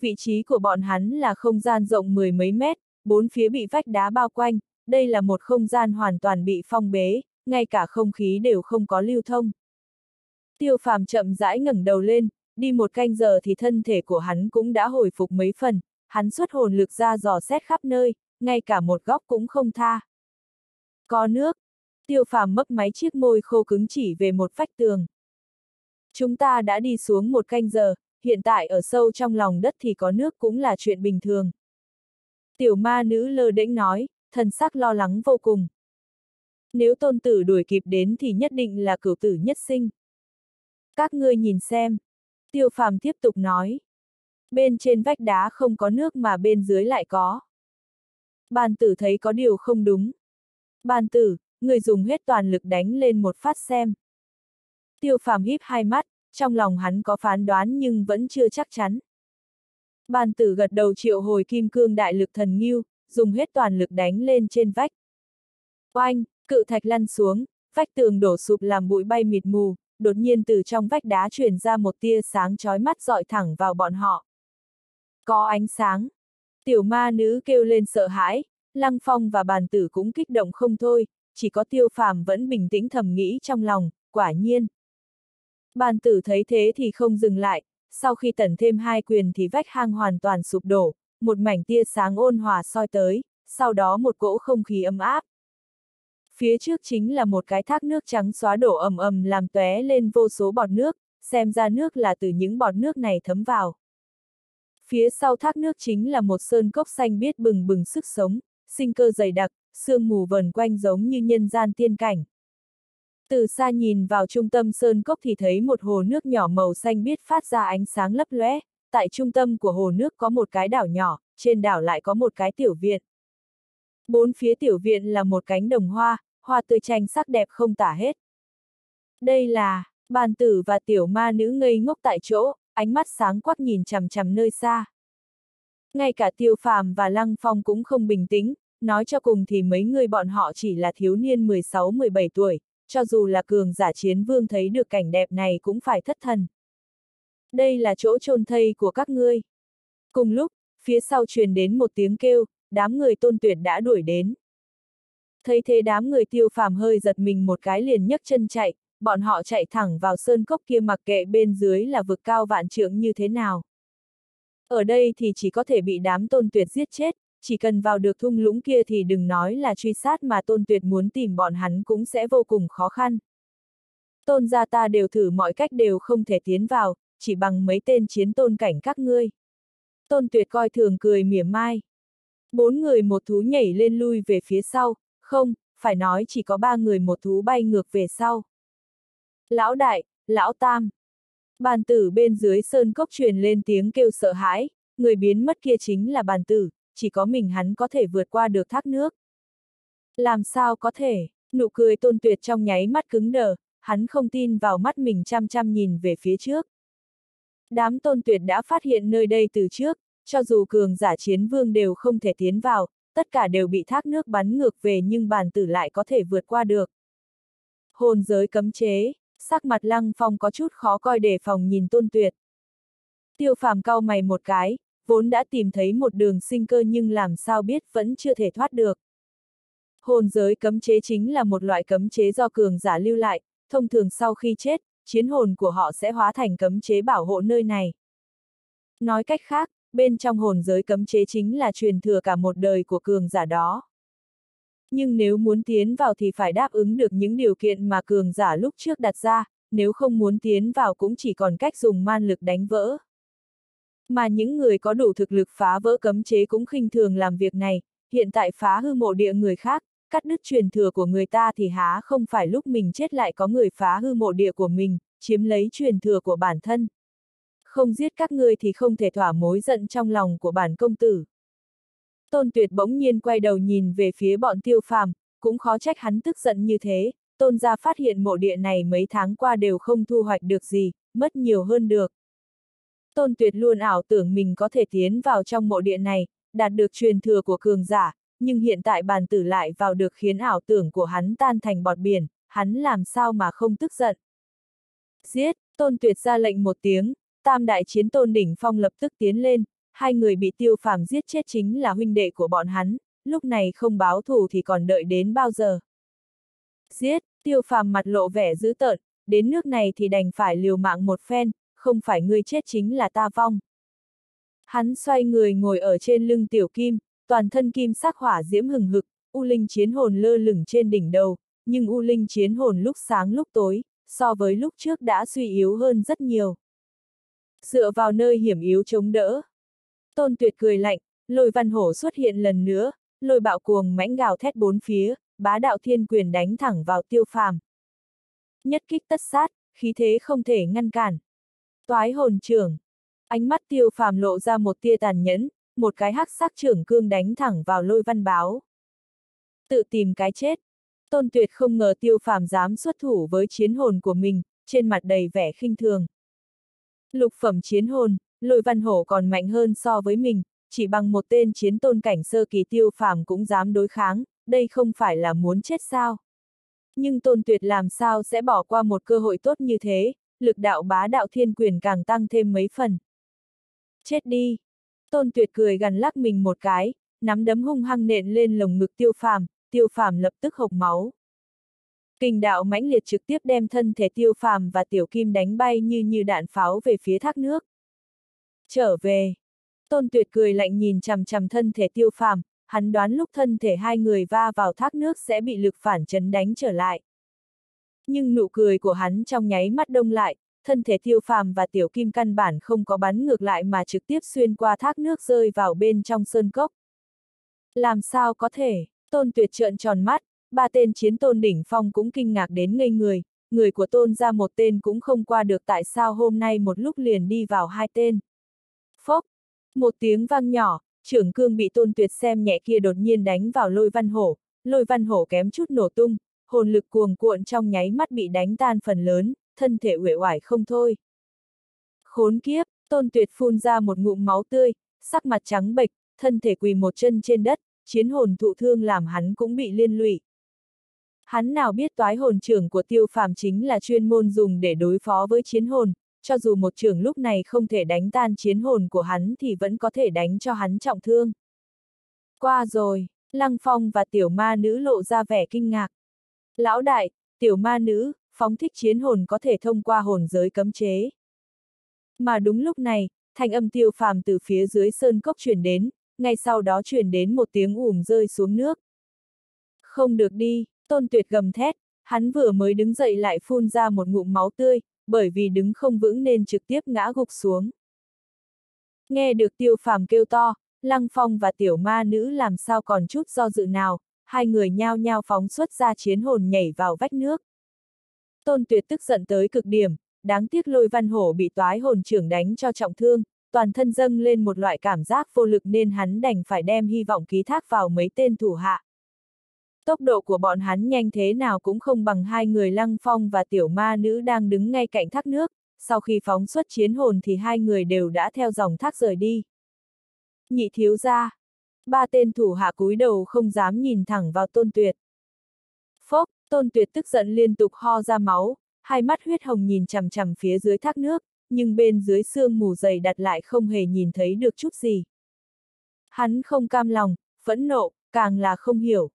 Vị trí của bọn hắn là không gian rộng mười mấy mét, bốn phía bị vách đá bao quanh, đây là một không gian hoàn toàn bị phong bế, ngay cả không khí đều không có lưu thông. Tiêu phàm chậm rãi ngẩng đầu lên, đi một canh giờ thì thân thể của hắn cũng đã hồi phục mấy phần, hắn xuất hồn lực ra dò xét khắp nơi, ngay cả một góc cũng không tha. Có nước. Tiêu phàm mấp máy chiếc môi khô cứng chỉ về một vách tường. Chúng ta đã đi xuống một canh giờ, hiện tại ở sâu trong lòng đất thì có nước cũng là chuyện bình thường. Tiểu ma nữ lơ đễnh nói, thần sắc lo lắng vô cùng. Nếu tôn tử đuổi kịp đến thì nhất định là cửu tử nhất sinh. Các ngươi nhìn xem. Tiêu phàm tiếp tục nói. Bên trên vách đá không có nước mà bên dưới lại có. Bàn tử thấy có điều không đúng. Bàn tử, người dùng hết toàn lực đánh lên một phát xem. Tiêu phàm híp hai mắt, trong lòng hắn có phán đoán nhưng vẫn chưa chắc chắn. Bàn tử gật đầu triệu hồi kim cương đại lực thần nghiêu, dùng hết toàn lực đánh lên trên vách. Oanh, cự thạch lăn xuống, vách tường đổ sụp làm bụi bay mịt mù, đột nhiên từ trong vách đá truyền ra một tia sáng chói mắt dọi thẳng vào bọn họ. Có ánh sáng. Tiểu ma nữ kêu lên sợ hãi, Lăng Phong và bàn tử cũng kích động không thôi, chỉ có tiêu phàm vẫn bình tĩnh thầm nghĩ trong lòng, quả nhiên. Bàn tử thấy thế thì không dừng lại, sau khi tẩn thêm hai quyền thì vách hang hoàn toàn sụp đổ, một mảnh tia sáng ôn hòa soi tới, sau đó một cỗ không khí ấm áp. Phía trước chính là một cái thác nước trắng xóa đổ ầm ầm làm tóe lên vô số bọt nước, xem ra nước là từ những bọt nước này thấm vào. Phía sau thác nước chính là một sơn cốc xanh biết bừng bừng sức sống, sinh cơ dày đặc, sương mù vần quanh giống như nhân gian tiên cảnh. Từ xa nhìn vào trung tâm sơn cốc thì thấy một hồ nước nhỏ màu xanh biết phát ra ánh sáng lấp lóe. tại trung tâm của hồ nước có một cái đảo nhỏ, trên đảo lại có một cái tiểu viện. Bốn phía tiểu viện là một cánh đồng hoa, hoa tươi tranh sắc đẹp không tả hết. Đây là, bàn tử và tiểu ma nữ ngây ngốc tại chỗ, ánh mắt sáng quắc nhìn chằm chằm nơi xa. Ngay cả tiêu phàm và lăng phong cũng không bình tĩnh, nói cho cùng thì mấy người bọn họ chỉ là thiếu niên 16-17 tuổi, cho dù là cường giả chiến vương thấy được cảnh đẹp này cũng phải thất thần. Đây là chỗ chôn thây của các ngươi. Cùng lúc, phía sau truyền đến một tiếng kêu, đám người tôn tuyệt đã đuổi đến. Thấy thế đám người tiêu phàm hơi giật mình một cái liền nhấc chân chạy, bọn họ chạy thẳng vào sơn cốc kia mặc kệ bên dưới là vực cao vạn trượng như thế nào. Ở đây thì chỉ có thể bị đám tôn tuyệt giết chết, chỉ cần vào được thung lũng kia thì đừng nói là truy sát mà tôn tuyệt muốn tìm bọn hắn cũng sẽ vô cùng khó khăn. Tôn gia ta đều thử mọi cách đều không thể tiến vào, chỉ bằng mấy tên chiến tôn cảnh các ngươi. Tôn tuyệt coi thường cười mỉa mai. Bốn người một thú nhảy lên lui về phía sau, không, phải nói chỉ có ba người một thú bay ngược về sau. Lão đại, lão tam. Bàn tử bên dưới sơn cốc truyền lên tiếng kêu sợ hãi, người biến mất kia chính là bàn tử, chỉ có mình hắn có thể vượt qua được thác nước. Làm sao có thể, nụ cười tôn tuyệt trong nháy mắt cứng đờ, hắn không tin vào mắt mình chăm chăm nhìn về phía trước. Đám tôn tuyệt đã phát hiện nơi đây từ trước, cho dù cường giả chiến vương đều không thể tiến vào, tất cả đều bị thác nước bắn ngược về nhưng bản tử lại có thể vượt qua được. Hồn giới cấm chế, sắc mặt lăng phong có chút khó coi để phòng nhìn tôn tuyệt. Tiêu phàm cau mày một cái, vốn đã tìm thấy một đường sinh cơ nhưng làm sao biết vẫn chưa thể thoát được. Hồn giới cấm chế chính là một loại cấm chế do cường giả lưu lại, thông thường sau khi chết, chiến hồn của họ sẽ hóa thành cấm chế bảo hộ nơi này. Nói cách khác, bên trong hồn giới cấm chế chính là truyền thừa cả một đời của cường giả đó. Nhưng nếu muốn tiến vào thì phải đáp ứng được những điều kiện mà cường giả lúc trước đặt ra, nếu không muốn tiến vào cũng chỉ còn cách dùng man lực đánh vỡ. Mà những người có đủ thực lực phá vỡ cấm chế cũng khinh thường làm việc này, hiện tại phá hư mộ địa người khác, cắt đứt truyền thừa của người ta thì há không phải lúc mình chết lại có người phá hư mộ địa của mình, chiếm lấy truyền thừa của bản thân. Không giết các ngươi thì không thể thỏa mối giận trong lòng của bản công tử. Tôn Tuyệt bỗng nhiên quay đầu nhìn về phía bọn tiêu phàm, cũng khó trách hắn tức giận như thế, tôn gia phát hiện mộ địa này mấy tháng qua đều không thu hoạch được gì, mất nhiều hơn được. Tôn tuyệt luôn ảo tưởng mình có thể tiến vào trong mộ địa này, đạt được truyền thừa của cường giả, nhưng hiện tại bàn tử lại vào được khiến ảo tưởng của hắn tan thành bọt biển, hắn làm sao mà không tức giận. Giết, tôn tuyệt ra lệnh một tiếng, tam đại chiến tôn đỉnh phong lập tức tiến lên, hai người bị tiêu phàm giết chết chính là huynh đệ của bọn hắn, lúc này không báo thù thì còn đợi đến bao giờ. Giết, tiêu phàm mặt lộ vẻ dữ tợn, đến nước này thì đành phải liều mạng một phen, không phải ngươi chết chính là ta vong. Hắn xoay người ngồi ở trên lưng tiểu kim, toàn thân kim sắc hỏa diễm hừng hực, U Linh chiến hồn lơ lửng trên đỉnh đầu, nhưng U Linh chiến hồn lúc sáng lúc tối, so với lúc trước đã suy yếu hơn rất nhiều. Dựa vào nơi hiểm yếu chống đỡ. Tôn tuyệt cười lạnh, lôi văn hổ xuất hiện lần nữa, lôi bạo cuồng mãnh gào thét bốn phía, bá đạo thiên quyền đánh thẳng vào tiêu phàm. Nhất kích tất sát, khí thế không thể ngăn cản. Toái hồn trưởng. Ánh mắt tiêu phàm lộ ra một tia tàn nhẫn, một cái hắc sắc trưởng cương đánh thẳng vào lôi văn báo. Tự tìm cái chết. Tôn tuyệt không ngờ tiêu phàm dám xuất thủ với chiến hồn của mình, trên mặt đầy vẻ khinh thường. Lục phẩm chiến hồn, lôi văn hổ còn mạnh hơn so với mình, chỉ bằng một tên chiến tôn cảnh sơ kỳ tiêu phàm cũng dám đối kháng, đây không phải là muốn chết sao. Nhưng tôn tuyệt làm sao sẽ bỏ qua một cơ hội tốt như thế, lực đạo bá đạo thiên quyền càng tăng thêm mấy phần. Chết đi! Tôn tuyệt cười gần lắc mình một cái, nắm đấm hung hăng nện lên lồng ngực tiêu phàm, tiêu phàm lập tức hộc máu. Kình đạo mãnh liệt trực tiếp đem thân thể tiêu phàm và tiểu kim đánh bay như như đạn pháo về phía thác nước. Trở về. Tôn tuyệt cười lạnh nhìn chằm chằm thân thể tiêu phàm, hắn đoán lúc thân thể hai người va vào thác nước sẽ bị lực phản chấn đánh trở lại. Nhưng nụ cười của hắn trong nháy mắt đông lại, thân thể tiêu phàm và tiểu kim căn bản không có bắn ngược lại mà trực tiếp xuyên qua thác nước rơi vào bên trong sơn cốc. Làm sao có thể, tôn tuyệt trợn tròn mắt, ba tên chiến tôn đỉnh phong cũng kinh ngạc đến ngây người, người của tôn ra một tên cũng không qua được tại sao hôm nay một lúc liền đi vào hai tên. Phốc, một tiếng vang nhỏ, trưởng cương bị tôn tuyệt xem nhẹ kia đột nhiên đánh vào lôi văn hổ, lôi văn hổ kém chút nổ tung, hồn lực cuồng cuộn trong nháy mắt bị đánh tan phần lớn, thân thể uể oải không thôi. Khốn kiếp, tôn tuyệt phun ra một ngụm máu tươi, sắc mặt trắng bệch, thân thể quỳ một chân trên đất, chiến hồn thụ thương làm hắn cũng bị liên lụy. Hắn nào biết toái hồn trưởng của tiêu phàm chính là chuyên môn dùng để đối phó với chiến hồn, cho dù một trưởng lúc này không thể đánh tan chiến hồn của hắn thì vẫn có thể đánh cho hắn trọng thương. Qua rồi, Lăng Phong và tiểu ma nữ lộ ra vẻ kinh ngạc. Lão đại, tiểu ma nữ, phóng thích chiến hồn có thể thông qua hồn giới cấm chế. Mà đúng lúc này, thanh âm tiêu phàm từ phía dưới sơn cốc truyền đến, ngay sau đó truyền đến một tiếng ủm rơi xuống nước. Không được đi, tôn tuyệt gầm thét, hắn vừa mới đứng dậy lại phun ra một ngụm máu tươi, bởi vì đứng không vững nên trực tiếp ngã gục xuống. Nghe được tiêu phàm kêu to, lăng phong và tiểu ma nữ làm sao còn chút do dự nào, hai người nhao nhao phóng xuất ra chiến hồn nhảy vào vách nước. Tôn tuyệt tức giận tới cực điểm, đáng tiếc lôi văn hổ bị toái hồn trưởng đánh cho trọng thương, toàn thân dâng lên một loại cảm giác vô lực nên hắn đành phải đem hy vọng ký thác vào mấy tên thủ hạ. Tốc độ của bọn hắn nhanh thế nào cũng không bằng hai người lăng phong và tiểu ma nữ đang đứng ngay cạnh thác nước, sau khi phóng xuất chiến hồn thì hai người đều đã theo dòng thác rời đi. Nhị thiếu ra. Ba tên thủ hạ cúi đầu không dám nhìn thẳng vào tôn tuyệt. Phốc, tôn tuyệt tức giận liên tục ho ra máu, hai mắt huyết hồng nhìn chằm chằm phía dưới thác nước, nhưng bên dưới xương mù dày đặt lại không hề nhìn thấy được chút gì. Hắn không cam lòng, phẫn nộ, càng là không hiểu.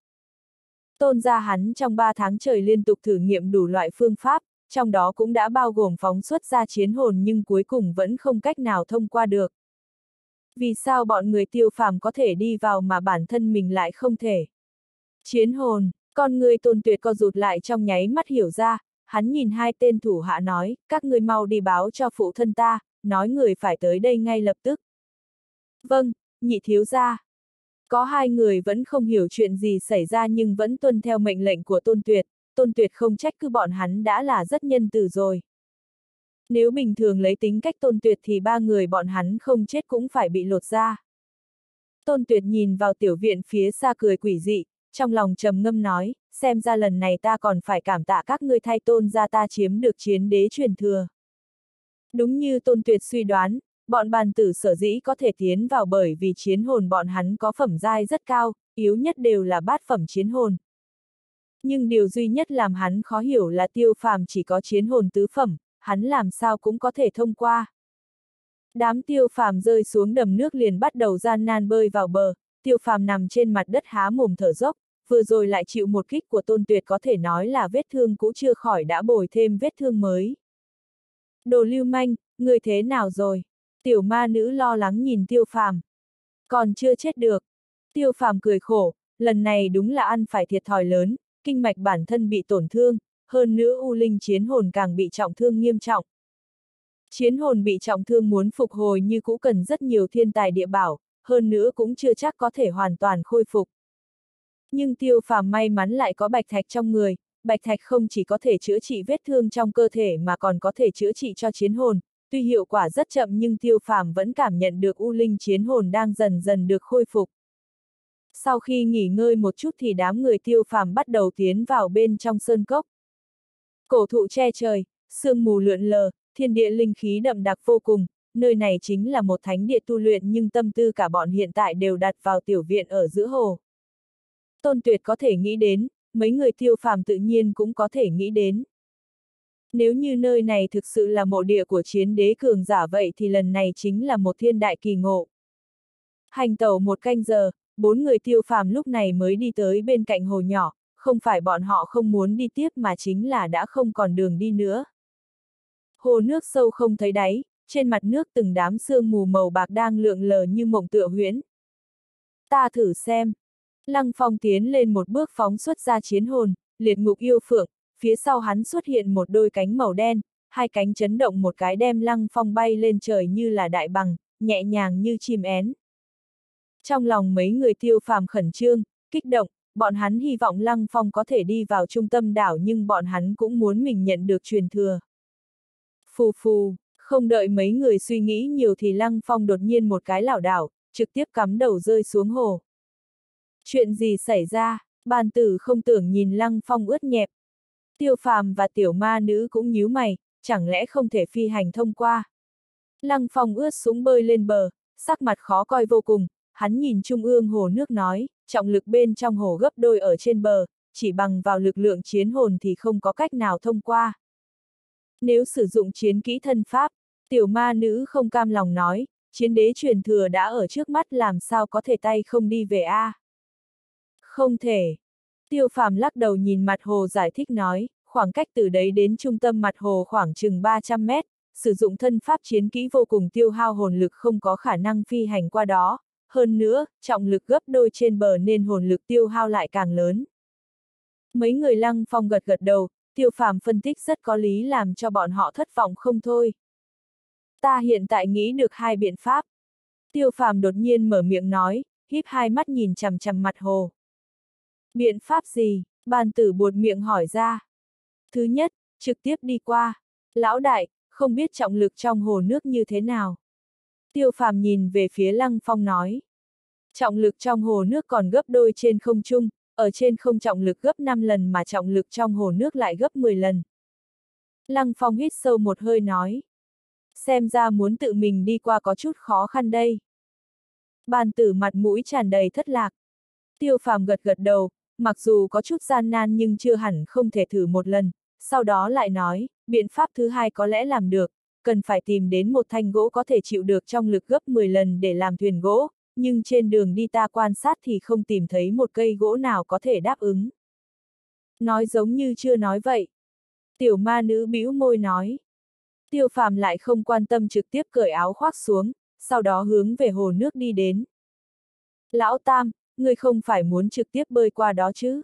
Tôn ra hắn trong ba tháng trời liên tục thử nghiệm đủ loại phương pháp, trong đó cũng đã bao gồm phóng xuất ra chiến hồn nhưng cuối cùng vẫn không cách nào thông qua được. Vì sao bọn người tiêu phàm có thể đi vào mà bản thân mình lại không thể? Chiến hồn, con người tôn tuyệt co rụt lại trong nháy mắt hiểu ra, hắn nhìn hai tên thủ hạ nói, các người mau đi báo cho phụ thân ta, nói người phải tới đây ngay lập tức. Vâng, nhị thiếu gia. Có hai người vẫn không hiểu chuyện gì xảy ra nhưng vẫn tuân theo mệnh lệnh của tôn tuyệt, tôn tuyệt không trách cứ bọn hắn đã là rất nhân từ rồi. Nếu bình thường lấy tính cách tôn tuyệt thì ba người bọn hắn không chết cũng phải bị lột ra. Tôn tuyệt nhìn vào tiểu viện phía xa cười quỷ dị, trong lòng trầm ngâm nói, xem ra lần này ta còn phải cảm tạ các ngươi thay tôn gia ta chiếm được chiến đế truyền thừa. Đúng như tôn tuyệt suy đoán, bọn bàn tử sở dĩ có thể tiến vào bởi vì chiến hồn bọn hắn có phẩm giai rất cao, yếu nhất đều là bát phẩm chiến hồn. Nhưng điều duy nhất làm hắn khó hiểu là tiêu phàm chỉ có chiến hồn tứ phẩm, hắn làm sao cũng có thể thông qua. Đám tiêu phàm rơi xuống đầm nước liền bắt đầu gian nan bơi vào bờ, tiêu phàm nằm trên mặt đất há mồm thở dốc, vừa rồi lại chịu một kích của tôn tuyệt có thể nói là vết thương cũ chưa khỏi đã bồi thêm vết thương mới. Đồ lưu manh, người thế nào rồi? Tiểu ma nữ lo lắng nhìn tiêu phàm. Còn chưa chết được. Tiêu phàm cười khổ, lần này đúng là ăn phải thiệt thòi lớn, kinh mạch bản thân bị tổn thương, hơn nữa U Linh chiến hồn càng bị trọng thương nghiêm trọng. Chiến hồn bị trọng thương muốn phục hồi như cũ cần rất nhiều thiên tài địa bảo, hơn nữa cũng chưa chắc có thể hoàn toàn khôi phục. Nhưng tiêu phàm may mắn lại có bạch thạch trong người, bạch thạch không chỉ có thể chữa trị vết thương trong cơ thể mà còn có thể chữa trị cho chiến hồn, tuy hiệu quả rất chậm nhưng tiêu phàm vẫn cảm nhận được U Linh chiến hồn đang dần dần được khôi phục. Sau khi nghỉ ngơi một chút thì đám người tiêu phàm bắt đầu tiến vào bên trong sơn cốc. Cổ thụ che trời, sương mù lượn lờ, thiên địa linh khí đậm đặc vô cùng, nơi này chính là một thánh địa tu luyện nhưng tâm tư cả bọn hiện tại đều đặt vào tiểu viện ở giữa hồ. Tôn tuyệt có thể nghĩ đến, mấy người tiêu phàm tự nhiên cũng có thể nghĩ đến. Nếu như nơi này thực sự là mộ địa của chiến đế cường giả vậy thì lần này chính là một thiên đại kỳ ngộ. Hành tẩu một canh giờ, bốn người tiêu phàm lúc này mới đi tới bên cạnh hồ nhỏ, không phải bọn họ không muốn đi tiếp mà chính là đã không còn đường đi nữa. Hồ nước sâu không thấy đáy, trên mặt nước từng đám sương mù màu bạc đang lượn lờ như mộng tựa huyễn. Ta thử xem. Lăng phong tiến lên một bước phóng xuất ra chiến hồn, liệt ngục yêu phượng, phía sau hắn xuất hiện một đôi cánh màu đen, hai cánh chấn động một cái đem lăng phong bay lên trời như là đại bằng, nhẹ nhàng như chim én. Trong lòng mấy người tiêu phàm khẩn trương, kích động, bọn hắn hy vọng lăng phong có thể đi vào trung tâm đảo nhưng bọn hắn cũng muốn mình nhận được truyền thừa. Phù phù, không đợi mấy người suy nghĩ nhiều thì lăng phong đột nhiên một cái lảo đảo, trực tiếp cắm đầu rơi xuống hồ. Chuyện gì xảy ra, bàn tử không tưởng nhìn lăng phong ướt nhẹp. Tiêu phàm và tiểu ma nữ cũng nhíu mày, chẳng lẽ không thể phi hành thông qua. Lăng phong ướt súng bơi lên bờ, sắc mặt khó coi vô cùng, hắn nhìn trung ương hồ nước nói, trọng lực bên trong hồ gấp đôi ở trên bờ, chỉ bằng vào lực lượng chiến hồn thì không có cách nào thông qua. Nếu sử dụng chiến kỹ thân pháp, tiểu ma nữ không cam lòng nói, chiến đế truyền thừa đã ở trước mắt làm sao có thể tay không đi về a? Không thể. Tiêu phàm lắc đầu nhìn mặt hồ giải thích nói, khoảng cách từ đấy đến trung tâm mặt hồ khoảng chừng 300 mét, sử dụng thân pháp chiến kỹ vô cùng tiêu hao hồn lực không có khả năng phi hành qua đó, hơn nữa, trọng lực gấp đôi trên bờ nên hồn lực tiêu hao lại càng lớn. Mấy người lăng phong gật gật đầu, tiêu phàm phân tích rất có lý làm cho bọn họ thất vọng không thôi. Ta hiện tại nghĩ được hai biện pháp. Tiêu phàm đột nhiên mở miệng nói, híp hai mắt nhìn chằm chằm mặt hồ. Biện pháp gì? Bàn tử buột miệng hỏi ra. Thứ nhất, trực tiếp đi qua. Lão đại, không biết trọng lực trong hồ nước như thế nào. Tiêu phàm nhìn về phía lăng phong nói. Trọng lực trong hồ nước còn gấp đôi trên không trung, ở trên không trọng lực gấp 5 lần mà trọng lực trong hồ nước lại gấp 10 lần. Lăng phong hít sâu một hơi nói. Xem ra muốn tự mình đi qua có chút khó khăn đây. Bàn tử mặt mũi tràn đầy thất lạc. Tiêu phàm gật gật đầu, mặc dù có chút gian nan nhưng chưa hẳn không thể thử một lần, sau đó lại nói, biện pháp thứ hai có lẽ làm được, cần phải tìm đến một thanh gỗ có thể chịu được trong lực gấp 10 lần để làm thuyền gỗ, nhưng trên đường đi ta quan sát thì không tìm thấy một cây gỗ nào có thể đáp ứng. Nói giống như chưa nói vậy. Tiểu ma nữ bĩu môi nói. Tiêu phàm lại không quan tâm trực tiếp cởi áo khoác xuống, sau đó hướng về hồ nước đi đến. Lão Tam, ngươi không phải muốn trực tiếp bơi qua đó chứ?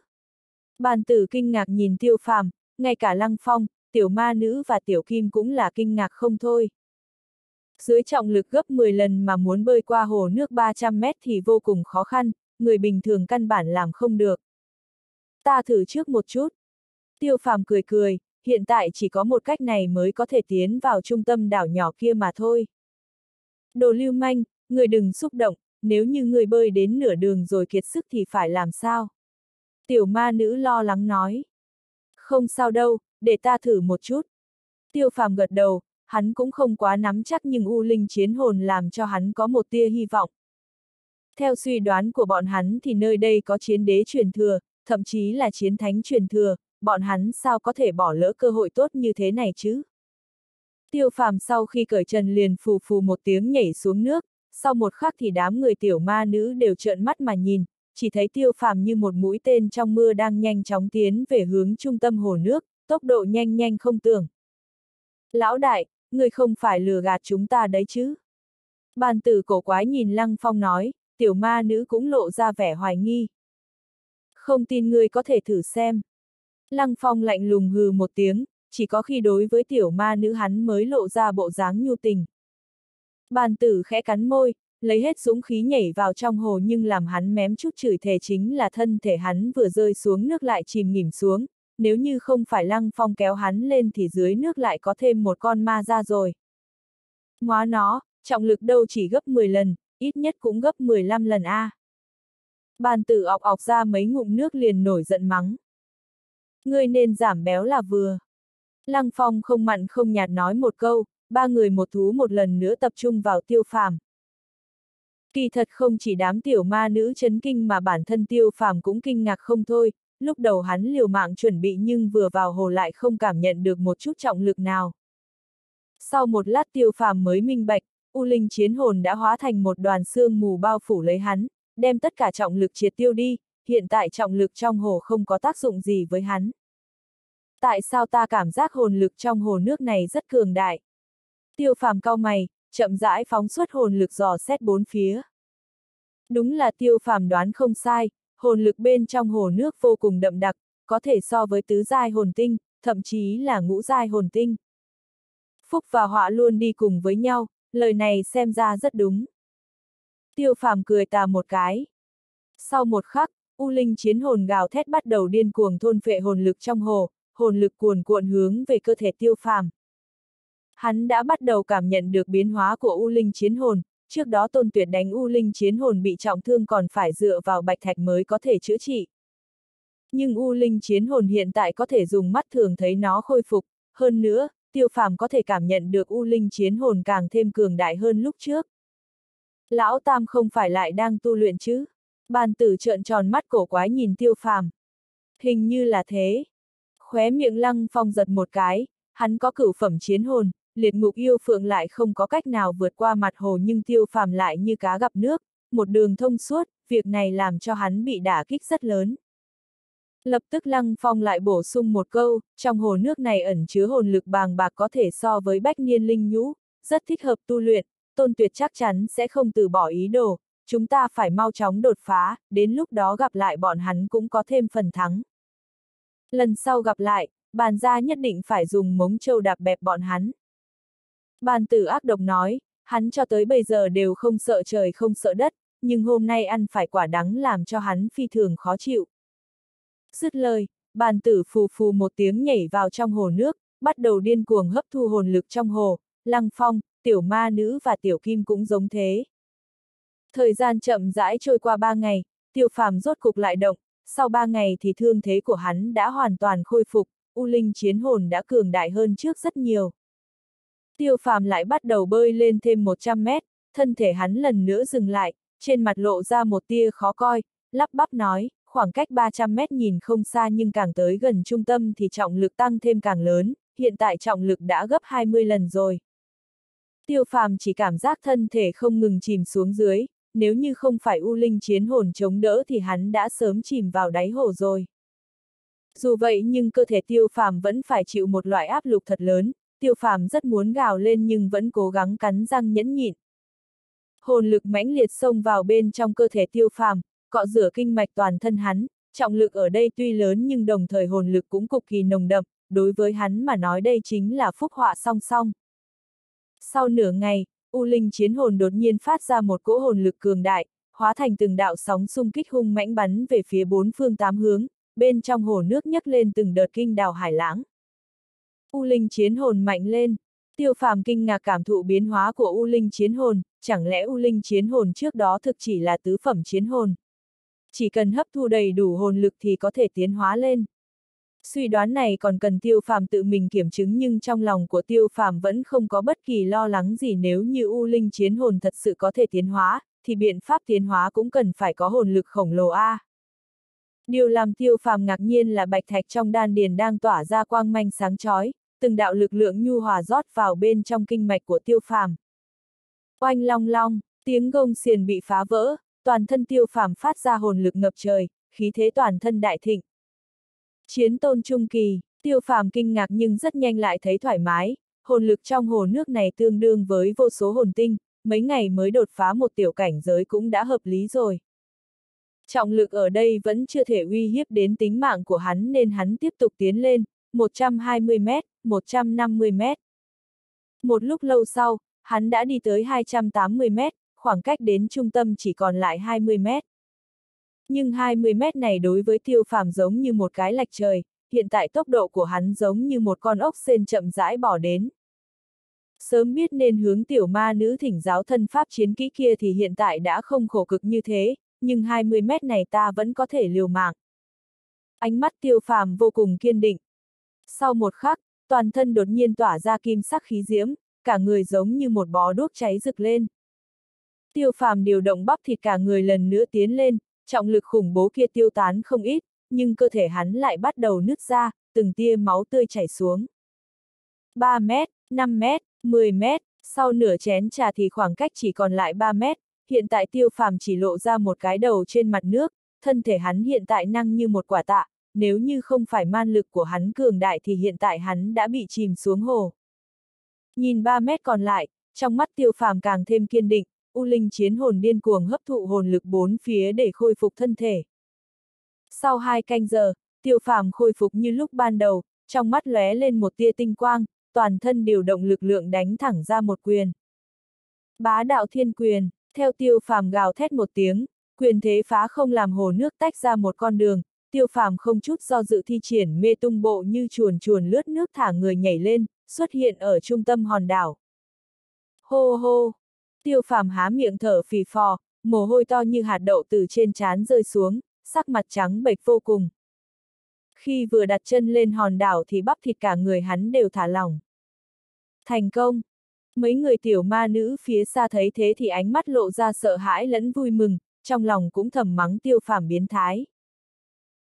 Bàn tử kinh ngạc nhìn tiêu phàm, ngay cả lăng phong, tiểu ma nữ và tiểu kim cũng là kinh ngạc không thôi. Dưới trọng lực gấp 10 lần mà muốn bơi qua hồ nước 300 mét thì vô cùng khó khăn, người bình thường căn bản làm không được. Ta thử trước một chút. Tiêu phàm cười cười, hiện tại chỉ có một cách này mới có thể tiến vào trung tâm đảo nhỏ kia mà thôi. Đồ lưu manh, người đừng xúc động, nếu như người bơi đến nửa đường rồi kiệt sức thì phải làm sao? Tiểu ma nữ lo lắng nói. Không sao đâu, để ta thử một chút. Tiêu phàm gật đầu, hắn cũng không quá nắm chắc nhưng U Linh chiến hồn làm cho hắn có một tia hy vọng. Theo suy đoán của bọn hắn thì nơi đây có chiến đế truyền thừa, thậm chí là chiến thánh truyền thừa, bọn hắn sao có thể bỏ lỡ cơ hội tốt như thế này chứ? Tiêu phàm sau khi cởi trần liền phù phù một tiếng nhảy xuống nước, sau một khắc thì đám người tiểu ma nữ đều trợn mắt mà nhìn, chỉ thấy tiêu phàm như một mũi tên trong mưa đang nhanh chóng tiến về hướng trung tâm hồ nước, tốc độ nhanh nhanh không tưởng. Lão đại, người không phải lừa gạt chúng ta đấy chứ? Bàn tử cổ quái nhìn Lăng Phong nói, tiểu ma nữ cũng lộ ra vẻ hoài nghi. Không tin ngươi có thể thử xem. Lăng Phong lạnh lùng hừ một tiếng, chỉ có khi đối với tiểu ma nữ hắn mới lộ ra bộ dáng nhu tình. Bàn tử khẽ cắn môi, lấy hết dũng khí nhảy vào trong hồ nhưng làm hắn mém chút chửi thề chính là thân thể hắn vừa rơi xuống nước lại chìm nghỉm xuống, nếu như không phải lăng phong kéo hắn lên thì dưới nước lại có thêm một con ma ra rồi. Ngoá nó, trọng lực đâu chỉ gấp 10 lần, ít nhất cũng gấp 15 lần a. Bàn tử ọc ọc ra mấy ngụm nước liền nổi giận mắng. Ngươi nên giảm béo là vừa. Lăng Phong không mặn không nhạt nói một câu, ba người một thú một lần nữa tập trung vào tiêu phàm. Kỳ thật không chỉ đám tiểu ma nữ chấn kinh mà bản thân tiêu phàm cũng kinh ngạc không thôi, lúc đầu hắn liều mạng chuẩn bị nhưng vừa vào hồ lại không cảm nhận được một chút trọng lực nào. Sau một lát tiêu phàm mới minh bạch, U Linh chiến hồn đã hóa thành một đoàn xương mù bao phủ lấy hắn, đem tất cả trọng lực triệt tiêu đi, hiện tại trọng lực trong hồ không có tác dụng gì với hắn. Tại sao ta cảm giác hồn lực trong hồ nước này rất cường đại? Tiêu phàm cao mày, chậm rãi phóng xuất hồn lực dò xét bốn phía. Đúng là tiêu phàm đoán không sai, hồn lực bên trong hồ nước vô cùng đậm đặc, có thể so với tứ giai hồn tinh, thậm chí là ngũ giai hồn tinh. Phúc và họa luôn đi cùng với nhau, lời này xem ra rất đúng. Tiêu phàm cười tà một cái. Sau một khắc, U Linh chiến hồn gào thét bắt đầu điên cuồng thôn phệ hồn lực trong hồ, hồn lực cuồn cuộn hướng về cơ thể tiêu phàm. Hắn đã bắt đầu cảm nhận được biến hóa của U Linh chiến hồn, trước đó tôn tuyệt đánh U Linh chiến hồn bị trọng thương còn phải dựa vào bạch thạch mới có thể chữa trị. Nhưng U Linh chiến hồn hiện tại có thể dùng mắt thường thấy nó khôi phục, hơn nữa, tiêu phàm có thể cảm nhận được U Linh chiến hồn càng thêm cường đại hơn lúc trước. Lão Tam không phải lại đang tu luyện chứ? Bàn tử trợn tròn mắt cổ quái nhìn tiêu phàm. Hình như là thế. Khóe miệng lăng phong giật một cái, hắn có cửu phẩm chiến hồn, liệt ngục yêu phượng lại không có cách nào vượt qua mặt hồ nhưng tiêu phàm lại như cá gặp nước, một đường thông suốt, việc này làm cho hắn bị đả kích rất lớn. Lập tức Lăng Phong lại bổ sung một câu, trong hồ nước này ẩn chứa hồn lực bàng bạc có thể so với bách niên linh nhũ, rất thích hợp tu luyện, tôn tuyệt chắc chắn sẽ không từ bỏ ý đồ, chúng ta phải mau chóng đột phá, đến lúc đó gặp lại bọn hắn cũng có thêm phần thắng. Lần sau gặp lại, bàn gia nhất định phải dùng mống trâu đạp bẹp bọn hắn. Bàn tử ác độc nói, hắn cho tới bây giờ đều không sợ trời không sợ đất, nhưng hôm nay ăn phải quả đắng làm cho hắn phi thường khó chịu. Dứt lời, bàn tử phù phù một tiếng nhảy vào trong hồ nước, bắt đầu điên cuồng hấp thu hồn lực trong hồ, lăng phong, tiểu ma nữ và tiểu kim cũng giống thế. Thời gian chậm rãi trôi qua ba ngày, tiêu phàm rốt cục lại động, sau ba ngày thì thương thế của hắn đã hoàn toàn khôi phục, U Linh chiến hồn đã cường đại hơn trước rất nhiều. Tiêu phàm lại bắt đầu bơi lên thêm 100 mét, thân thể hắn lần nữa dừng lại, trên mặt lộ ra một tia khó coi, lắp bắp nói, khoảng cách 300 mét nhìn không xa nhưng càng tới gần trung tâm thì trọng lực tăng thêm càng lớn, hiện tại trọng lực đã gấp 20 lần rồi. Tiêu phàm chỉ cảm giác thân thể không ngừng chìm xuống dưới, nếu như không phải U Linh chiến hồn chống đỡ thì hắn đã sớm chìm vào đáy hồ rồi. Dù vậy nhưng cơ thể tiêu phàm vẫn phải chịu một loại áp lực thật lớn, tiêu phàm rất muốn gào lên nhưng vẫn cố gắng cắn răng nhẫn nhịn. Hồn lực mãnh liệt xông vào bên trong cơ thể tiêu phàm, cọ rửa kinh mạch toàn thân hắn, trọng lực ở đây tuy lớn nhưng đồng thời hồn lực cũng cực kỳ nồng đậm, đối với hắn mà nói đây chính là phúc họa song song. Sau nửa ngày, U Linh chiến hồn đột nhiên phát ra một cỗ hồn lực cường đại, hóa thành từng đạo sóng xung kích hung mãnh bắn về phía bốn phương tám hướng, bên trong hồ nước nhấc lên từng đợt kinh đào hải lãng. U Linh chiến hồn mạnh lên, tiêu phàm kinh ngạc cảm thụ biến hóa của U Linh chiến hồn, chẳng lẽ U Linh chiến hồn trước đó thực chỉ là tứ phẩm chiến hồn? chỉ cần hấp thu đầy đủ hồn lực thì có thể tiến hóa lên. Suy đoán này còn cần tiêu phàm tự mình kiểm chứng nhưng trong lòng của tiêu phàm vẫn không có bất kỳ lo lắng gì nếu như U Linh chiến hồn thật sự có thể tiến hóa, thì biện pháp tiến hóa cũng cần phải có hồn lực khổng lồ A. Điều làm tiêu phàm ngạc nhiên là bạch thạch trong đan điền đang tỏa ra quang manh sáng chói, từng đạo lực lượng nhu hòa rót vào bên trong kinh mạch của tiêu phàm. Oanh long long, tiếng gông xiền bị phá vỡ, toàn thân tiêu phàm phát ra hồn lực ngập trời, khí thế toàn thân đại thịnh. Chiến tôn trung kỳ, tiêu phàm kinh ngạc nhưng rất nhanh lại thấy thoải mái, hồn lực trong hồ nước này tương đương với vô số hồn tinh, mấy ngày mới đột phá một tiểu cảnh giới cũng đã hợp lý rồi. Trọng lực ở đây vẫn chưa thể uy hiếp đến tính mạng của hắn nên hắn tiếp tục tiến lên, 120 mét, 150 mét. Một lúc lâu sau, hắn đã đi tới 280 mét, khoảng cách đến trung tâm chỉ còn lại 20 mét. Nhưng 20 mét này đối với tiêu phàm giống như một cái lạch trời, hiện tại tốc độ của hắn giống như một con ốc sên chậm rãi bỏ đến. Sớm biết nên hướng tiểu ma nữ thỉnh giáo thân pháp chiến kỹ kia thì hiện tại đã không khổ cực như thế, nhưng 20 mét này ta vẫn có thể liều mạng. Ánh mắt tiêu phàm vô cùng kiên định. Sau một khắc, toàn thân đột nhiên tỏa ra kim sắc khí diễm, cả người giống như một bó đuốc cháy rực lên. Tiêu phàm điều động bắp thịt cả người lần nữa tiến lên, trọng lực khủng bố kia tiêu tán không ít, nhưng cơ thể hắn lại bắt đầu nứt ra, từng tia máu tươi chảy xuống. 3 mét, 5 mét, 10 mét, sau nửa chén trà thì khoảng cách chỉ còn lại 3 mét, hiện tại tiêu phàm chỉ lộ ra một cái đầu trên mặt nước, thân thể hắn hiện tại năng như một quả tạ, nếu như không phải man lực của hắn cường đại thì hiện tại hắn đã bị chìm xuống hồ. Nhìn 3 mét còn lại, trong mắt tiêu phàm càng thêm kiên định, U Linh chiến hồn điên cuồng hấp thụ hồn lực bốn phía để khôi phục thân thể. Sau hai canh giờ, tiêu phàm khôi phục như lúc ban đầu, trong mắt lóe lên một tia tinh quang, toàn thân điều động lực lượng đánh thẳng ra một quyền. Bá đạo thiên quyền, theo tiêu phàm gào thét một tiếng, quyền thế phá không làm hồ nước tách ra một con đường, tiêu phàm không chút do dự thi triển mê tung bộ như chuồn chuồn lướt nước thả người nhảy lên, xuất hiện ở trung tâm hòn đảo. Hô hô! Tiêu phàm há miệng thở phì phò, mồ hôi to như hạt đậu từ trên trán rơi xuống, sắc mặt trắng bệch vô cùng. Khi vừa đặt chân lên hòn đảo thì bắp thịt cả người hắn đều thả lỏng. Thành công! Mấy người tiểu ma nữ phía xa thấy thế thì ánh mắt lộ ra sợ hãi lẫn vui mừng, trong lòng cũng thầm mắng tiêu phàm biến thái.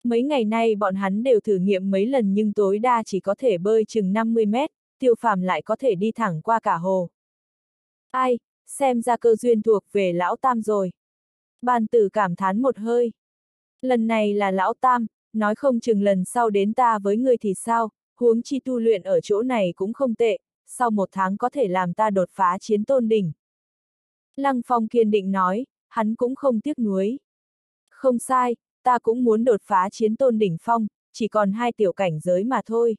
Mấy ngày nay bọn hắn đều thử nghiệm mấy lần nhưng tối đa chỉ có thể bơi chừng 50 mét, tiêu phàm lại có thể đi thẳng qua cả hồ. Ai, xem ra cơ duyên thuộc về lão tam rồi. Bàn tử cảm thán một hơi. Lần này là lão tam, nói không chừng lần sau đến ta với người thì sao, huống chi tu luyện ở chỗ này cũng không tệ, sau một tháng có thể làm ta đột phá chiến tôn đỉnh. Lăng Phong kiên định nói, hắn cũng không tiếc nuối. Không sai, ta cũng muốn đột phá chiến tôn đỉnh phong, chỉ còn hai tiểu cảnh giới mà thôi.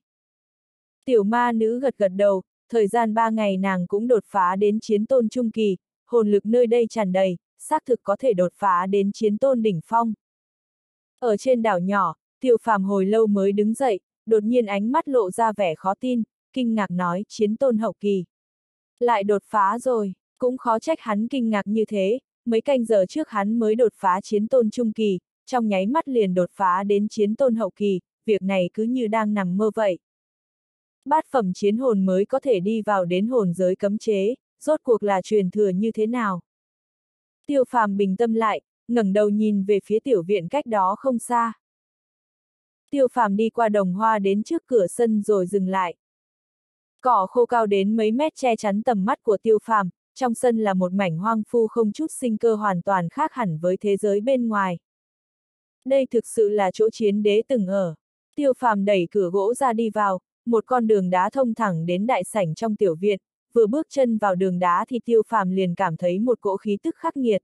Tiểu ma nữ gật gật đầu, thời gian ba ngày nàng cũng đột phá đến chiến tôn trung kỳ, hồn lực nơi đây tràn đầy, xác thực có thể đột phá đến chiến tôn đỉnh phong. Ở trên đảo nhỏ, tiêu phàm hồi lâu mới đứng dậy, đột nhiên ánh mắt lộ ra vẻ khó tin, kinh ngạc nói chiến tôn hậu kỳ. Lại đột phá rồi, cũng khó trách hắn kinh ngạc như thế, mấy canh giờ trước hắn mới đột phá chiến tôn trung kỳ, trong nháy mắt liền đột phá đến chiến tôn hậu kỳ, việc này cứ như đang nằm mơ vậy. Bát phẩm chiến hồn mới có thể đi vào đến hồn giới cấm chế, rốt cuộc là truyền thừa như thế nào? Tiêu phàm bình tâm lại, ngẩng đầu nhìn về phía tiểu viện cách đó không xa. Tiêu phàm đi qua đồng hoa đến trước cửa sân rồi dừng lại. Cỏ khô cao đến mấy mét che chắn tầm mắt của tiêu phàm, trong sân là một mảnh hoang phu không chút sinh cơ hoàn toàn khác hẳn với thế giới bên ngoài. Đây thực sự là chỗ chiến đế từng ở. Tiêu phàm đẩy cửa gỗ ra đi vào, một con đường đá thông thẳng đến đại sảnh trong tiểu viện, vừa bước chân vào đường đá thì tiêu phàm liền cảm thấy một cỗ khí tức khắc nghiệt.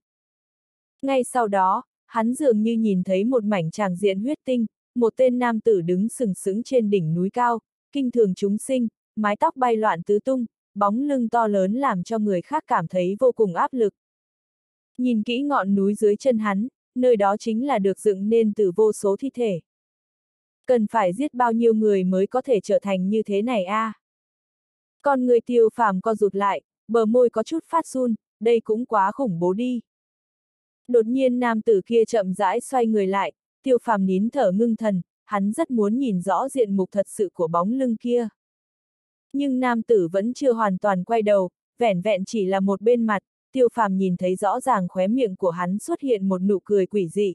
Ngay sau đó, hắn dường như nhìn thấy một mảnh tràng diện huyết tinh, một tên nam tử đứng sừng sững trên đỉnh núi cao, kinh thường chúng sinh, mái tóc bay loạn tứ tung, bóng lưng to lớn làm cho người khác cảm thấy vô cùng áp lực. Nhìn kỹ ngọn núi dưới chân hắn, nơi đó chính là được dựng nên từ vô số thi thể. Cần phải giết bao nhiêu người mới có thể trở thành như thế này a? À? Con người tiêu phàm co rụt lại, bờ môi có chút phát run, đây cũng quá khủng bố đi. Đột nhiên nam tử kia chậm rãi xoay người lại, tiêu phàm nín thở ngưng thần, hắn rất muốn nhìn rõ diện mục thật sự của bóng lưng kia. Nhưng nam tử vẫn chưa hoàn toàn quay đầu, vẻn vẹn chỉ là một bên mặt, tiêu phàm nhìn thấy rõ ràng khóe miệng của hắn xuất hiện một nụ cười quỷ dị.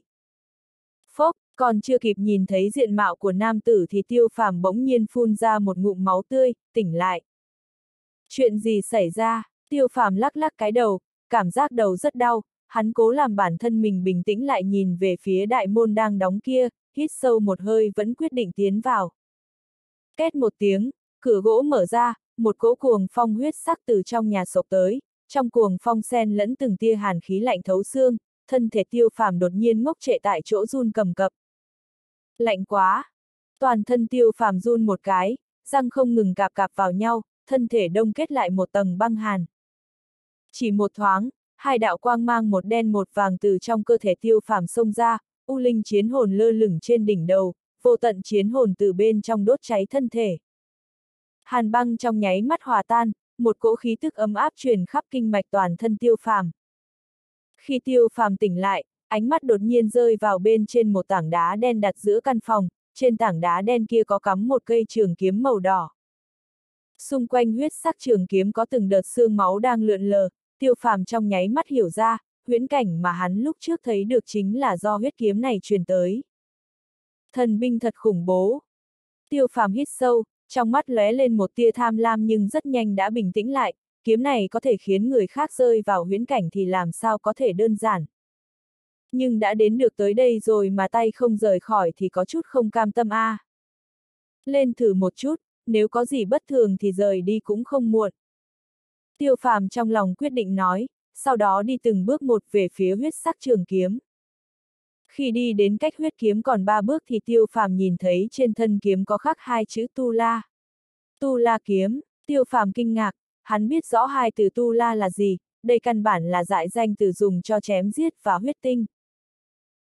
Phốc, còn chưa kịp nhìn thấy diện mạo của nam tử thì tiêu phàm bỗng nhiên phun ra một ngụm máu tươi, tỉnh lại. Chuyện gì xảy ra? Tiêu phàm lắc lắc cái đầu, cảm giác đầu rất đau, hắn cố làm bản thân mình bình tĩnh lại nhìn về phía đại môn đang đóng kia, hít sâu một hơi vẫn quyết định tiến vào. Két một tiếng, cửa gỗ mở ra, một cỗ cuồng phong huyết sắc từ trong nhà sộc tới, trong cuồng phong sen lẫn từng tia hàn khí lạnh thấu xương, thân thể tiêu phàm đột nhiên ngốc trệ tại chỗ run cầm cập. Lạnh quá! Toàn thân tiêu phàm run một cái, răng không ngừng cạp cạp vào nhau, thân thể đông kết lại một tầng băng hàn. Chỉ một thoáng, hai đạo quang mang một đen một vàng từ trong cơ thể tiêu phàm xông ra, u linh chiến hồn lơ lửng trên đỉnh đầu, vô tận chiến hồn từ bên trong đốt cháy thân thể. Hàn băng trong nháy mắt hòa tan, một cỗ khí tức ấm áp truyền khắp kinh mạch toàn thân tiêu phàm. Khi tiêu phàm tỉnh lại, ánh mắt đột nhiên rơi vào bên trên một tảng đá đen đặt giữa căn phòng, trên tảng đá đen kia có cắm một cây trường kiếm màu đỏ. Xung quanh huyết sắc trường kiếm có từng đợt xương máu đang lượn lờ, tiêu phàm trong nháy mắt hiểu ra, huyễn cảnh mà hắn lúc trước thấy được chính là do huyết kiếm này truyền tới. Thần binh thật khủng bố. Tiêu phàm hít sâu, trong mắt lóe lên một tia tham lam nhưng rất nhanh đã bình tĩnh lại, kiếm này có thể khiến người khác rơi vào huyễn cảnh thì làm sao có thể đơn giản. Nhưng đã đến được tới đây rồi mà tay không rời khỏi thì có chút không cam tâm a. À. Lên thử một chút, nếu có gì bất thường thì rời đi cũng không muộn. Tiêu phàm trong lòng quyết định nói, sau đó đi từng bước một về phía huyết sắc trường kiếm. Khi đi đến cách huyết kiếm còn ba bước thì tiêu phàm nhìn thấy trên thân kiếm có khắc hai chữ tu la. Tu la kiếm, tiêu phàm kinh ngạc, hắn biết rõ hai từ tu la là gì, đây căn bản là dại danh từ dùng cho chém giết và huyết tinh.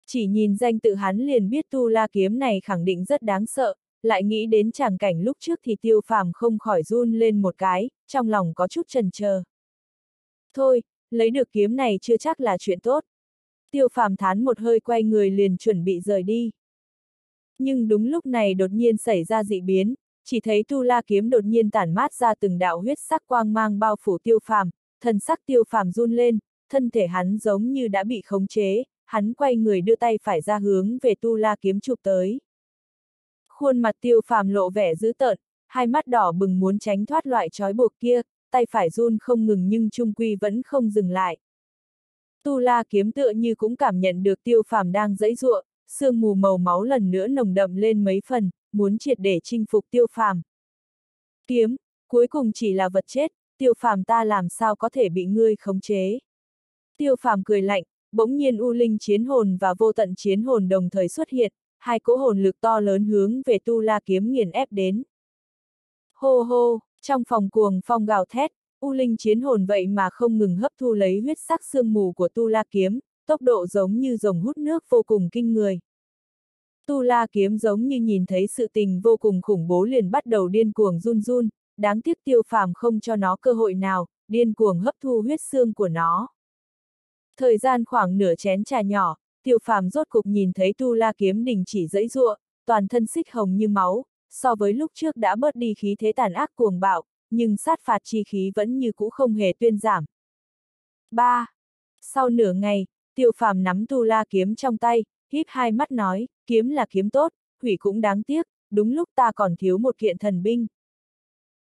Chỉ nhìn danh tự hắn liền biết tu la kiếm này khẳng định rất đáng sợ, lại nghĩ đến tràng cảnh lúc trước thì tiêu phàm không khỏi run lên một cái, trong lòng có chút chần chờ. Thôi, lấy được kiếm này chưa chắc là chuyện tốt. Tiêu phàm thán một hơi quay người liền chuẩn bị rời đi. Nhưng đúng lúc này đột nhiên xảy ra dị biến, chỉ thấy tu la kiếm đột nhiên tản mát ra từng đạo huyết sắc quang mang bao phủ tiêu phàm, thần sắc tiêu phàm run lên, thân thể hắn giống như đã bị khống chế, hắn quay người đưa tay phải ra hướng về tu la kiếm chụp tới. Khuôn mặt tiêu phàm lộ vẻ dữ tợn, hai mắt đỏ bừng muốn tránh thoát loại trói buộc kia, tay phải run không ngừng nhưng trung quy vẫn không dừng lại. Tu la kiếm tựa như cũng cảm nhận được tiêu phàm đang dãy ruộng, sương mù màu máu lần nữa nồng đậm lên mấy phần, muốn triệt để chinh phục tiêu phàm. Kiếm, cuối cùng chỉ là vật chết, tiêu phàm ta làm sao có thể bị ngươi khống chế. Tiêu phàm cười lạnh, bỗng nhiên U Linh chiến hồn và vô tận chiến hồn đồng thời xuất hiện, hai cỗ hồn lực to lớn hướng về Tu La kiếm nghiền ép đến. Hô hô, trong phòng cuồng phong gào thét, U Linh chiến hồn vậy mà không ngừng hấp thu lấy huyết sắc sương mù của Tu La kiếm, tốc độ giống như rồng hút nước vô cùng kinh người. Tu La kiếm giống như nhìn thấy sự tình vô cùng khủng bố liền bắt đầu điên cuồng run run, đáng tiếc tiêu phàm không cho nó cơ hội nào, điên cuồng hấp thu huyết xương của nó. Thời gian khoảng nửa chén trà nhỏ, tiêu phàm rốt cục nhìn thấy tu la kiếm đình chỉ dẫy ruộng, toàn thân xích hồng như máu, so với lúc trước đã bớt đi khí thế tàn ác cuồng bạo, nhưng sát phạt chi khí vẫn như cũ không hề tuyên giảm. 3. Sau nửa ngày, tiêu phàm nắm tu la kiếm trong tay, híp hai mắt nói, kiếm là kiếm tốt, hủy cũng đáng tiếc, đúng lúc ta còn thiếu một kiện thần binh.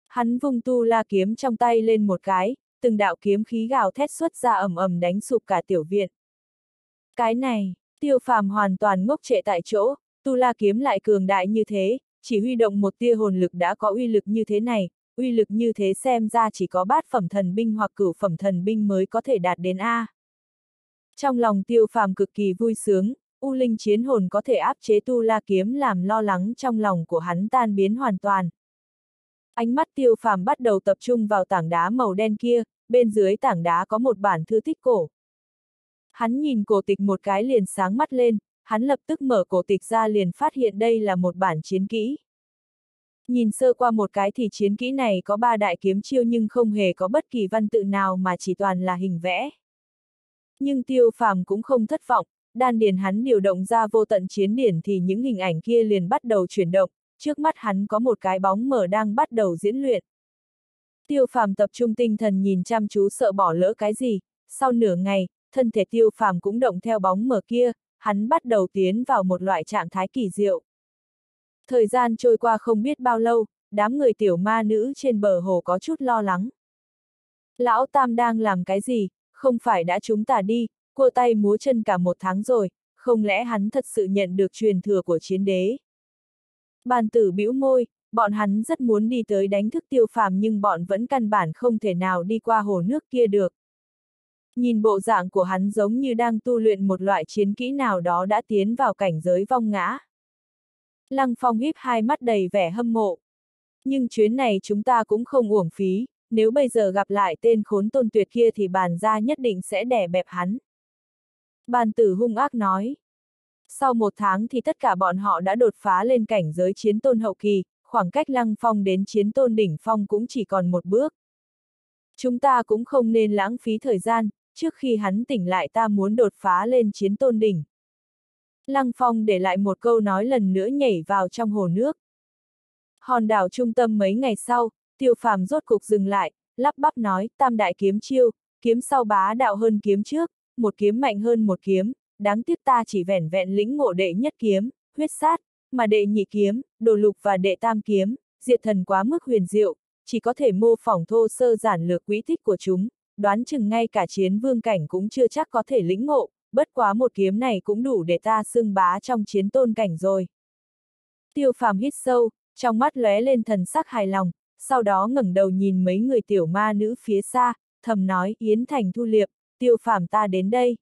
Hắn vung tu la kiếm trong tay lên một cái, từng đạo kiếm khí gào thét xuất ra ầm ầm đánh sụp cả tiểu viện. Cái này, tiêu phàm hoàn toàn ngốc trệ tại chỗ, tu la kiếm lại cường đại như thế, chỉ huy động một tia hồn lực đã có uy lực như thế này, uy lực như thế xem ra chỉ có bát phẩm thần binh hoặc cửu phẩm thần binh mới có thể đạt đến A. Trong lòng tiêu phàm cực kỳ vui sướng, U Linh chiến hồn có thể áp chế tu la kiếm làm lo lắng trong lòng của hắn tan biến hoàn toàn. Ánh mắt tiêu phàm bắt đầu tập trung vào tảng đá màu đen kia, bên dưới tảng đá có một bản thư tích cổ. Hắn nhìn cổ tịch một cái liền sáng mắt lên, hắn lập tức mở cổ tịch ra liền phát hiện đây là một bản chiến kỹ. Nhìn sơ qua một cái thì chiến kỹ này có ba đại kiếm chiêu nhưng không hề có bất kỳ văn tự nào mà chỉ toàn là hình vẽ. Nhưng tiêu phàm cũng không thất vọng, đan điền hắn điều động ra vô tận chiến điển thì những hình ảnh kia liền bắt đầu chuyển động, trước mắt hắn có một cái bóng mở đang bắt đầu diễn luyện. Tiêu phàm tập trung tinh thần nhìn chăm chú sợ bỏ lỡ cái gì, sau nửa ngày, thân thể tiêu phàm cũng động theo bóng mở kia, hắn bắt đầu tiến vào một loại trạng thái kỳ diệu. Thời gian trôi qua không biết bao lâu, đám người tiểu ma nữ trên bờ hồ có chút lo lắng. Lão Tam đang làm cái gì, không phải đã chúng ta đi, cua tay múa chân cả một tháng rồi, không lẽ hắn thật sự nhận được truyền thừa của chiến đế? Bàn tử bĩu môi, bọn hắn rất muốn đi tới đánh thức tiêu phàm nhưng bọn vẫn căn bản không thể nào đi qua hồ nước kia được. Nhìn bộ dạng của hắn giống như đang tu luyện một loại chiến kỹ nào đó đã tiến vào cảnh giới vong ngã. Lăng Phong híp hai mắt đầy vẻ hâm mộ. Nhưng chuyến này chúng ta cũng không uổng phí, nếu bây giờ gặp lại tên khốn tôn tuyệt kia thì bàn ra nhất định sẽ đẻ bẹp hắn. Bàn tử hung ác nói. Sau một tháng thì tất cả bọn họ đã đột phá lên cảnh giới chiến tôn hậu kỳ, khoảng cách lăng phong đến chiến tôn đỉnh phong cũng chỉ còn một bước. Chúng ta cũng không nên lãng phí thời gian, trước khi hắn tỉnh lại ta muốn đột phá lên chiến tôn đỉnh. Lăng phong để lại một câu nói lần nữa nhảy vào trong hồ nước. Hòn đảo trung tâm mấy ngày sau, tiêu phàm rốt cục dừng lại, lắp bắp nói, tam đại kiếm chiêu, kiếm sau bá đạo hơn kiếm trước, một kiếm mạnh hơn một kiếm, đáng tiếc ta chỉ vẻn vẹn lĩnh ngộ đệ nhất kiếm, huyết sát, mà đệ nhị kiếm, đồ lục và đệ tam kiếm, diệt thần quá mức huyền diệu, chỉ có thể mô phỏng thô sơ giản lược quý thích của chúng, đoán chừng ngay cả chiến vương cảnh cũng chưa chắc có thể lĩnh ngộ, bất quá một kiếm này cũng đủ để ta xưng bá trong chiến tôn cảnh rồi. Tiêu phàm hít sâu, trong mắt lóe lên thần sắc hài lòng, sau đó ngẩng đầu nhìn mấy người tiểu ma nữ phía xa, thầm nói Yến Thành thu liệp, tiêu phàm ta đến đây.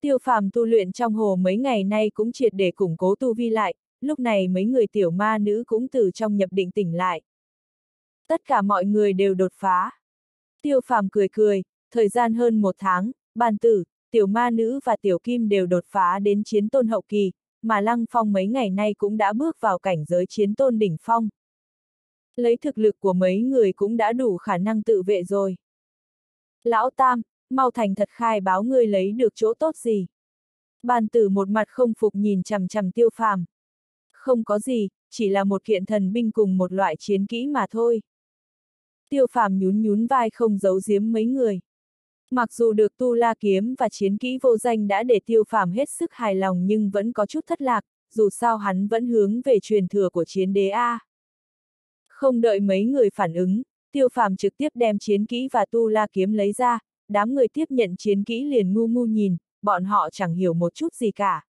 Tiêu phàm tu luyện trong hồ mấy ngày nay cũng triệt để củng cố tu vi lại, lúc này mấy người tiểu ma nữ cũng từ trong nhập định tỉnh lại. Tất cả mọi người đều đột phá. Tiêu phàm cười cười, thời gian hơn một tháng, bàn tử, tiểu ma nữ và tiểu kim đều đột phá đến chiến tôn hậu kỳ, mà lăng phong mấy ngày nay cũng đã bước vào cảnh giới chiến tôn đỉnh phong. Lấy thực lực của mấy người cũng đã đủ khả năng tự vệ rồi. Lão Tam, mau thành thật khai báo ngươi lấy được chỗ tốt gì. Bàn tử một mặt không phục nhìn chằm chằm tiêu phàm. Không có gì, chỉ là một kiện thần binh cùng một loại chiến kỹ mà thôi. Tiêu phàm nhún nhún vai không giấu giếm mấy người. Mặc dù được tu la kiếm và chiến kỹ vô danh đã để tiêu phàm hết sức hài lòng nhưng vẫn có chút thất lạc, dù sao hắn vẫn hướng về truyền thừa của chiến đế A. Không đợi mấy người phản ứng, tiêu phàm trực tiếp đem chiến kỹ và tu la kiếm lấy ra, đám người tiếp nhận chiến kỹ liền ngu ngu nhìn, bọn họ chẳng hiểu một chút gì cả.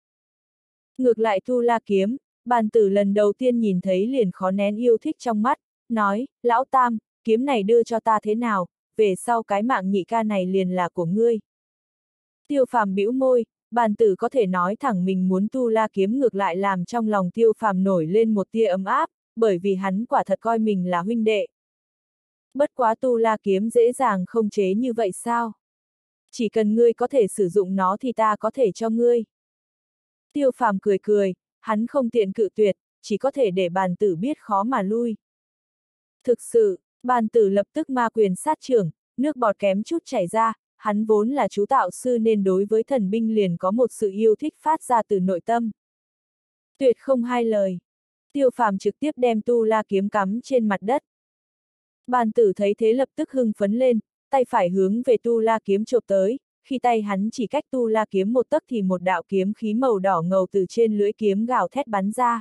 Ngược lại tu la kiếm, bàn tử lần đầu tiên nhìn thấy liền khó nén yêu thích trong mắt, nói, lão tam, kiếm này đưa cho ta thế nào, về sau cái mạng nhị ca này liền là của ngươi. Tiêu phàm bĩu môi, bàn tử có thể nói thẳng mình muốn tu la kiếm ngược lại làm trong lòng tiêu phàm nổi lên một tia ấm áp, bởi vì hắn quả thật coi mình là huynh đệ. Bất quá tu la kiếm dễ dàng không chế như vậy sao? Chỉ cần ngươi có thể sử dụng nó thì ta có thể cho ngươi. Tiêu phàm cười cười, hắn không tiện cự tuyệt, chỉ có thể để bàn tử biết khó mà lui. Thực sự, bàn tử lập tức ma quyền sát trưởng, nước bọt kém chút chảy ra, hắn vốn là chú tạo sư nên đối với thần binh liền có một sự yêu thích phát ra từ nội tâm. Tuyệt không hai lời. Tiêu phàm trực tiếp đem tu la kiếm cắm trên mặt đất. Bàn tử thấy thế lập tức hưng phấn lên, tay phải hướng về tu la kiếm chộp tới, khi tay hắn chỉ cách tu la kiếm một tấc thì một đạo kiếm khí màu đỏ ngầu từ trên lưỡi kiếm gào thét bắn ra.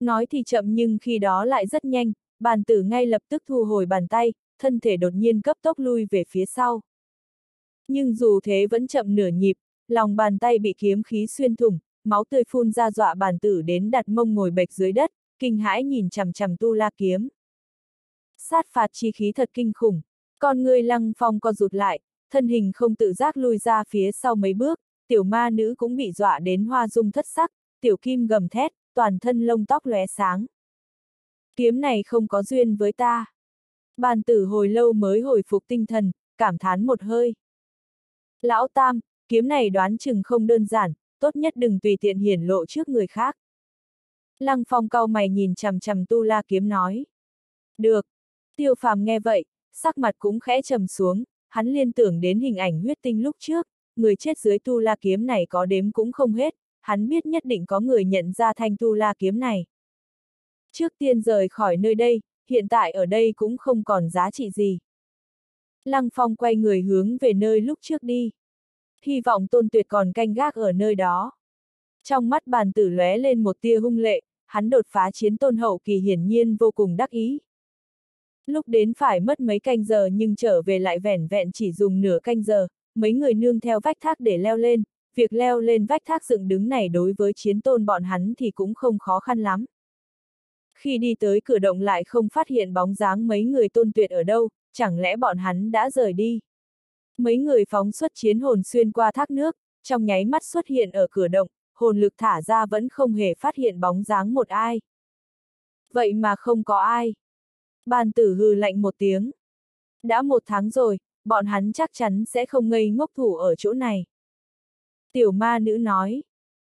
Nói thì chậm nhưng khi đó lại rất nhanh, bàn tử ngay lập tức thu hồi bàn tay, thân thể đột nhiên cấp tốc lui về phía sau. Nhưng dù thế vẫn chậm nửa nhịp, lòng bàn tay bị kiếm khí xuyên thủng, máu tươi phun ra dọa bàn tử đến đặt mông ngồi bệch dưới đất, kinh hãi nhìn chằm chằm tu la kiếm. Sát phạt chi khí thật kinh khủng, con người lăng phong co rụt lại, thân hình không tự giác lui ra phía sau mấy bước, tiểu ma nữ cũng bị dọa đến hoa dung thất sắc, tiểu kim gầm thét, toàn thân lông tóc lóe sáng. Kiếm này không có duyên với ta. Bàn tử hồi lâu mới hồi phục tinh thần, cảm thán một hơi. Lão Tam, kiếm này đoán chừng không đơn giản, tốt nhất đừng tùy tiện hiển lộ trước người khác. Lăng phong cau mày nhìn chằm chằm tu la kiếm nói. Được. Tiêu phàm nghe vậy, sắc mặt cũng khẽ trầm xuống, hắn liên tưởng đến hình ảnh huyết tinh lúc trước, người chết dưới tu la kiếm này có đếm cũng không hết, hắn biết nhất định có người nhận ra thanh tu la kiếm này. Trước tiên rời khỏi nơi đây, hiện tại ở đây cũng không còn giá trị gì. Lăng Phong quay người hướng về nơi lúc trước đi. Hy vọng tôn tuyệt còn canh gác ở nơi đó. Trong mắt bàn tử lóe lên một tia hung lệ, hắn đột phá chiến tôn hậu kỳ hiển nhiên vô cùng đắc ý. Lúc đến phải mất mấy canh giờ nhưng trở về lại vẻn vẹn chỉ dùng nửa canh giờ, mấy người nương theo vách thác để leo lên, việc leo lên vách thác dựng đứng này đối với chiến tôn bọn hắn thì cũng không khó khăn lắm. Khi đi tới cửa động lại không phát hiện bóng dáng mấy người tôn tuyệt ở đâu, chẳng lẽ bọn hắn đã rời đi. Mấy người phóng xuất chiến hồn xuyên qua thác nước, trong nháy mắt xuất hiện ở cửa động, hồn lực thả ra vẫn không hề phát hiện bóng dáng một ai. Vậy mà không có ai. Bàn tử hừ lạnh một tiếng. Đã một tháng rồi, bọn hắn chắc chắn sẽ không ngây ngốc thủ ở chỗ này. Tiểu ma nữ nói.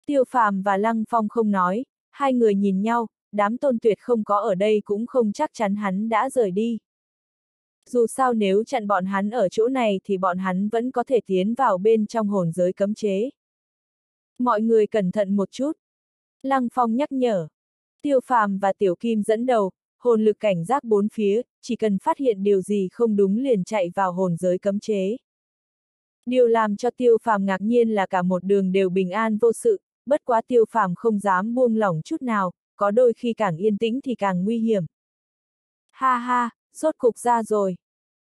Tiêu phàm và Lăng Phong không nói, hai người nhìn nhau, đám tôn tuyệt không có ở đây cũng không chắc chắn hắn đã rời đi. Dù sao nếu chặn bọn hắn ở chỗ này thì bọn hắn vẫn có thể tiến vào bên trong hồn giới cấm chế. Mọi người cẩn thận một chút. Lăng Phong nhắc nhở. Tiêu phàm và Tiểu Kim dẫn đầu, hồn lực cảnh giác bốn phía, chỉ cần phát hiện điều gì không đúng liền chạy vào hồn giới cấm chế. Điều làm cho tiêu phàm ngạc nhiên là cả một đường đều bình an vô sự, bất quá tiêu phàm không dám buông lỏng chút nào, có đôi khi càng yên tĩnh thì càng nguy hiểm. Ha ha, rốt cục ra rồi.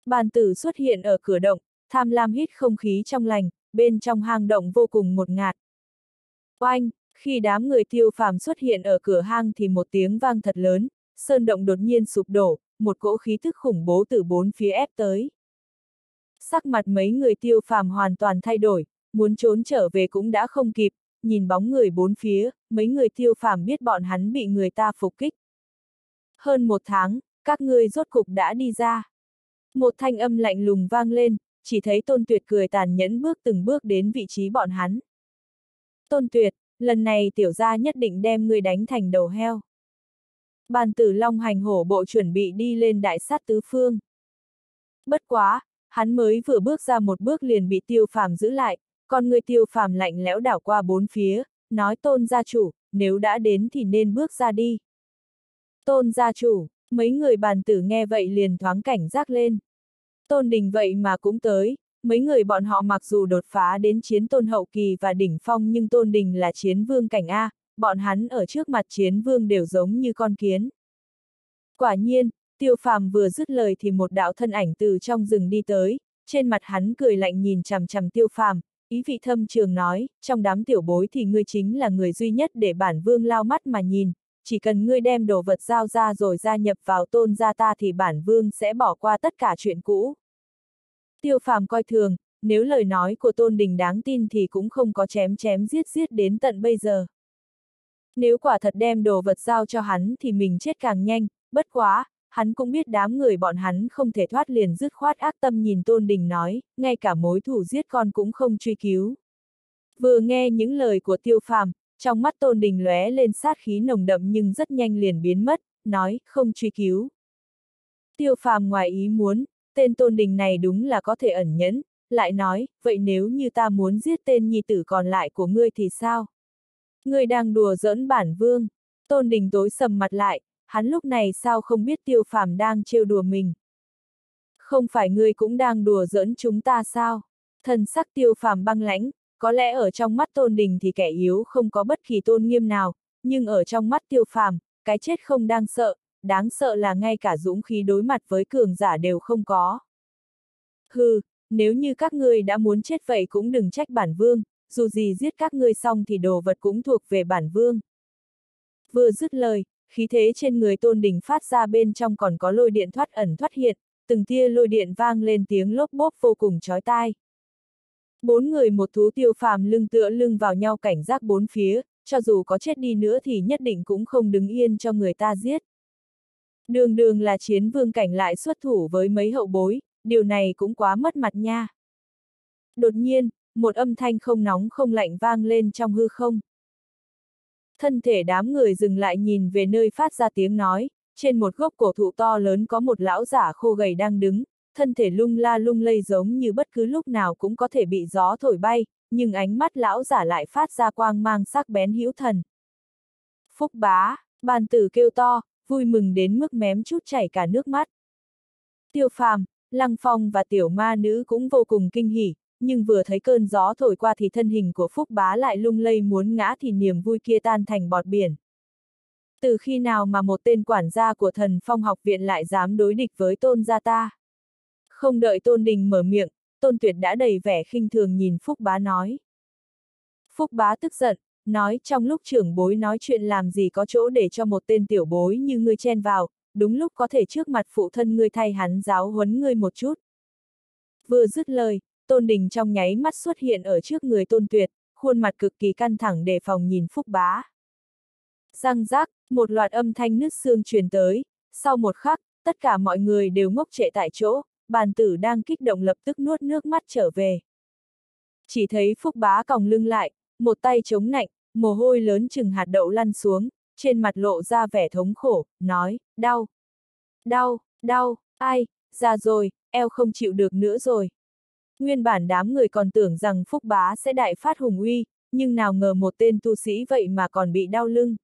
Bàn tử xuất hiện ở cửa động, tham lam hít không khí trong lành, bên trong hang động vô cùng một ngạt. Oanh, khi đám người tiêu phàm xuất hiện ở cửa hang thì một tiếng vang thật lớn, sơn động đột nhiên sụp đổ, một cỗ khí thức khủng bố từ bốn phía ép tới. Sắc mặt mấy người tiêu phàm hoàn toàn thay đổi, muốn trốn trở về cũng đã không kịp, nhìn bóng người bốn phía, mấy người tiêu phàm biết bọn hắn bị người ta phục kích. Hơn một tháng, các ngươi rốt cục đã đi ra. Một thanh âm lạnh lùng vang lên, chỉ thấy tôn tuyệt cười tàn nhẫn bước từng bước đến vị trí bọn hắn. Tôn tuyệt, lần này tiểu gia nhất định đem ngươi đánh thành đầu heo. Bàn tử long hành hổ bộ chuẩn bị đi lên đại sát tứ phương. Bất quá, hắn mới vừa bước ra một bước liền bị tiêu phàm giữ lại, còn người tiêu phàm lạnh lẽo đảo qua bốn phía, nói tôn gia chủ, nếu đã đến thì nên bước ra đi. Tôn gia chủ, mấy người bàn tử nghe vậy liền thoáng cảnh giác lên. Tôn đình vậy mà cũng tới, mấy người bọn họ mặc dù đột phá đến chiến tôn hậu kỳ và đỉnh phong nhưng tôn đình là chiến vương cảnh A, bọn hắn ở trước mặt chiến vương đều giống như con kiến. Quả nhiên, tiêu phàm vừa dứt lời thì một đạo thân ảnh từ trong rừng đi tới, trên mặt hắn cười lạnh nhìn chằm chằm tiêu phàm, ý vị thâm trường nói, trong đám tiểu bối thì ngươi chính là người duy nhất để bản vương lao mắt mà nhìn, chỉ cần ngươi đem đồ vật giao ra rồi gia nhập vào tôn gia ta thì bản vương sẽ bỏ qua tất cả chuyện cũ. Tiêu phàm coi thường, nếu lời nói của tôn đình đáng tin thì cũng không có chém chém giết giết đến tận bây giờ. Nếu quả thật đem đồ vật giao cho hắn thì mình chết càng nhanh, bất quá, hắn cũng biết đám người bọn hắn không thể thoát liền dứt khoát ác tâm nhìn Tôn Đình nói, ngay cả mối thủ giết con cũng không truy cứu. Vừa nghe những lời của tiêu phàm, trong mắt Tôn Đình lóe lên sát khí nồng đậm nhưng rất nhanh liền biến mất, nói, không truy cứu. Tiêu phàm ngoài ý muốn, tên Tôn Đình này đúng là có thể ẩn nhẫn, lại nói, vậy nếu như ta muốn giết tên nhi tử còn lại của ngươi thì sao? Ngươi đang đùa giỡn bản vương. Tôn Đình tối sầm mặt lại, hắn lúc này sao không biết tiêu phàm đang trêu đùa mình. Không phải ngươi cũng đang đùa giỡn chúng ta sao? Thần sắc tiêu phàm băng lãnh, có lẽ ở trong mắt tôn đình thì kẻ yếu không có bất kỳ tôn nghiêm nào, nhưng ở trong mắt tiêu phàm, cái chết không đang sợ, đáng sợ là ngay cả dũng khí đối mặt với cường giả đều không có. Hừ, nếu như các ngươi đã muốn chết vậy cũng đừng trách bản vương, dù gì giết các ngươi xong thì đồ vật cũng thuộc về bản vương. Vừa dứt lời, khí thế trên người tôn đình phát ra bên trong còn có lôi điện thoát ẩn thoát hiện, từng tia lôi điện vang lên tiếng lốp bốp vô cùng chói tai. Bốn người một thú tiêu phàm lưng tựa lưng vào nhau cảnh giác bốn phía, cho dù có chết đi nữa thì nhất định cũng không đứng yên cho người ta giết. Đường đường là chiến vương cảnh lại xuất thủ với mấy hậu bối, điều này cũng quá mất mặt nha. Đột nhiên, một âm thanh không nóng không lạnh vang lên trong hư không. Thân thể đám người dừng lại nhìn về nơi phát ra tiếng nói, trên một gốc cổ thụ to lớn có một lão giả khô gầy đang đứng, thân thể lung la lung lây giống như bất cứ lúc nào cũng có thể bị gió thổi bay, nhưng ánh mắt lão giả lại phát ra quang mang sắc bén hữu thần. Phúc bá, bàn tử kêu to, vui mừng đến mức mém chút chảy cả nước mắt. Tiêu phàm, lăng phong và tiểu ma nữ cũng vô cùng kinh hỉ, nhưng vừa thấy cơn gió thổi qua thì thân hình của Phúc bá lại lung lay muốn ngã thì niềm vui kia tan thành bọt biển. Từ khi nào mà một tên quản gia của thần phong học viện lại dám đối địch với tôn gia ta? Không đợi tôn đình mở miệng, tôn tuyệt đã đầy vẻ khinh thường nhìn Phúc bá nói. Phúc bá tức giận, nói trong lúc trưởng bối nói chuyện làm gì có chỗ để cho một tên tiểu bối như ngươi chen vào, đúng lúc có thể trước mặt phụ thân ngươi thay hắn giáo huấn ngươi một chút. Vừa dứt lời, tôn đình trong nháy mắt xuất hiện ở trước người tôn tuyệt, khuôn mặt cực kỳ căng thẳng đề phòng nhìn Phúc bá. Răng rác, một loạt âm thanh nứt xương truyền tới, sau một khắc, tất cả mọi người đều ngốc trệ tại chỗ, bàn tử đang kích động lập tức nuốt nước mắt trở về. Chỉ thấy Phúc bá còng lưng lại, một tay chống nạnh, mồ hôi lớn chừng hạt đậu lăn xuống, trên mặt lộ ra vẻ thống khổ, nói, đau, đau, đau, ai, già rồi, eo không chịu được nữa rồi. Nguyên bản đám người còn tưởng rằng Phúc Bá sẽ đại phát hùng uy, nhưng nào ngờ một tên tu sĩ vậy mà còn bị đau lưng.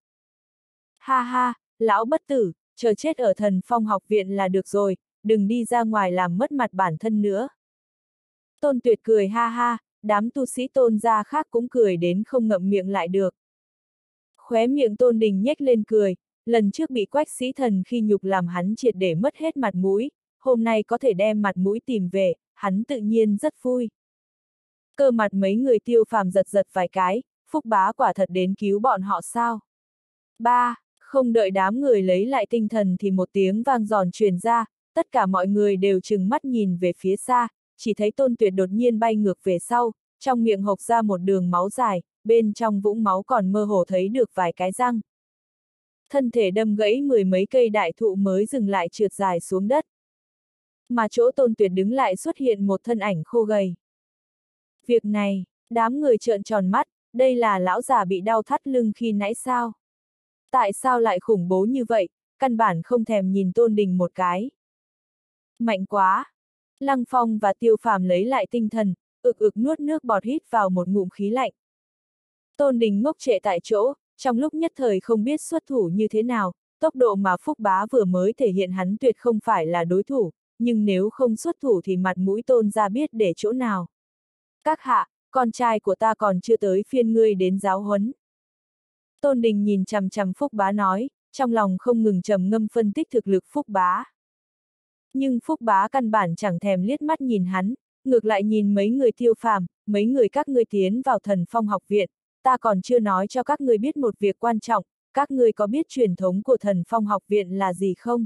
Ha ha, lão bất tử, chờ chết ở thần phong học viện là được rồi, đừng đi ra ngoài làm mất mặt bản thân nữa. Tôn tuyệt cười ha ha, đám tu sĩ tôn gia khác cũng cười đến không ngậm miệng lại được. Khóe miệng tôn đình nhếch lên cười, lần trước bị quách sĩ thần khi nhục làm hắn triệt để mất hết mặt mũi, hôm nay có thể đem mặt mũi tìm về, hắn tự nhiên rất vui. Cơ mặt mấy người tiêu phàm giật giật vài cái, phúc bá quả thật đến cứu bọn họ sao? Ba, không đợi đám người lấy lại tinh thần thì một tiếng vang giòn truyền ra, tất cả mọi người đều chừng mắt nhìn về phía xa, chỉ thấy tôn tuyệt đột nhiên bay ngược về sau, trong miệng hộc ra một đường máu dài, bên trong vũng máu còn mơ hồ thấy được vài cái răng. Thân thể đâm gãy mười mấy cây đại thụ mới dừng lại trượt dài xuống đất. Mà chỗ tôn tuyệt đứng lại xuất hiện một thân ảnh khô gầy. Việc này, đám người trợn tròn mắt, đây là lão già bị đau thắt lưng khi nãy sao? Tại sao lại khủng bố như vậy, căn bản không thèm nhìn tôn đình một cái. Mạnh quá! Lăng Phong và Tiêu Phàm lấy lại tinh thần, ực ực nuốt nước bọt hít vào một ngụm khí lạnh. Tôn Đình ngốc trệ tại chỗ, trong lúc nhất thời không biết xuất thủ như thế nào, tốc độ mà Phúc Bá vừa mới thể hiện hắn tuyệt không phải là đối thủ, nhưng nếu không xuất thủ thì mặt mũi tôn ra biết để chỗ nào. Các hạ, con trai của ta còn chưa tới phiên ngươi đến giáo huấn. Tôn Đình nhìn chằm chằm Phúc Bá nói, trong lòng không ngừng trầm ngâm phân tích thực lực Phúc Bá. Nhưng Phúc Bá căn bản chẳng thèm liếc mắt nhìn hắn, ngược lại nhìn mấy người tiêu phàm, mấy người các ngươi tiến vào thần phong học viện, ta còn chưa nói cho các ngươi biết một việc quan trọng, các ngươi có biết truyền thống của thần phong học viện là gì không?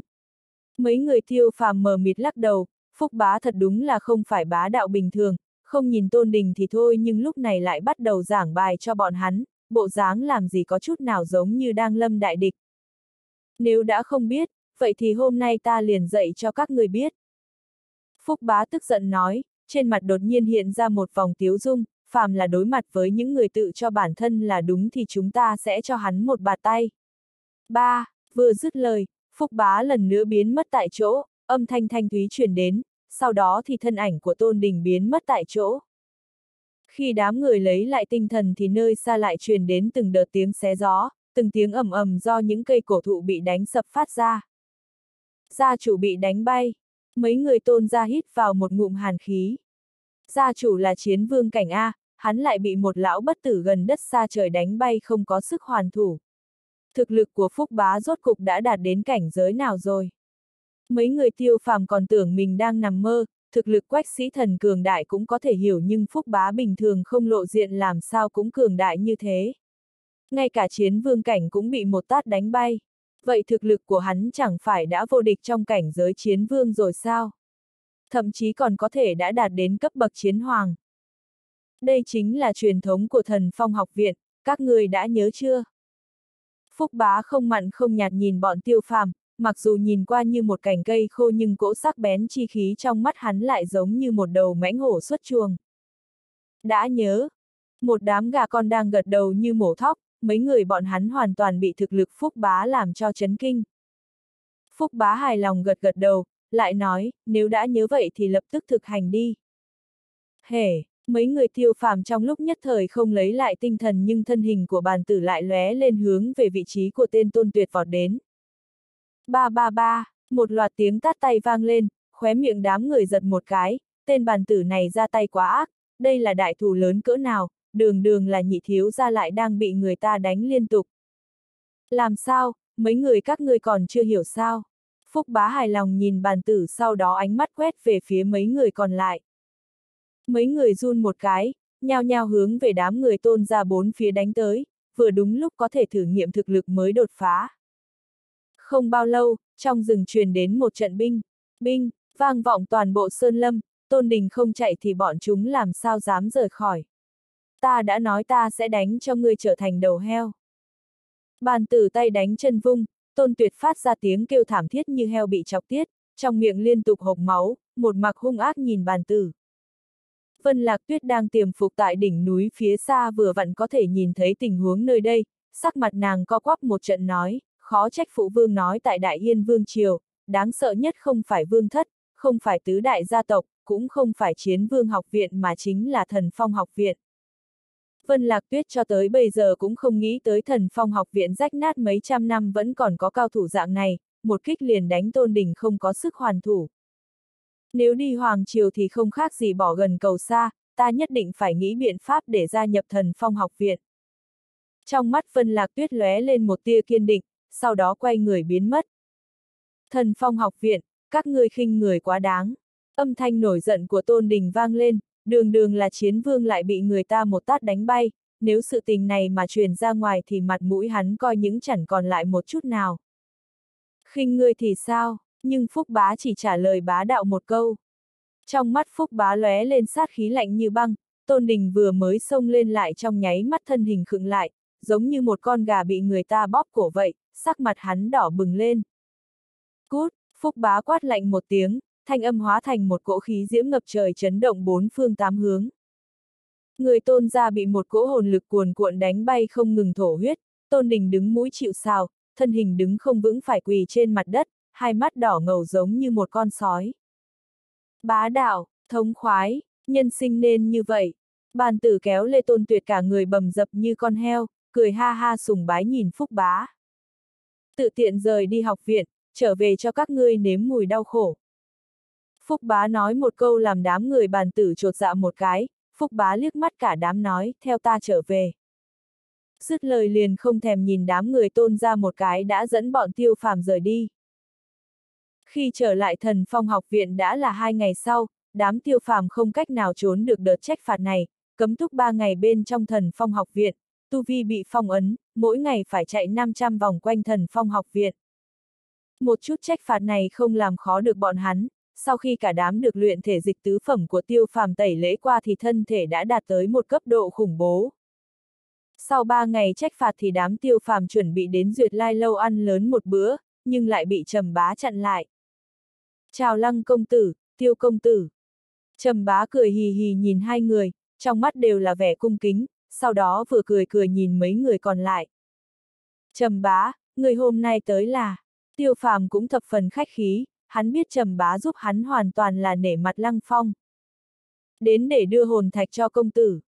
Mấy người tiêu phàm mờ mịt lắc đầu, Phúc Bá thật đúng là không phải bá đạo bình thường, không nhìn tôn đình thì thôi nhưng lúc này lại bắt đầu giảng bài cho bọn hắn, bộ dáng làm gì có chút nào giống như đang lâm đại địch. Nếu đã không biết, vậy thì hôm nay ta liền dạy cho các người biết. Phúc bá tức giận nói, trên mặt đột nhiên hiện ra một vòng tiếu dung, phàm là đối mặt với những người tự cho bản thân là đúng thì chúng ta sẽ cho hắn một bà tay. Ba, vừa dứt lời, Phúc bá lần nữa biến mất tại chỗ, âm thanh thanh thúy truyền đến, sau đó thì thân ảnh của Tôn Đình biến mất tại chỗ. Khi đám người lấy lại tinh thần thì nơi xa lại truyền đến từng đợt tiếng xé gió, từng tiếng ầm ầm do những cây cổ thụ bị đánh sập phát ra. Gia chủ bị đánh bay. Mấy người tôn ra hít vào một ngụm hàn khí. Gia chủ là chiến vương cảnh A, hắn lại bị một lão bất tử gần đất xa trời đánh bay không có sức hoàn thủ. Thực lực của Phúc Bá rốt cục đã đạt đến cảnh giới nào rồi? Mấy người tiêu phàm còn tưởng mình đang nằm mơ, thực lực quách sĩ thần cường đại cũng có thể hiểu nhưng Phúc Bá bình thường không lộ diện làm sao cũng cường đại như thế. Ngay cả chiến vương cảnh cũng bị một tát đánh bay vậy thực lực của hắn chẳng phải đã vô địch trong cảnh giới chiến vương rồi sao? Thậm chí còn có thể đã đạt đến cấp bậc chiến hoàng. Đây chính là truyền thống của thần phong học viện, các người đã nhớ chưa? Phúc bá không mặn không nhạt nhìn bọn tiêu phàm, mặc dù nhìn qua như một cành cây khô nhưng cỗ sắc bén chi khí trong mắt hắn lại giống như một đầu mãnh hổ xuất chuồng. Đã nhớ, một đám gà con đang gật đầu như mổ thóc, mấy người bọn hắn hoàn toàn bị thực lực Phúc Bá làm cho chấn kinh. Phúc Bá hài lòng gật gật đầu, lại nói, nếu đã nhớ vậy thì lập tức thực hành đi. Hề, mấy người tiêu phàm trong lúc nhất thời không lấy lại tinh thần nhưng thân hình của bàn tử lại lóe lên hướng về vị trí của tên tôn tuyệt vọt đến. Ba ba ba, một loạt tiếng tát tay vang lên, khóe miệng đám người giật một cái, tên bàn tử này ra tay quá ác, đây là đại thù lớn cỡ nào, đường đường là nhị thiếu ra lại đang bị người ta đánh liên tục. Làm sao, mấy người các ngươi còn chưa hiểu sao? Phúc bá hài lòng nhìn bàn tử sau đó ánh mắt quét về phía mấy người còn lại. Mấy người run một cái, nhao nhao hướng về đám người tôn ra bốn phía đánh tới, vừa đúng lúc có thể thử nghiệm thực lực mới đột phá. Không bao lâu, trong rừng truyền đến một trận binh, binh, vang vọng toàn bộ sơn lâm, tôn đình không chạy thì bọn chúng làm sao dám rời khỏi. Ta đã nói ta sẽ đánh cho ngươi trở thành đầu heo. Bàn tử tay đánh chân vung, tôn tuyệt phát ra tiếng kêu thảm thiết như heo bị chọc tiết, trong miệng liên tục hộc máu, một mặc hung ác nhìn bàn tử. Vân Lạc Tuyết đang tiềm phục tại đỉnh núi phía xa vừa vặn có thể nhìn thấy tình huống nơi đây, sắc mặt nàng co quắp một trận nói, khó trách phụ vương nói tại Đại Yên Vương Triều, đáng sợ nhất không phải vương thất, không phải tứ đại gia tộc, cũng không phải chiến vương học viện mà chính là thần phong học viện. Vân Lạc Tuyết cho tới bây giờ cũng không nghĩ tới thần phong học viện rách nát mấy trăm năm vẫn còn có cao thủ dạng này, một kích liền đánh tôn đình không có sức hoàn thủ. Nếu đi Hoàng Triều thì không khác gì bỏ gần cầu xa, ta nhất định phải nghĩ biện pháp để gia nhập thần phong học viện. Trong mắt Vân Lạc Tuyết lóe lên một tia kiên định, sau đó quay người biến mất. Thần phong học viện, các ngươi khinh người quá đáng. Âm thanh nổi giận của Tôn Đình vang lên, đường đường là chiến vương lại bị người ta một tát đánh bay, nếu sự tình này mà truyền ra ngoài thì mặt mũi hắn coi những chẳng còn lại một chút nào. khinh ngươi thì sao, nhưng Phúc Bá chỉ trả lời bá đạo một câu. Trong mắt Phúc Bá lóe lên sát khí lạnh như băng, Tôn Đình vừa mới xông lên lại trong nháy mắt thân hình khựng lại, giống như một con gà bị người ta bóp cổ vậy, sắc mặt hắn đỏ bừng lên. Cút, Phúc Bá quát lạnh một tiếng, thanh âm hóa thành một cỗ khí diễm ngập trời chấn động bốn phương tám hướng. Người tôn gia bị một cỗ hồn lực cuồn cuộn đánh bay không ngừng thổ huyết, tôn đình đứng mũi chịu sào, thân hình đứng không vững phải quỳ trên mặt đất, hai mắt đỏ ngầu giống như một con sói. Bá đạo, thống khoái, nhân sinh nên như vậy. Bàn tử kéo lê tôn tuyệt cả người bầm dập như con heo, cười ha ha sùng bái nhìn phúc bá. Tự tiện rời đi học viện, trở về cho các ngươi nếm mùi đau khổ. Phúc bá nói một câu làm đám người bàn tử trột dạ một cái, Phúc bá liếc mắt cả đám nói, theo ta trở về. Dứt lời liền không thèm nhìn đám người tôn ra một cái đã dẫn bọn tiêu phàm rời đi. Khi trở lại thần phong học viện đã là hai ngày sau, đám tiêu phàm không cách nào trốn được đợt trách phạt này, cấm túc ba ngày bên trong thần phong học viện, tu vi bị phong ấn, mỗi ngày phải chạy 500 vòng quanh thần phong học viện. Một chút trách phạt này không làm khó được bọn hắn, sau khi cả đám được luyện thể dịch tứ phẩm của tiêu phàm tẩy lễ qua thì thân thể đã đạt tới một cấp độ khủng bố. Sau ba ngày trách phạt thì đám tiêu phàm chuẩn bị đến duyệt lai lâu ăn lớn một bữa, nhưng lại bị trầm bá chặn lại. Chào lăng công tử, tiêu công tử. Trầm bá cười hì hì nhìn hai người, trong mắt đều là vẻ cung kính, sau đó vừa cười cười nhìn mấy người còn lại. Trầm bá, người hôm nay tới là, tiêu phàm cũng thập phần khách khí, hắn biết trầm bá giúp hắn hoàn toàn là nể mặt lăng phong. Đến để đưa hồn thạch cho công tử.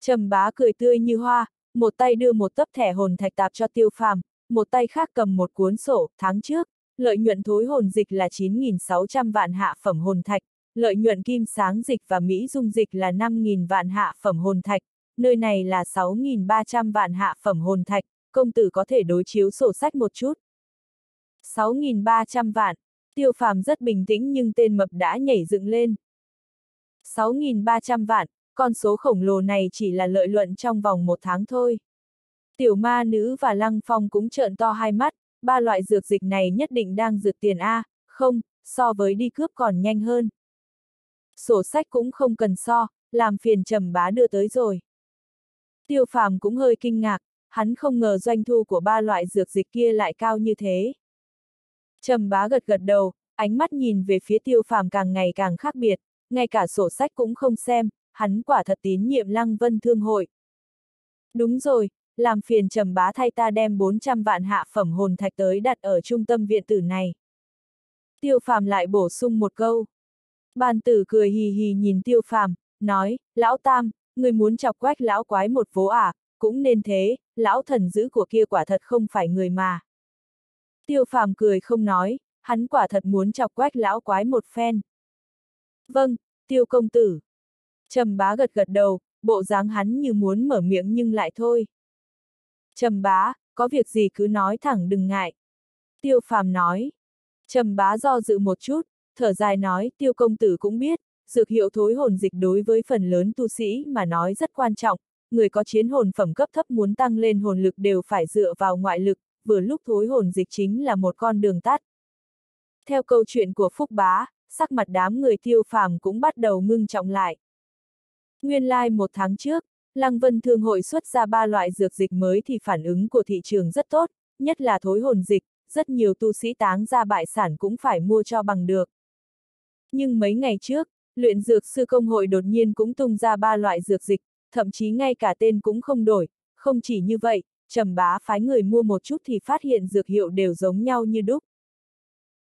Trầm bá cười tươi như hoa, một tay đưa một tấp thẻ hồn thạch tạp cho tiêu phàm, một tay khác cầm một cuốn sổ, tháng trước, lợi nhuận thối hồn dịch là 9.600 vạn hạ phẩm hồn thạch, lợi nhuận kim sáng dịch và Mỹ dung dịch là 5.000 vạn hạ phẩm hồn thạch, nơi này là 6.300 vạn hạ phẩm hồn thạch, công tử có thể đối chiếu sổ sách một chút. 6.300 vạn, tiêu phàm rất bình tĩnh nhưng tên mập đã nhảy dựng lên. 6.300 vạn, con số khổng lồ này chỉ là lợi luận trong vòng một tháng thôi. Tiểu ma nữ và lăng phong cũng trợn to hai mắt, ba loại dược dịch này nhất định đang dược tiền A, không, so với đi cướp còn nhanh hơn. Sổ sách cũng không cần so, làm phiền trầm bá đưa tới rồi. Tiêu phàm cũng hơi kinh ngạc, hắn không ngờ doanh thu của ba loại dược dịch kia lại cao như thế. Trầm bá gật gật đầu, ánh mắt nhìn về phía tiêu phàm càng ngày càng khác biệt, ngay cả sổ sách cũng không xem, hắn quả thật tín nhiệm lăng vân thương hội. Đúng rồi, làm phiền trầm bá thay ta đem 400 vạn hạ phẩm hồn thạch tới đặt ở trung tâm viện tử này. Tiêu phàm lại bổ sung một câu. Bàn tử cười hì hì nhìn tiêu phàm, nói, lão tam, người muốn chọc quách lão quái một vố à, cũng nên thế, lão thần dữ của kia quả thật không phải người mà. Tiêu phàm cười không nói, hắn quả thật muốn chọc quách lão quái một phen. Vâng, tiêu công tử. Trầm bá gật gật đầu, bộ dáng hắn như muốn mở miệng nhưng lại thôi. Trầm bá, có việc gì cứ nói thẳng đừng ngại. Tiêu phàm nói. Trầm bá do dự một chút, thở dài nói tiêu công tử cũng biết, dược hiệu thối hồn dịch đối với phần lớn tu sĩ mà nói rất quan trọng, người có chiến hồn phẩm cấp thấp muốn tăng lên hồn lực đều phải dựa vào ngoại lực, vừa lúc thối hồn dịch chính là một con đường tắt. Theo câu chuyện của Phúc Bá, sắc mặt đám người tiêu phàm cũng bắt đầu ngưng trọng lại. Nguyên lai like một tháng trước, Lăng Vân Thương hội xuất ra ba loại dược dịch mới thì phản ứng của thị trường rất tốt, nhất là thối hồn dịch, rất nhiều tu sĩ táng ra bại sản cũng phải mua cho bằng được. Nhưng mấy ngày trước, luyện dược sư công hội đột nhiên cũng tung ra ba loại dược dịch, thậm chí ngay cả tên cũng không đổi, không chỉ như vậy, Trầm Bá phái người mua một chút thì phát hiện dược hiệu đều giống nhau như đúc.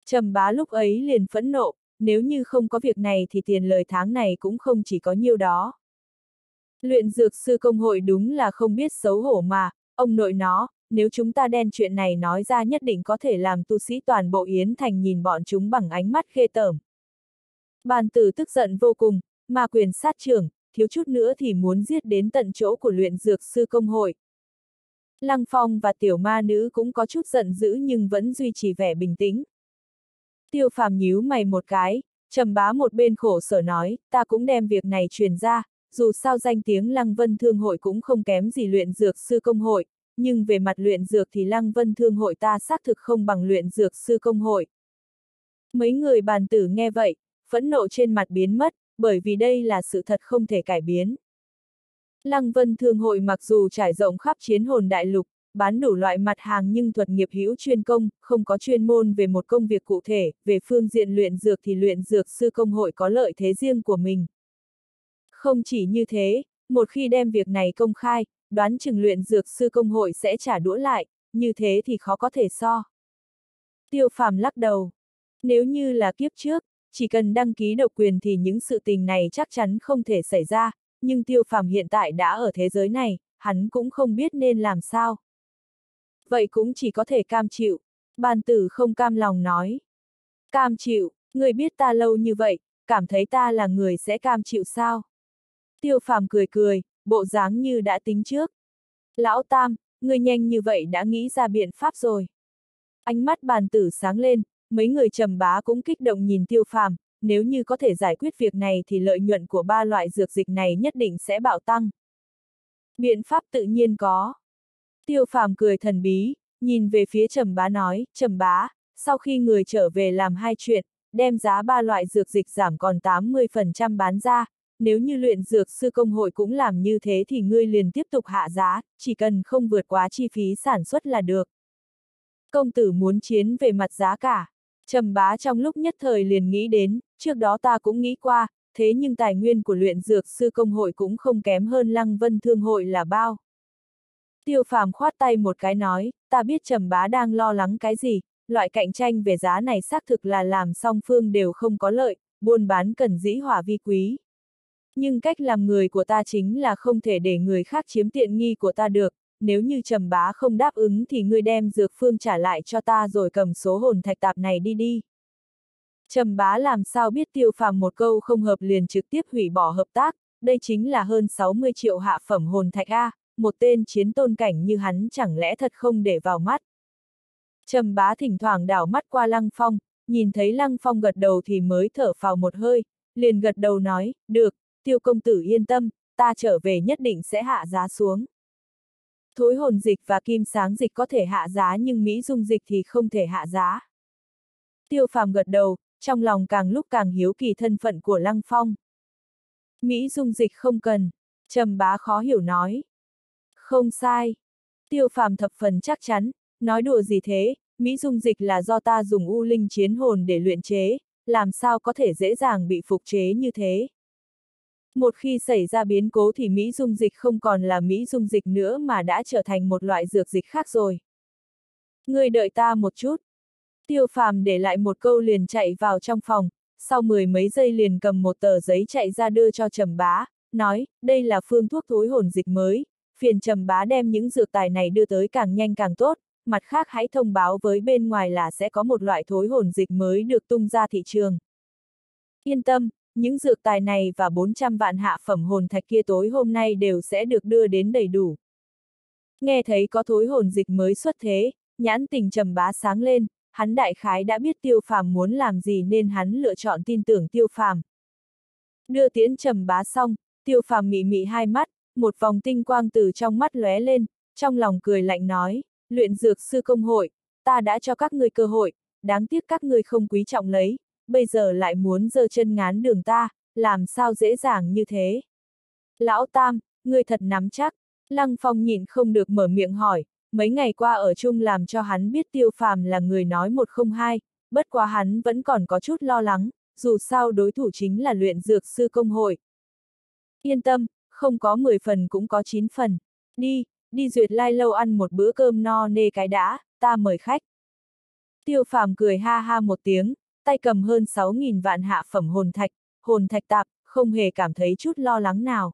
Trầm Bá lúc ấy liền phẫn nộ, nếu như không có việc này thì tiền lời tháng này cũng không chỉ có nhiêu đó. Luyện dược sư công hội đúng là không biết xấu hổ mà, ông nội nó, nếu chúng ta đen chuyện này nói ra nhất định có thể làm tu sĩ toàn bộ Yến Thành nhìn bọn chúng bằng ánh mắt ghê tởm. Bàn tử tức giận vô cùng, mà quyền sát trưởng, thiếu chút nữa thì muốn giết đến tận chỗ của luyện dược sư công hội. Lăng Phong và tiểu ma nữ cũng có chút giận dữ nhưng vẫn duy trì vẻ bình tĩnh. Tiêu phàm nhíu mày một cái, trầm bá một bên khổ sở nói, ta cũng đem việc này truyền ra, dù sao danh tiếng Lăng Vân Thương hội cũng không kém gì luyện dược sư công hội, nhưng về mặt luyện dược thì Lăng Vân Thương hội ta xác thực không bằng luyện dược sư công hội. Mấy người bàn tử nghe vậy, phẫn nộ trên mặt biến mất, bởi vì đây là sự thật không thể cải biến. Lăng Vân Thương hội mặc dù trải rộng khắp chiến hồn đại lục, bán đủ loại mặt hàng nhưng thuật nghiệp hữu chuyên công, không có chuyên môn về một công việc cụ thể, về phương diện luyện dược thì luyện dược sư công hội có lợi thế riêng của mình. Không chỉ như thế, một khi đem việc này công khai, đoán chừng luyện dược sư công hội sẽ trả đũa lại, như thế thì khó có thể so. Tiêu phàm lắc đầu. Nếu như là kiếp trước, chỉ cần đăng ký độc quyền thì những sự tình này chắc chắn không thể xảy ra, nhưng tiêu phàm hiện tại đã ở thế giới này, hắn cũng không biết nên làm sao. Vậy cũng chỉ có thể cam chịu, bàn tử không cam lòng nói. Cam chịu, người biết ta lâu như vậy, cảm thấy ta là người sẽ cam chịu sao? Tiêu phàm cười cười, bộ dáng như đã tính trước. Lão Tam, người nhanh như vậy đã nghĩ ra biện pháp rồi. Ánh mắt bàn tử sáng lên, mấy người trầm bá cũng kích động nhìn tiêu phàm, nếu như có thể giải quyết việc này thì lợi nhuận của ba loại dược dịch này nhất định sẽ bạo tăng. Biện pháp tự nhiên có. Tiêu phàm cười thần bí, nhìn về phía trầm bá nói, trầm bá, sau khi người trở về làm hai chuyện, đem giá ba loại dược dịch giảm còn 80% bán ra, nếu như luyện dược sư công hội cũng làm như thế thì ngươi liền tiếp tục hạ giá, chỉ cần không vượt quá chi phí sản xuất là được. Công tử muốn chiến về mặt giá cả. Trầm bá trong lúc nhất thời liền nghĩ đến, trước đó ta cũng nghĩ qua, thế nhưng tài nguyên của luyện dược sư công hội cũng không kém hơn lăng vân thương hội là bao. Tiêu phàm khoát tay một cái nói, ta biết trầm bá đang lo lắng cái gì, loại cạnh tranh về giá này xác thực là làm song phương đều không có lợi, buôn bán cần dĩ hỏa vi quý. Nhưng cách làm người của ta chính là không thể để người khác chiếm tiện nghi của ta được, nếu như trầm bá không đáp ứng thì ngươi đem dược phương trả lại cho ta rồi cầm số hồn thạch tạp này đi đi. Trầm bá làm sao biết tiêu phàm một câu không hợp liền trực tiếp hủy bỏ hợp tác, đây chính là hơn 60 triệu hạ phẩm hồn thạch A, một tên chiến tôn cảnh như hắn chẳng lẽ thật không để vào mắt. Trầm bá thỉnh thoảng đảo mắt qua lăng phong, nhìn thấy lăng phong gật đầu thì mới thở phào một hơi, liền gật đầu nói, được, tiêu công tử yên tâm, ta trở về nhất định sẽ hạ giá xuống. Thối hồn dịch và kim sáng dịch có thể hạ giá nhưng Mỹ dung dịch thì không thể hạ giá. Tiêu phàm gật đầu, trong lòng càng lúc càng hiếu kỳ thân phận của Lăng Phong. Mỹ dung dịch không cần, trầm bá khó hiểu nói. Không sai. Tiêu phàm thập phần chắc chắn, nói đùa gì thế, Mỹ dung dịch là do ta dùng u linh chiến hồn để luyện chế, làm sao có thể dễ dàng bị phục chế như thế. Một khi xảy ra biến cố thì Mỹ dung dịch không còn là Mỹ dung dịch nữa mà đã trở thành một loại dược dịch khác rồi. Người đợi ta một chút. Tiêu phàm để lại một câu liền chạy vào trong phòng, sau mười mấy giây liền cầm một tờ giấy chạy ra đưa cho trầm bá, nói, đây là phương thuốc thối hồn dịch mới, phiền trầm bá đem những dược tài này đưa tới càng nhanh càng tốt, mặt khác hãy thông báo với bên ngoài là sẽ có một loại thối hồn dịch mới được tung ra thị trường. Yên tâm, những dược tài này và 400 vạn hạ phẩm hồn thạch kia tối hôm nay đều sẽ được đưa đến đầy đủ. Nghe thấy có thối hồn dịch mới xuất thế, nhãn tình trầm bá sáng lên, hắn đại khái đã biết tiêu phàm muốn làm gì nên hắn lựa chọn tin tưởng tiêu phàm. Đưa tiễn trầm bá xong, tiêu phàm mị mị hai mắt, một vòng tinh quang từ trong mắt lóe lên, trong lòng cười lạnh nói, luyện dược sư công hội, ta đã cho các ngươi cơ hội, đáng tiếc các ngươi không quý trọng lấy, bây giờ lại muốn giơ chân ngán đường ta, làm sao dễ dàng như thế. Lão Tam, ngươi thật nắm chắc, Lăng Phong nhịn không được mở miệng hỏi, mấy ngày qua ở chung làm cho hắn biết tiêu phàm là người nói một không hai, bất quá hắn vẫn còn có chút lo lắng, dù sao đối thủ chính là luyện dược sư công hội. Yên tâm, không có 10 phần cũng có 9 phần. Đi, đi duyệt lai lâu ăn một bữa cơm no nê cái đã, ta mời khách. Tiêu phàm cười ha ha một tiếng, tay cầm hơn 6.000 vạn hạ phẩm hồn thạch, hồn thạch tạp, không hề cảm thấy chút lo lắng nào.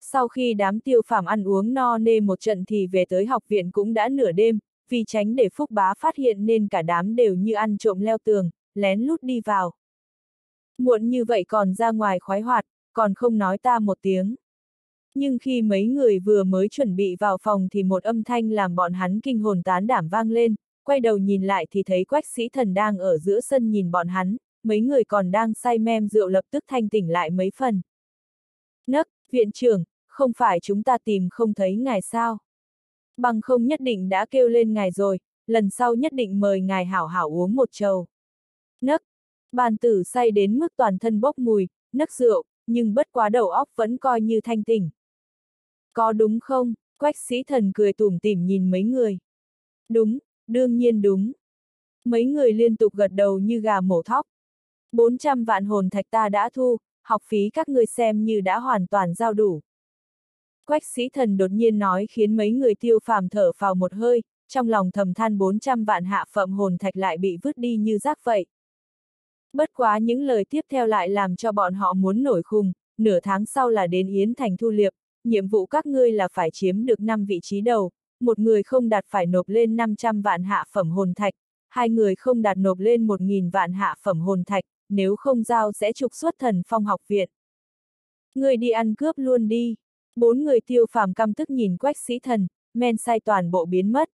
Sau khi đám tiêu phàm ăn uống no nê một trận thì về tới học viện cũng đã nửa đêm, vì tránh để Phúc Bá phát hiện nên cả đám đều như ăn trộm leo tường, lén lút đi vào. Muộn như vậy còn ra ngoài khoái hoạt, còn không nói ta một tiếng. Nhưng khi mấy người vừa mới chuẩn bị vào phòng thì một âm thanh làm bọn hắn kinh hồn tán đảm vang lên, quay đầu nhìn lại thì thấy quách sĩ thần đang ở giữa sân nhìn bọn hắn, mấy người còn đang say mem rượu lập tức thanh tỉnh lại mấy phần. Nấc, viện trưởng, không phải chúng ta tìm không thấy ngài sao? Bằng không nhất định đã kêu lên ngài rồi, lần sau nhất định mời ngài hảo hảo uống một chầu. Nấc, bàn tử say đến mức toàn thân bốc mùi, nấc rượu, nhưng bất quá đầu óc vẫn coi như thanh tỉnh. Có đúng không? Quách sĩ thần cười tủm tỉm nhìn mấy người. Đúng, đương nhiên đúng. Mấy người liên tục gật đầu như gà mổ thóc. 400 vạn hồn thạch ta đã thu, học phí các ngươi xem như đã hoàn toàn giao đủ. Quách sĩ thần đột nhiên nói khiến mấy người tiêu phàm thở vào một hơi, trong lòng thầm than 400 vạn hạ phẩm hồn thạch lại bị vứt đi như rác vậy. Bất quá những lời tiếp theo lại làm cho bọn họ muốn nổi khùng, nửa tháng sau là đến Yến Thành thu liệp, nhiệm vụ các ngươi là phải chiếm được 5 vị trí đầu, một người không đạt phải nộp lên 500 vạn hạ phẩm hồn thạch, hai người không đạt nộp lên 1.000 vạn hạ phẩm hồn thạch, nếu không giao sẽ trục xuất thần phong học viện. Người đi ăn cướp luôn đi. Bốn người tiêu phàm căm tức nhìn quách sĩ thần, men say toàn bộ biến mất.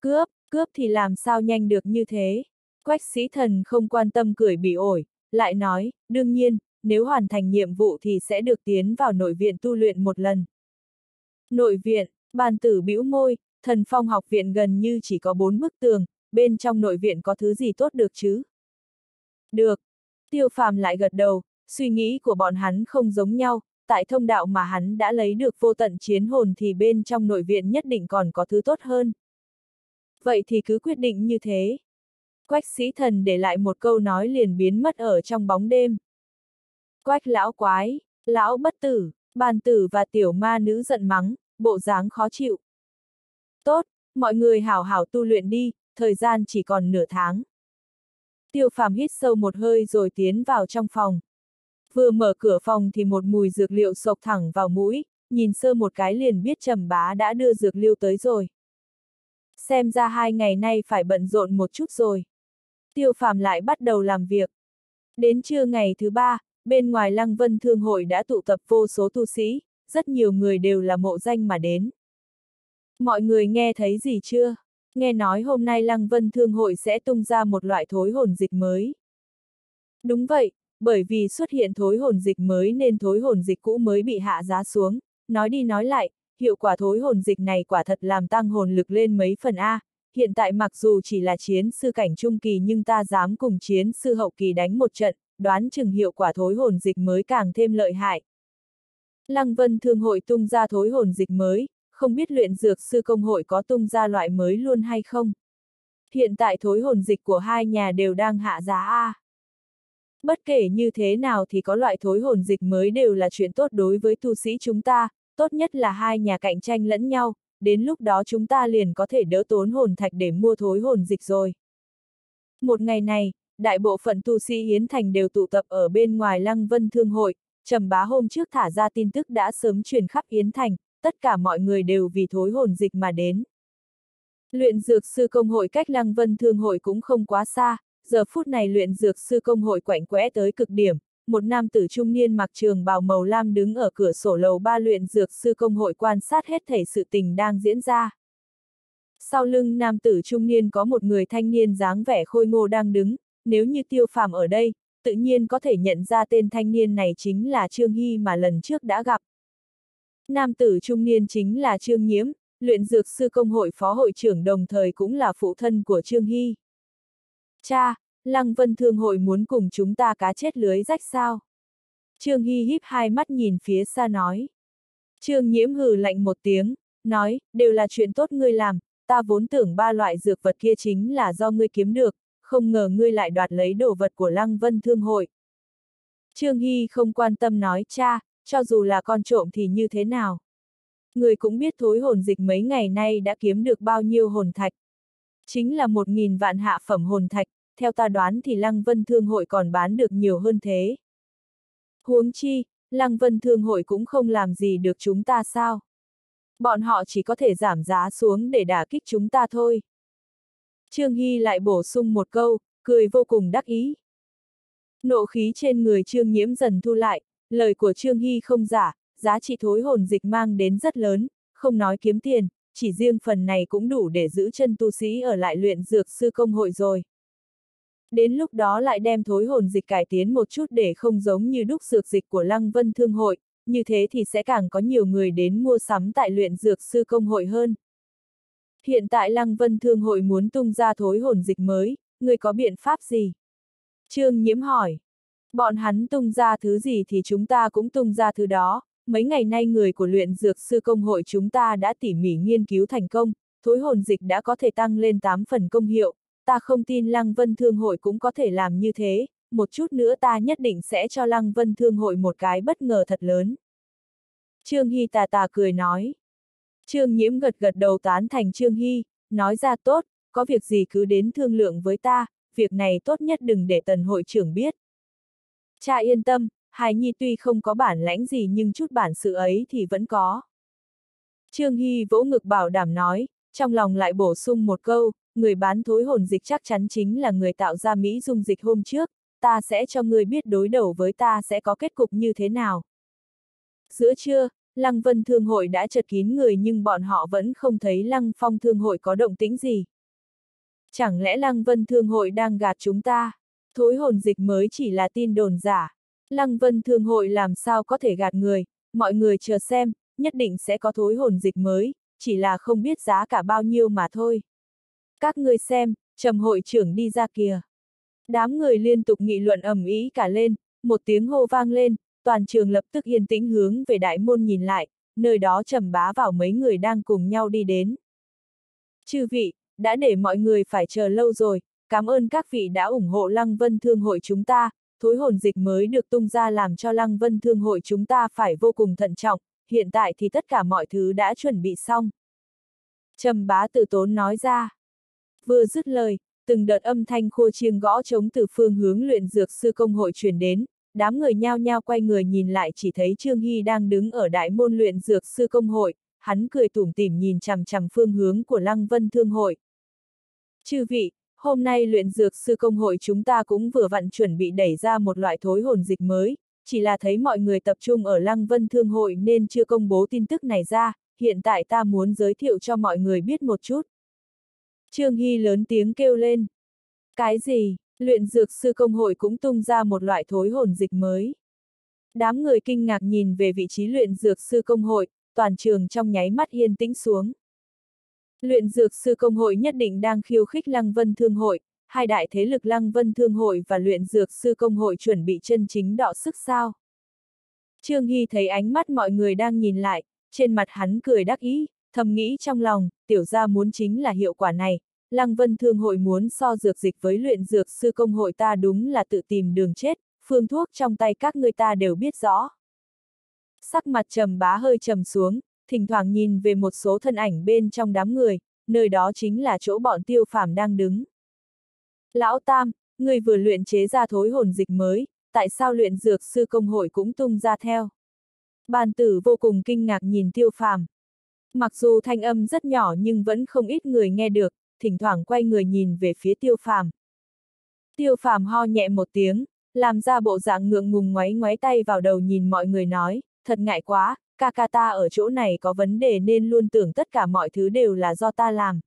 Cướp, cướp thì làm sao nhanh được như thế? Quách sĩ thần không quan tâm cười bị ổi, lại nói, đương nhiên, nếu hoàn thành nhiệm vụ thì sẽ được tiến vào nội viện tu luyện một lần. Nội viện, bàn tử bĩu môi, thần phong học viện gần như chỉ có bốn bức tường, bên trong nội viện có thứ gì tốt được chứ? Được. Tiêu phàm lại gật đầu, suy nghĩ của bọn hắn không giống nhau, tại thông đạo mà hắn đã lấy được vô tận chiến hồn thì bên trong nội viện nhất định còn có thứ tốt hơn. Vậy thì cứ quyết định như thế. Quách sĩ thần để lại một câu nói liền biến mất ở trong bóng đêm. Quách lão quái, lão bất tử, bàn tử và tiểu ma nữ giận mắng, bộ dáng khó chịu. Tốt, mọi người hảo hảo tu luyện đi, thời gian chỉ còn nửa tháng. Tiêu phàm hít sâu một hơi rồi tiến vào trong phòng. Vừa mở cửa phòng thì một mùi dược liệu sộc thẳng vào mũi, nhìn sơ một cái liền biết trầm bá đã đưa dược liệu tới rồi. Xem ra hai ngày nay phải bận rộn một chút rồi. Tiêu phàm lại bắt đầu làm việc. Đến trưa ngày thứ ba, bên ngoài Lăng Vân Thương hội đã tụ tập vô số tu sĩ, rất nhiều người đều là mộ danh mà đến. Mọi người nghe thấy gì chưa? Nghe nói hôm nay Lăng Vân Thương hội sẽ tung ra một loại thối hồn dịch mới. Đúng vậy, bởi vì xuất hiện thối hồn dịch mới nên thối hồn dịch cũ mới bị hạ giá xuống, nói đi nói lại, hiệu quả thối hồn dịch này quả thật làm tăng hồn lực lên mấy phần A, hiện tại mặc dù chỉ là chiến sư cảnh trung kỳ nhưng ta dám cùng chiến sư hậu kỳ đánh một trận, đoán chừng hiệu quả thối hồn dịch mới càng thêm lợi hại. Lăng Vân Thương hội tung ra thối hồn dịch mới, không biết luyện dược sư công hội có tung ra loại mới luôn hay không. Hiện tại thối hồn dịch của hai nhà đều đang hạ giá A. Bất kể như thế nào thì có loại thối hồn dịch mới đều là chuyện tốt đối với tu sĩ chúng ta, tốt nhất là hai nhà cạnh tranh lẫn nhau, đến lúc đó chúng ta liền có thể đỡ tốn hồn thạch để mua thối hồn dịch rồi. Một ngày này, đại bộ phận tu sĩ Hiến Thành đều tụ tập ở bên ngoài Lăng Vân Thương Hội, Trầm bá hôm trước thả ra tin tức đã sớm truyền khắp Yến Thành, tất cả mọi người đều vì thối hồn dịch mà đến. Luyện dược sư công hội cách Lăng Vân Thương hội cũng không quá xa, giờ phút này luyện dược sư công hội quạnh quẽ tới cực điểm, một nam tử trung niên mặc trường bào màu lam đứng ở cửa sổ lầu ba luyện dược sư công hội quan sát hết thảy sự tình đang diễn ra. Sau lưng nam tử trung niên có một người thanh niên dáng vẻ khôi ngô đang đứng, nếu như tiêu phàm ở đây, tự nhiên có thể nhận ra tên thanh niên này chính là Trương Hy mà lần trước đã gặp. Nam tử trung niên chính là Trương Nhiễm, luyện dược sư công hội phó hội trưởng đồng thời cũng là phụ thân của Trương Hy. Cha, Lăng Vân Thương hội muốn cùng chúng ta cá chết lưới rách sao? Trương Hy híp hai mắt nhìn phía xa nói. Trương Nhiễm hừ lạnh một tiếng, nói, đều là chuyện tốt ngươi làm, ta vốn tưởng ba loại dược vật kia chính là do ngươi kiếm được, không ngờ ngươi lại đoạt lấy đồ vật của Lăng Vân Thương hội. Trương Hy không quan tâm nói cha, cho dù là con trộm thì như thế nào. Người cũng biết thối hồn dịch mấy ngày nay đã kiếm được bao nhiêu hồn thạch. Chính là một nghìn vạn hạ phẩm hồn thạch, theo ta đoán thì Lăng Vân Thương hội còn bán được nhiều hơn thế. Huống chi, Lăng Vân Thương hội cũng không làm gì được chúng ta sao? Bọn họ chỉ có thể giảm giá xuống để đả kích chúng ta thôi. Trương Hy lại bổ sung một câu, cười vô cùng đắc ý. Nộ khí trên người Trương Nhiễm dần thu lại, lời của Trương Hy không giả, giá trị thối hồn dịch mang đến rất lớn, không nói kiếm tiền, chỉ riêng phần này cũng đủ để giữ chân tu sĩ ở lại luyện dược sư công hội rồi. Đến lúc đó lại đem thối hồn dịch cải tiến một chút để không giống như đúc dược dịch của Lăng Vân Thương hội, như thế thì sẽ càng có nhiều người đến mua sắm tại luyện dược sư công hội hơn. Hiện tại Lăng Vân Thương hội muốn tung ra thối hồn dịch mới, người có biện pháp gì? Trương Nhiễm hỏi. Bọn hắn tung ra thứ gì thì chúng ta cũng tung ra thứ đó, mấy ngày nay người của luyện dược sư công hội chúng ta đã tỉ mỉ nghiên cứu thành công, thối hồn dịch đã có thể tăng lên 8 phần công hiệu, ta không tin Lăng Vân Thương hội cũng có thể làm như thế, một chút nữa ta nhất định sẽ cho Lăng Vân Thương hội một cái bất ngờ thật lớn. Trương Hy tà tà cười nói. Trương Nhiễm gật gật đầu tán thành Trương Hy, nói ra tốt, có việc gì cứ đến thương lượng với ta, việc này tốt nhất đừng để tần hội trưởng biết. Cha yên tâm, Hải Nhi tuy không có bản lãnh gì nhưng chút bản sự ấy thì vẫn có. Trương Hy vỗ ngực bảo đảm nói, trong lòng lại bổ sung một câu, người bán thối hồn dịch chắc chắn chính là người tạo ra Mỹ dung dịch hôm trước, ta sẽ cho người biết đối đầu với ta sẽ có kết cục như thế nào. Giữa trưa, Lăng Vân Thương hội đã chật kín người nhưng bọn họ vẫn không thấy Lăng Phong Thương hội có động tĩnh gì. Chẳng lẽ Lăng Vân Thương hội đang gạt chúng ta? Thối hồn dịch mới chỉ là tin đồn giả. Lăng Vân Thương hội làm sao có thể gạt người, mọi người chờ xem, nhất định sẽ có thối hồn dịch mới, chỉ là không biết giá cả bao nhiêu mà thôi. Các người xem, trầm hội trưởng đi ra kìa. Đám người liên tục nghị luận ầm ý cả lên, một tiếng hô vang lên, toàn trường lập tức yên tĩnh hướng về đại môn nhìn lại, nơi đó trầm bá vào mấy người đang cùng nhau đi đến. Chư vị, đã để mọi người phải chờ lâu rồi, cảm ơn các vị đã ủng hộ Lăng Vân Thương hội chúng ta, thối hồn dịch mới được tung ra làm cho Lăng Vân Thương hội chúng ta phải vô cùng thận trọng, hiện tại thì tất cả mọi thứ đã chuẩn bị xong. Trầm bá tự tốn nói ra. Vừa dứt lời, từng đợt âm thanh khô chiêng gõ trống từ phương hướng luyện dược sư công hội truyền đến, đám người nhao nhao quay người nhìn lại chỉ thấy Trương Hy đang đứng ở đại môn luyện dược sư công hội, hắn cười tủm tỉm nhìn chằm chằm phương hướng của Lăng Vân Thương hội. Chư vị, hôm nay luyện dược sư công hội chúng ta cũng vừa vặn chuẩn bị đẩy ra một loại thối hồn dịch mới, chỉ là thấy mọi người tập trung ở Lăng Vân Thương hội nên chưa công bố tin tức này ra, hiện tại ta muốn giới thiệu cho mọi người biết một chút. Trương Hy lớn tiếng kêu lên. Cái gì, luyện dược sư công hội cũng tung ra một loại thối hồn dịch mới. Đám người kinh ngạc nhìn về vị trí luyện dược sư công hội, toàn trường trong nháy mắt yên tĩnh xuống. Luyện dược sư công hội nhất định đang khiêu khích Lăng Vân Thương hội, hai đại thế lực Lăng Vân Thương hội và luyện dược sư công hội chuẩn bị chân chính đọ sức sao. Trương Hy thấy ánh mắt mọi người đang nhìn lại, trên mặt hắn cười đắc ý, thầm nghĩ trong lòng, tiểu gia muốn chính là hiệu quả này, Lăng Vân Thương hội muốn so dược dịch với luyện dược sư công hội ta đúng là tự tìm đường chết, phương thuốc trong tay các người ta đều biết rõ. Sắc mặt trầm bá hơi trầm xuống, thỉnh thoảng nhìn về một số thân ảnh bên trong đám người, nơi đó chính là chỗ bọn tiêu phàm đang đứng. Lão Tam, người vừa luyện chế ra thối hồn dịch mới, tại sao luyện dược sư công hội cũng tung ra theo? Bàn tử vô cùng kinh ngạc nhìn tiêu phàm. Mặc dù thanh âm rất nhỏ nhưng vẫn không ít người nghe được, thỉnh thoảng quay người nhìn về phía tiêu phàm. Tiêu phàm ho nhẹ một tiếng, làm ra bộ dạng ngượng ngùng ngoáy ngoáy tay vào đầu nhìn mọi người nói, thật ngại quá, ca ca ta ở chỗ này có vấn đề nên luôn tưởng tất cả mọi thứ đều là do ta làm.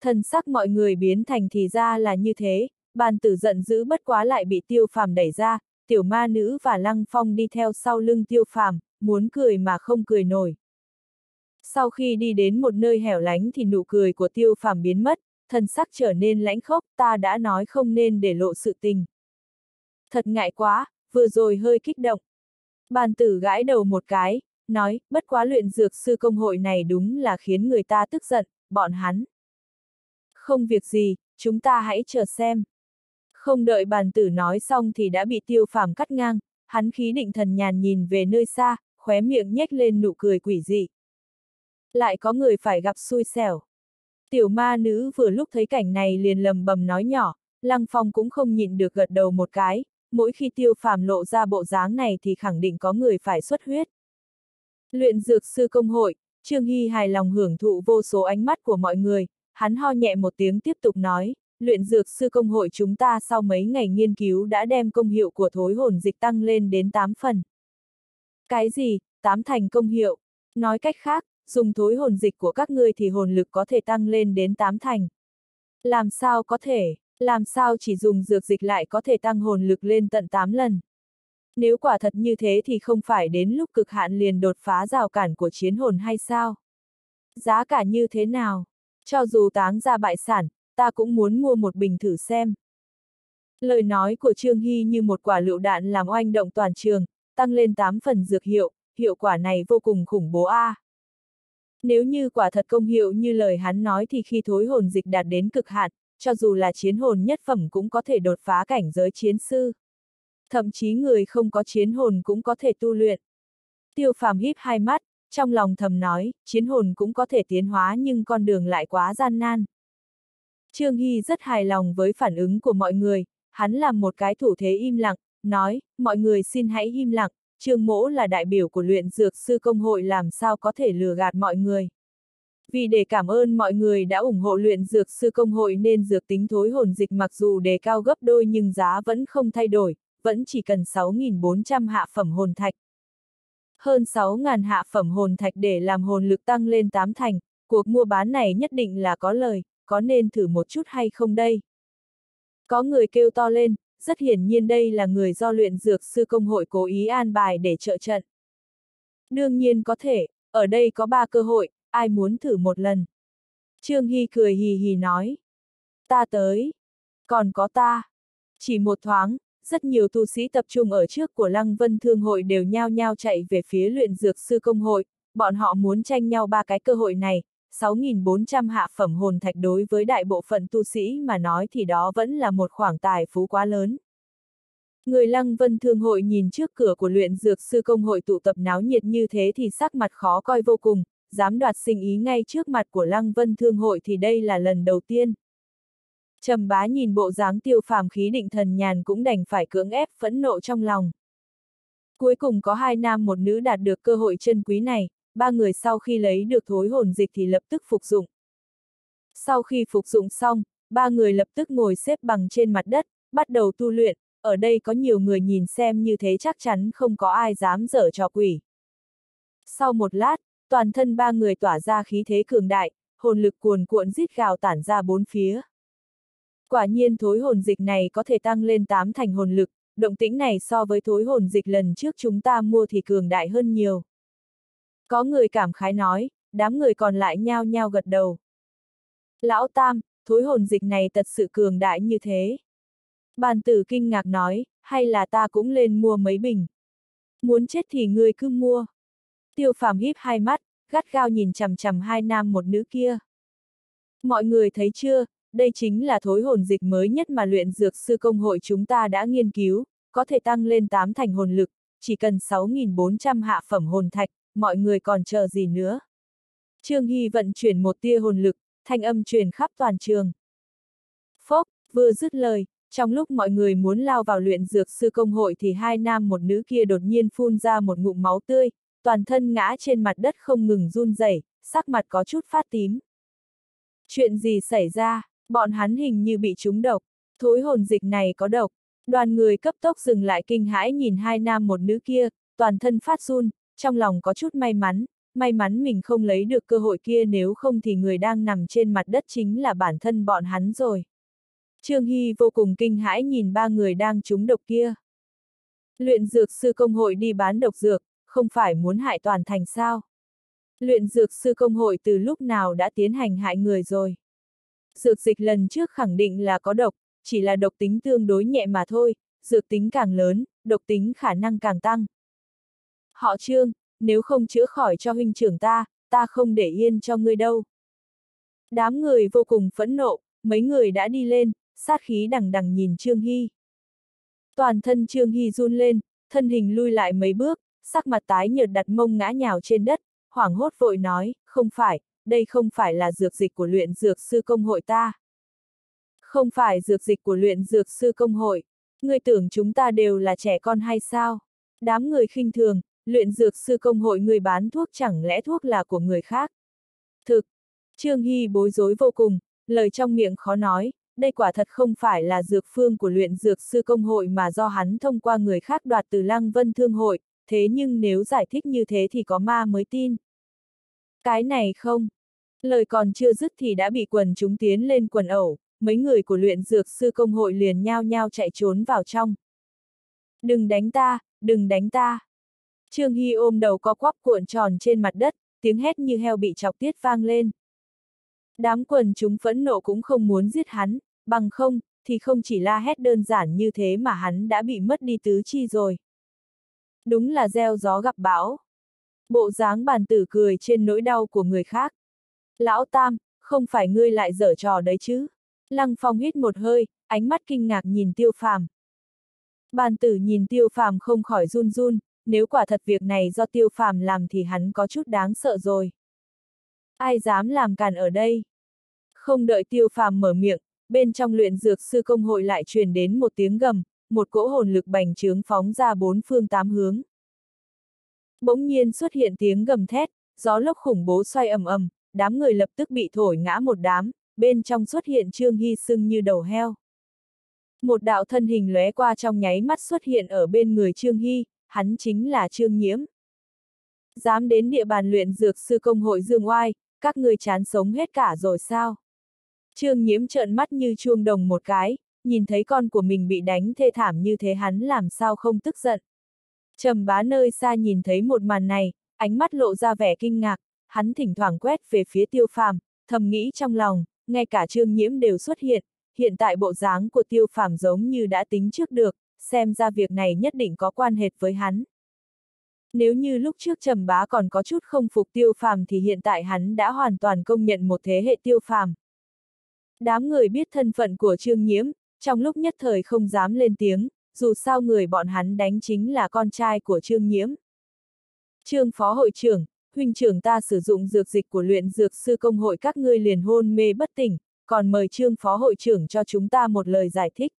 Thần sắc mọi người biến thành thì ra là như thế, bàn tử giận dữ bất quá lại bị tiêu phàm đẩy ra, tiểu ma nữ và lăng phong đi theo sau lưng tiêu phàm, muốn cười mà không cười nổi. Sau khi đi đến một nơi hẻo lánh thì nụ cười của tiêu phàm biến mất, thần sắc trở nên lãnh khốc, ta đã nói không nên để lộ sự tình. Thật ngại quá, vừa rồi hơi kích động. Bàn tử gãi đầu một cái, nói, bất quá luyện dược sư công hội này đúng là khiến người ta tức giận, bọn hắn. Không việc gì, chúng ta hãy chờ xem. Không đợi bàn tử nói xong thì đã bị tiêu phàm cắt ngang, hắn khí định thần nhàn nhìn về nơi xa, khóe miệng nhếch lên nụ cười quỷ dị. Lại có người phải gặp xui xẻo. Tiểu ma nữ vừa lúc thấy cảnh này liền lầm bầm nói nhỏ, Lăng Phong cũng không nhịn được gật đầu một cái, mỗi khi tiêu phàm lộ ra bộ dáng này thì khẳng định có người phải xuất huyết. Luyện dược sư công hội, Trương Hy hài lòng hưởng thụ vô số ánh mắt của mọi người, hắn ho nhẹ một tiếng tiếp tục nói, luyện dược sư công hội chúng ta sau mấy ngày nghiên cứu đã đem công hiệu của thối hồn dịch tăng lên đến 8 phần. Cái gì, 8 thành công hiệu? Nói cách khác, dùng thối hồn dịch của các ngươi thì hồn lực có thể tăng lên đến 8 thành. Làm sao có thể, làm sao chỉ dùng dược dịch lại có thể tăng hồn lực lên tận 8 lần? Nếu quả thật như thế thì không phải đến lúc cực hạn liền đột phá rào cản của chiến hồn hay sao? Giá cả như thế nào? Cho dù táng ra bại sản, ta cũng muốn mua một bình thử xem. Lời nói của Trương Hy như một quả lựu đạn làm oanh động toàn trường, tăng lên 8 phần dược hiệu, hiệu quả này vô cùng khủng bố a. À. Nếu như quả thật công hiệu như lời hắn nói thì khi thối hồn dịch đạt đến cực hạn, cho dù là chiến hồn nhất phẩm cũng có thể đột phá cảnh giới chiến sư. Thậm chí người không có chiến hồn cũng có thể tu luyện. Tiêu phàm híp hai mắt, trong lòng thầm nói, chiến hồn cũng có thể tiến hóa nhưng con đường lại quá gian nan. Trương Hy rất hài lòng với phản ứng của mọi người, hắn làm một cái thủ thế im lặng, nói, mọi người xin hãy im lặng, Trương Mỗ là đại biểu của luyện dược sư công hội làm sao có thể lừa gạt mọi người. Vì để cảm ơn mọi người đã ủng hộ luyện dược sư công hội nên dược tính thối hồn dịch mặc dù đề cao gấp đôi nhưng giá vẫn không thay đổi, vẫn chỉ cần 6.400 hạ phẩm hồn thạch. Hơn 6.000 hạ phẩm hồn thạch để làm hồn lực tăng lên 8 thành, cuộc mua bán này nhất định là có lời, có nên thử một chút hay không đây? Có người kêu to lên, rất hiển nhiên đây là người do luyện dược sư công hội cố ý an bài để trợ trận. Đương nhiên có thể, ở đây có ba cơ hội, ai muốn thử một lần. Trương Hy cười hì hì nói. Ta tới. Còn có ta. Chỉ một thoáng, rất nhiều tu sĩ tập trung ở trước của Lăng Vân Thương hội đều nhao nhao chạy về phía luyện dược sư công hội, bọn họ muốn tranh nhau ba cái cơ hội này, 6.400 hạ phẩm hồn thạch đối với đại bộ phận tu sĩ mà nói thì đó vẫn là một khoản tài phú quá lớn. Người Lăng Vân Thương hội nhìn trước cửa của luyện dược sư công hội tụ tập náo nhiệt như thế thì sắc mặt khó coi vô cùng, dám đoạt sinh ý ngay trước mặt của Lăng Vân Thương hội thì đây là lần đầu tiên. Trầm bá nhìn bộ dáng tiêu phàm khí định thần nhàn cũng đành phải cưỡng ép phẫn nộ trong lòng. Cuối cùng có hai nam một nữ đạt được cơ hội chân quý này, ba người sau khi lấy được thối hồn dịch thì lập tức phục dụng. Sau khi phục dụng xong, ba người lập tức ngồi xếp bằng trên mặt đất, bắt đầu tu luyện, ở đây có nhiều người nhìn xem như thế chắc chắn không có ai dám dở trò quỷ. Sau một lát, toàn thân ba người tỏa ra khí thế cường đại, hồn lực cuồn cuộn rít gào tản ra bốn phía. Quả nhiên thối hồn dịch này có thể tăng lên tám thành hồn lực, động tĩnh này so với thối hồn dịch lần trước chúng ta mua thì cường đại hơn nhiều. Có người cảm khái nói, đám người còn lại nhao nhao gật đầu. Lão Tam, thối hồn dịch này thật sự cường đại như thế. Bàn tử kinh ngạc nói, hay là ta cũng lên mua mấy bình. Muốn chết thì ngươi cứ mua. Tiêu phàm híp hai mắt, gắt gao nhìn chằm chằm hai nam một nữ kia. Mọi người thấy chưa, đây chính là thối hồn dịch mới nhất mà luyện dược sư công hội chúng ta đã nghiên cứu, có thể tăng lên 8 thành hồn lực, chỉ cần 6.400 hạ phẩm hồn thạch, mọi người còn chờ gì nữa. Trương Hy vận chuyển một tia hồn lực, thanh âm truyền khắp toàn trường. Phốc, Vừa dứt lời, trong lúc mọi người muốn lao vào luyện dược sư công hội thì hai nam một nữ kia đột nhiên phun ra một ngụm máu tươi, toàn thân ngã trên mặt đất không ngừng run rẩy, sắc mặt có chút phát tím. Chuyện gì xảy ra, bọn hắn hình như bị trúng độc, thối hồn dịch này có độc. Đoàn người cấp tốc dừng lại kinh hãi nhìn hai nam một nữ kia, toàn thân phát run, trong lòng có chút may mắn, may mắn mình không lấy được cơ hội kia nếu không thì người đang nằm trên mặt đất chính là bản thân bọn hắn rồi. Trương Hy vô cùng kinh hãi nhìn ba người đang trúng độc kia. Luyện dược sư công hội đi bán độc dược, không phải muốn hại toàn thành sao? Luyện dược sư công hội từ lúc nào đã tiến hành hại người rồi? Dược dịch lần trước khẳng định là có độc, chỉ là độc tính tương đối nhẹ mà thôi, dược tính càng lớn, độc tính khả năng càng tăng. Họ trương, nếu không chữa khỏi cho huynh trưởng ta, ta không để yên cho ngươi đâu. Đám người vô cùng phẫn nộ, mấy người đã đi lên, sát khí đằng đằng nhìn Trương Hy. Toàn thân Trương Hy run lên, thân hình lui lại mấy bước, sắc mặt tái nhợt đặt mông ngã nhào trên đất, hoảng hốt vội nói, không phải, đây không phải là dược dịch của luyện dược sư công hội ta. Không phải dược dịch của luyện dược sư công hội, ngươi tưởng chúng ta đều là trẻ con hay sao? Đám người khinh thường, luyện dược sư công hội người bán thuốc chẳng lẽ thuốc là của người khác? Thực, Trương Hy bối rối vô cùng, lời trong miệng khó nói, đây quả thật không phải là dược phương của luyện dược sư công hội mà do hắn thông qua người khác đoạt từ Lăng Vân Thương hội, thế nhưng nếu giải thích như thế thì có ma mới tin. Cái này không. Lời còn chưa dứt thì đã bị quần chúng tiến lên quần ẩu, mấy người của luyện dược sư công hội liền nhao nhao chạy trốn vào trong. Đừng đánh ta, đừng đánh ta. Trương Hy ôm đầu có quắp cuộn tròn trên mặt đất, tiếng hét như heo bị chọc tiết vang lên. Đám quần chúng phẫn nộ cũng không muốn giết hắn, bằng không, thì không chỉ la hét đơn giản như thế mà hắn đã bị mất đi tứ chi rồi. Đúng là gieo gió gặp bão. Bộ dáng bàn tử cười trên nỗi đau của người khác. Lão Tam, không phải ngươi lại dở trò đấy chứ? Lăng Phong hít một hơi, ánh mắt kinh ngạc nhìn tiêu phàm. Bàn tử nhìn tiêu phàm không khỏi run run, nếu quả thật việc này do tiêu phàm làm thì hắn có chút đáng sợ rồi. Ai dám làm càn ở đây? Không đợi tiêu phàm mở miệng, bên trong luyện dược sư công hội lại truyền đến một tiếng gầm, một cỗ hồn lực bành trướng phóng ra bốn phương tám hướng. Bỗng nhiên xuất hiện tiếng gầm thét, gió lốc khủng bố xoay ầm ầm, đám người lập tức bị thổi ngã một đám, bên trong xuất hiện Trương Hy sưng như đầu heo. Một đạo thân hình lóe qua trong nháy mắt xuất hiện ở bên người Trương Hy, hắn chính là Trương Nhiễm. Dám đến địa bàn luyện dược sư công hội Dương Oai, các người chán sống hết cả rồi sao? Trương Nhiễm trợn mắt như chuông đồng một cái, nhìn thấy con của mình bị đánh thê thảm như thế hắn làm sao không tức giận. Trầm bá nơi xa nhìn thấy một màn này, ánh mắt lộ ra vẻ kinh ngạc, hắn thỉnh thoảng quét về phía tiêu phàm, thầm nghĩ trong lòng, ngay cả trương nhiễm đều xuất hiện, hiện tại bộ dáng của tiêu phàm giống như đã tính trước được, xem ra việc này nhất định có quan hệ với hắn. Nếu như lúc trước trầm bá còn có chút không phục tiêu phàm thì hiện tại hắn đã hoàn toàn công nhận một thế hệ tiêu phàm. Đám người biết thân phận của trương nhiễm, trong lúc nhất thời không dám lên tiếng, dù sao người bọn hắn đánh chính là con trai của Trương Nhiễm. Trương Phó Hội trưởng, huynh trưởng ta sử dụng dược dịch của luyện dược sư công hội các ngươi liền hôn mê bất tỉnh, còn mời Trương Phó Hội trưởng cho chúng ta một lời giải thích.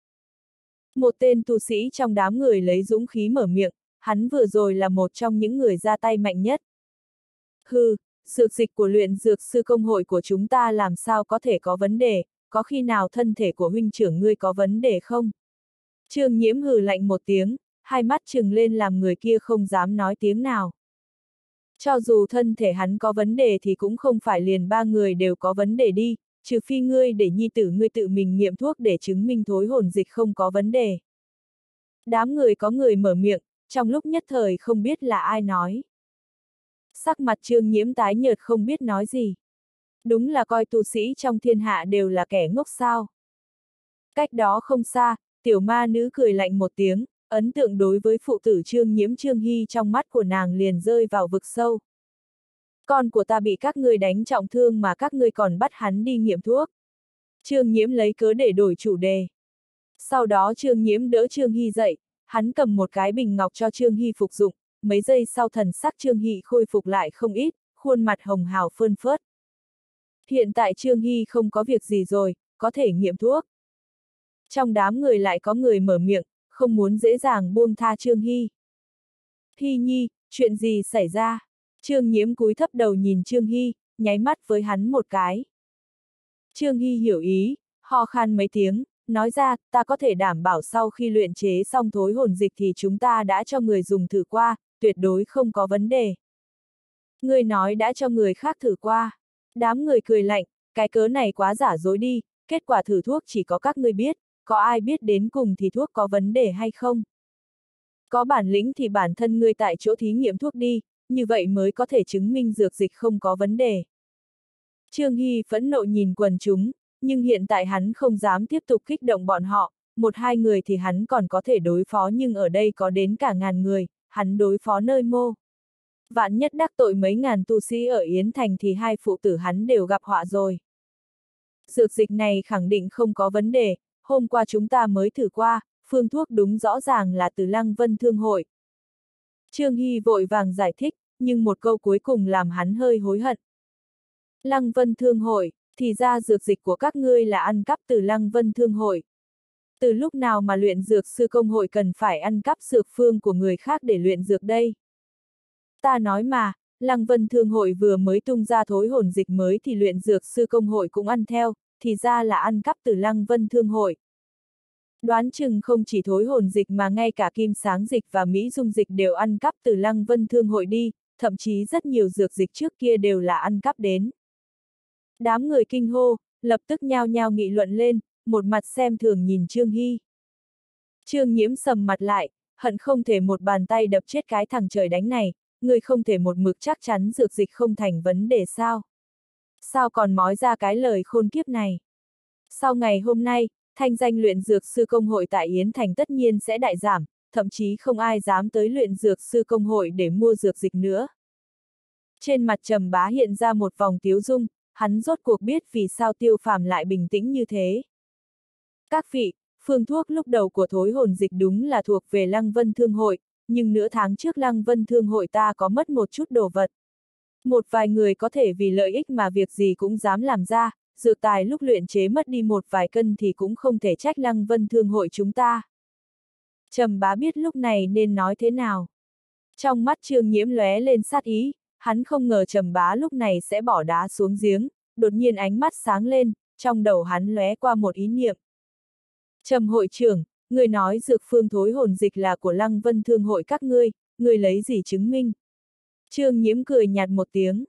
Một tên tu sĩ trong đám người lấy dũng khí mở miệng, hắn vừa rồi là một trong những người ra tay mạnh nhất. Hừ, dược dịch của luyện dược sư công hội của chúng ta làm sao có thể có vấn đề, có khi nào thân thể của huynh trưởng ngươi có vấn đề không? Trương nhiễm hừ lạnh một tiếng, hai mắt trừng lên làm người kia không dám nói tiếng nào. Cho dù thân thể hắn có vấn đề thì cũng không phải liền ba người đều có vấn đề đi, trừ phi ngươi để nhi tử ngươi tự mình nghiệm thuốc để chứng minh thối hồn dịch không có vấn đề. Đám người có người mở miệng, trong lúc nhất thời không biết là ai nói. Sắc mặt trương nhiễm tái nhợt không biết nói gì. Đúng là coi tu sĩ trong thiên hạ đều là kẻ ngốc sao. Cách đó không xa, tiểu ma nữ cười lạnh một tiếng, ấn tượng đối với phụ tử trương nhiễm trương hy trong mắt của nàng liền rơi vào vực sâu. Con của ta bị các ngươi đánh trọng thương mà các ngươi còn bắt hắn đi nghiệm thuốc. Trương nhiễm lấy cớ để đổi chủ đề. Sau đó trương nhiễm đỡ trương hy dậy, hắn cầm một cái bình ngọc cho trương hy phục dụng, mấy giây sau thần sắc trương hy khôi phục lại không ít, khuôn mặt hồng hào phơn phớt. Hiện tại trương hy không có việc gì rồi, có thể nghiệm thuốc. Trong đám người lại có người mở miệng, không muốn dễ dàng buông tha Trương Hy. Hy nhi, chuyện gì xảy ra? Trương nhiễm cúi thấp đầu nhìn Trương Hy, nháy mắt với hắn một cái. Trương Hy hiểu ý, ho khan mấy tiếng, nói ra, ta có thể đảm bảo sau khi luyện chế xong thối hồn dịch thì chúng ta đã cho người dùng thử qua, tuyệt đối không có vấn đề. Người nói đã cho người khác thử qua. Đám người cười lạnh, cái cớ này quá giả dối đi, kết quả thử thuốc chỉ có các ngươi biết, có ai biết đến cùng thì thuốc có vấn đề hay không? Có bản lĩnh thì bản thân ngươi tại chỗ thí nghiệm thuốc đi, như vậy mới có thể chứng minh dược dịch không có vấn đề. Trương Hy phẫn nộ nhìn quần chúng, nhưng hiện tại hắn không dám tiếp tục kích động bọn họ, một hai người thì hắn còn có thể đối phó nhưng ở đây có đến cả ngàn người, hắn đối phó nơi mô. Vạn nhất đắc tội mấy ngàn tu sĩ ở Yến Thành thì hai phụ tử hắn đều gặp họa rồi. Dược dịch này khẳng định không có vấn đề, hôm qua chúng ta mới thử qua, phương thuốc đúng rõ ràng là từ Lăng Vân Thương Hội. Trương Hy vội vàng giải thích, nhưng một câu cuối cùng làm hắn hơi hối hận. Lăng Vân Thương Hội, thì ra dược dịch của các ngươi là ăn cắp từ Lăng Vân Thương Hội. Từ lúc nào mà luyện dược sư công hội cần phải ăn cắp dược phương của người khác để luyện dược đây? Ta nói mà, Lăng Vân Thương Hội vừa mới tung ra thối hồn dịch mới thì luyện dược sư công hội cũng ăn theo, thì ra là ăn cắp từ Lăng Vân Thương Hội. Đoán chừng không chỉ thối hồn dịch mà ngay cả kim sáng dịch và mỹ dung dịch đều ăn cắp từ Lăng Vân Thương Hội đi, thậm chí rất nhiều dược dịch trước kia đều là ăn cắp đến. Đám người kinh hô, lập tức nhao nhao nghị luận lên, một mặt xem thường nhìn Trương Hy. Trương nhiễm sầm mặt lại, hận không thể một bàn tay đập chết cái thằng trời đánh này, người không thể một mực chắc chắn dược dịch không thành vấn đề sao. Sao còn mói ra cái lời khôn kiếp này? Sau ngày hôm nay, thanh danh luyện dược sư công hội tại Yến Thành tất nhiên sẽ đại giảm, thậm chí không ai dám tới luyện dược sư công hội để mua dược dịch nữa. Trên mặt trầm bá hiện ra một vòng tiếu dung, hắn rốt cuộc biết vì sao tiêu phàm lại bình tĩnh như thế. Các vị, phương thuốc lúc đầu của thối hồn dịch đúng là thuộc về Lăng Vân Thương Hội, nhưng nửa tháng trước Lăng Vân Thương Hội ta có mất một chút đồ vật. Một vài người có thể vì lợi ích mà việc gì cũng dám làm ra, dược tài lúc luyện chế mất đi một vài cân thì cũng không thể trách Lăng Vân Thương Hội chúng ta. Trầm bá biết lúc này nên nói thế nào. Trong mắt trương nhiễm lóe lên sát ý, hắn không ngờ trầm bá lúc này sẽ bỏ đá xuống giếng, đột nhiên ánh mắt sáng lên, trong đầu hắn lóe qua một ý niệm. Trầm hội trưởng, người nói dược phương thối hồn dịch là của Lăng Vân Thương hội các ngươi, người lấy gì chứng minh? Trương nhiễm cười nhạt một tiếng.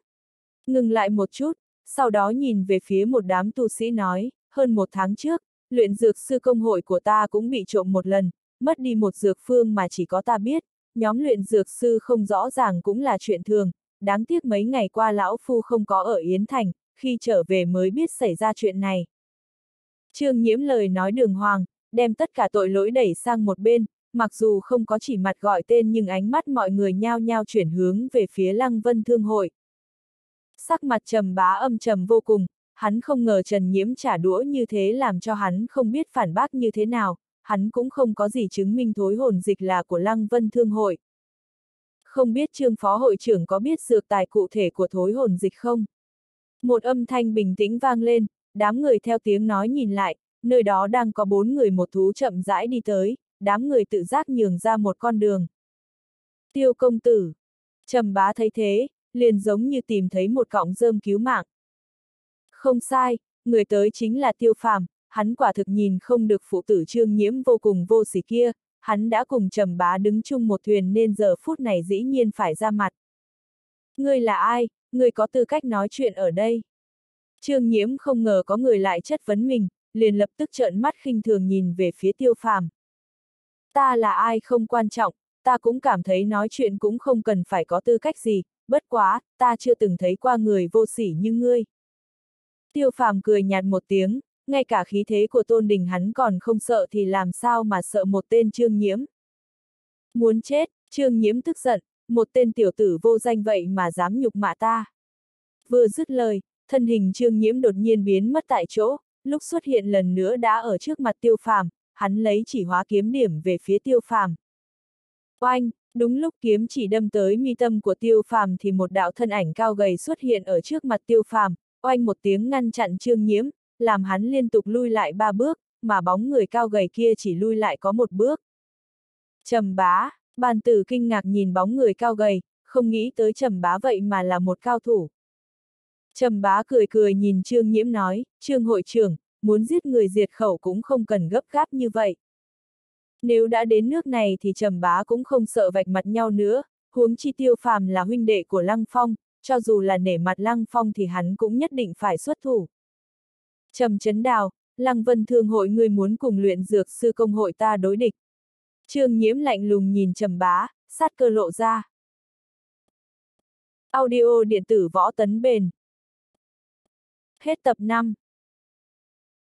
Ngừng lại một chút, sau đó nhìn về phía một đám tu sĩ nói, hơn một tháng trước, luyện dược sư công hội của ta cũng bị trộm một lần, mất đi một dược phương mà chỉ có ta biết, nhóm luyện dược sư không rõ ràng cũng là chuyện thường, đáng tiếc mấy ngày qua lão phu không có ở Yến Thành, khi trở về mới biết xảy ra chuyện này. Trương nhiễm lời nói đường hoàng, đem tất cả tội lỗi đẩy sang một bên, mặc dù không có chỉ mặt gọi tên nhưng ánh mắt mọi người nhao nhao chuyển hướng về phía Lăng Vân Thương Hội. Sắc mặt trầm bá âm trầm vô cùng, hắn không ngờ Trần Nhiễm trả đũa như thế làm cho hắn không biết phản bác như thế nào, hắn cũng không có gì chứng minh thối hồn dịch là của Lăng Vân Thương Hội. Không biết trương phó hội trưởng có biết dược tài cụ thể của thối hồn dịch không? Một âm thanh bình tĩnh vang lên, đám người theo tiếng nói nhìn lại, nơi đó đang có bốn người một thú chậm rãi đi tới, đám người tự giác nhường ra một con đường. Tiêu công tử. Trầm bá thấy thế, liền giống như tìm thấy một cọng rơm cứu mạng. Không sai, người tới chính là tiêu phàm, hắn quả thực nhìn không được phụ tử trương nhiễm vô cùng vô sỉ kia, hắn đã cùng trầm bá đứng chung một thuyền nên giờ phút này dĩ nhiên phải ra mặt. Ngươi là ai, ngươi có tư cách nói chuyện ở đây? Trương nhiễm không ngờ có người lại chất vấn mình, liền lập tức trợn mắt khinh thường nhìn về phía tiêu phàm. Ta là ai không quan trọng, ta cũng cảm thấy nói chuyện cũng không cần phải có tư cách gì, bất quá, ta chưa từng thấy qua người vô sỉ như ngươi. Tiêu phàm cười nhạt một tiếng, ngay cả khí thế của tôn đình hắn còn không sợ thì làm sao mà sợ một tên trương nhiễm. Muốn chết, trương nhiễm tức giận, một tên tiểu tử vô danh vậy mà dám nhục mạ ta. Vừa dứt lời, thân hình trương nhiễm đột nhiên biến mất tại chỗ, lúc xuất hiện lần nữa đã ở trước mặt tiêu phàm, hắn lấy chỉ hóa kiếm điểm về phía tiêu phàm. Oanh, đúng lúc kiếm chỉ đâm tới mi tâm của tiêu phàm thì một đạo thân ảnh cao gầy xuất hiện ở trước mặt tiêu phàm, oanh một tiếng ngăn chặn trương nhiễm, làm hắn liên tục lui lại ba bước, mà bóng người cao gầy kia chỉ lui lại có một bước. Trầm bá, bàn tử kinh ngạc nhìn bóng người cao gầy, không nghĩ tới trầm bá vậy mà là một cao thủ. Trầm bá cười cười nhìn Trương Nhiễm nói, Trương hội trưởng, muốn giết người diệt khẩu cũng không cần gấp gáp như vậy. Nếu đã đến nước này thì trầm bá cũng không sợ vạch mặt nhau nữa, huống chi tiêu phàm là huynh đệ của Lăng Phong, cho dù là nể mặt Lăng Phong thì hắn cũng nhất định phải xuất thủ. Trầm chấn đào, Lăng Vân Thương hội người muốn cùng luyện dược sư công hội ta đối địch. Trương nhiễm lạnh lùng nhìn trầm bá, sát cơ lộ ra. Audio điện tử võ tấn bền. Hết tập 5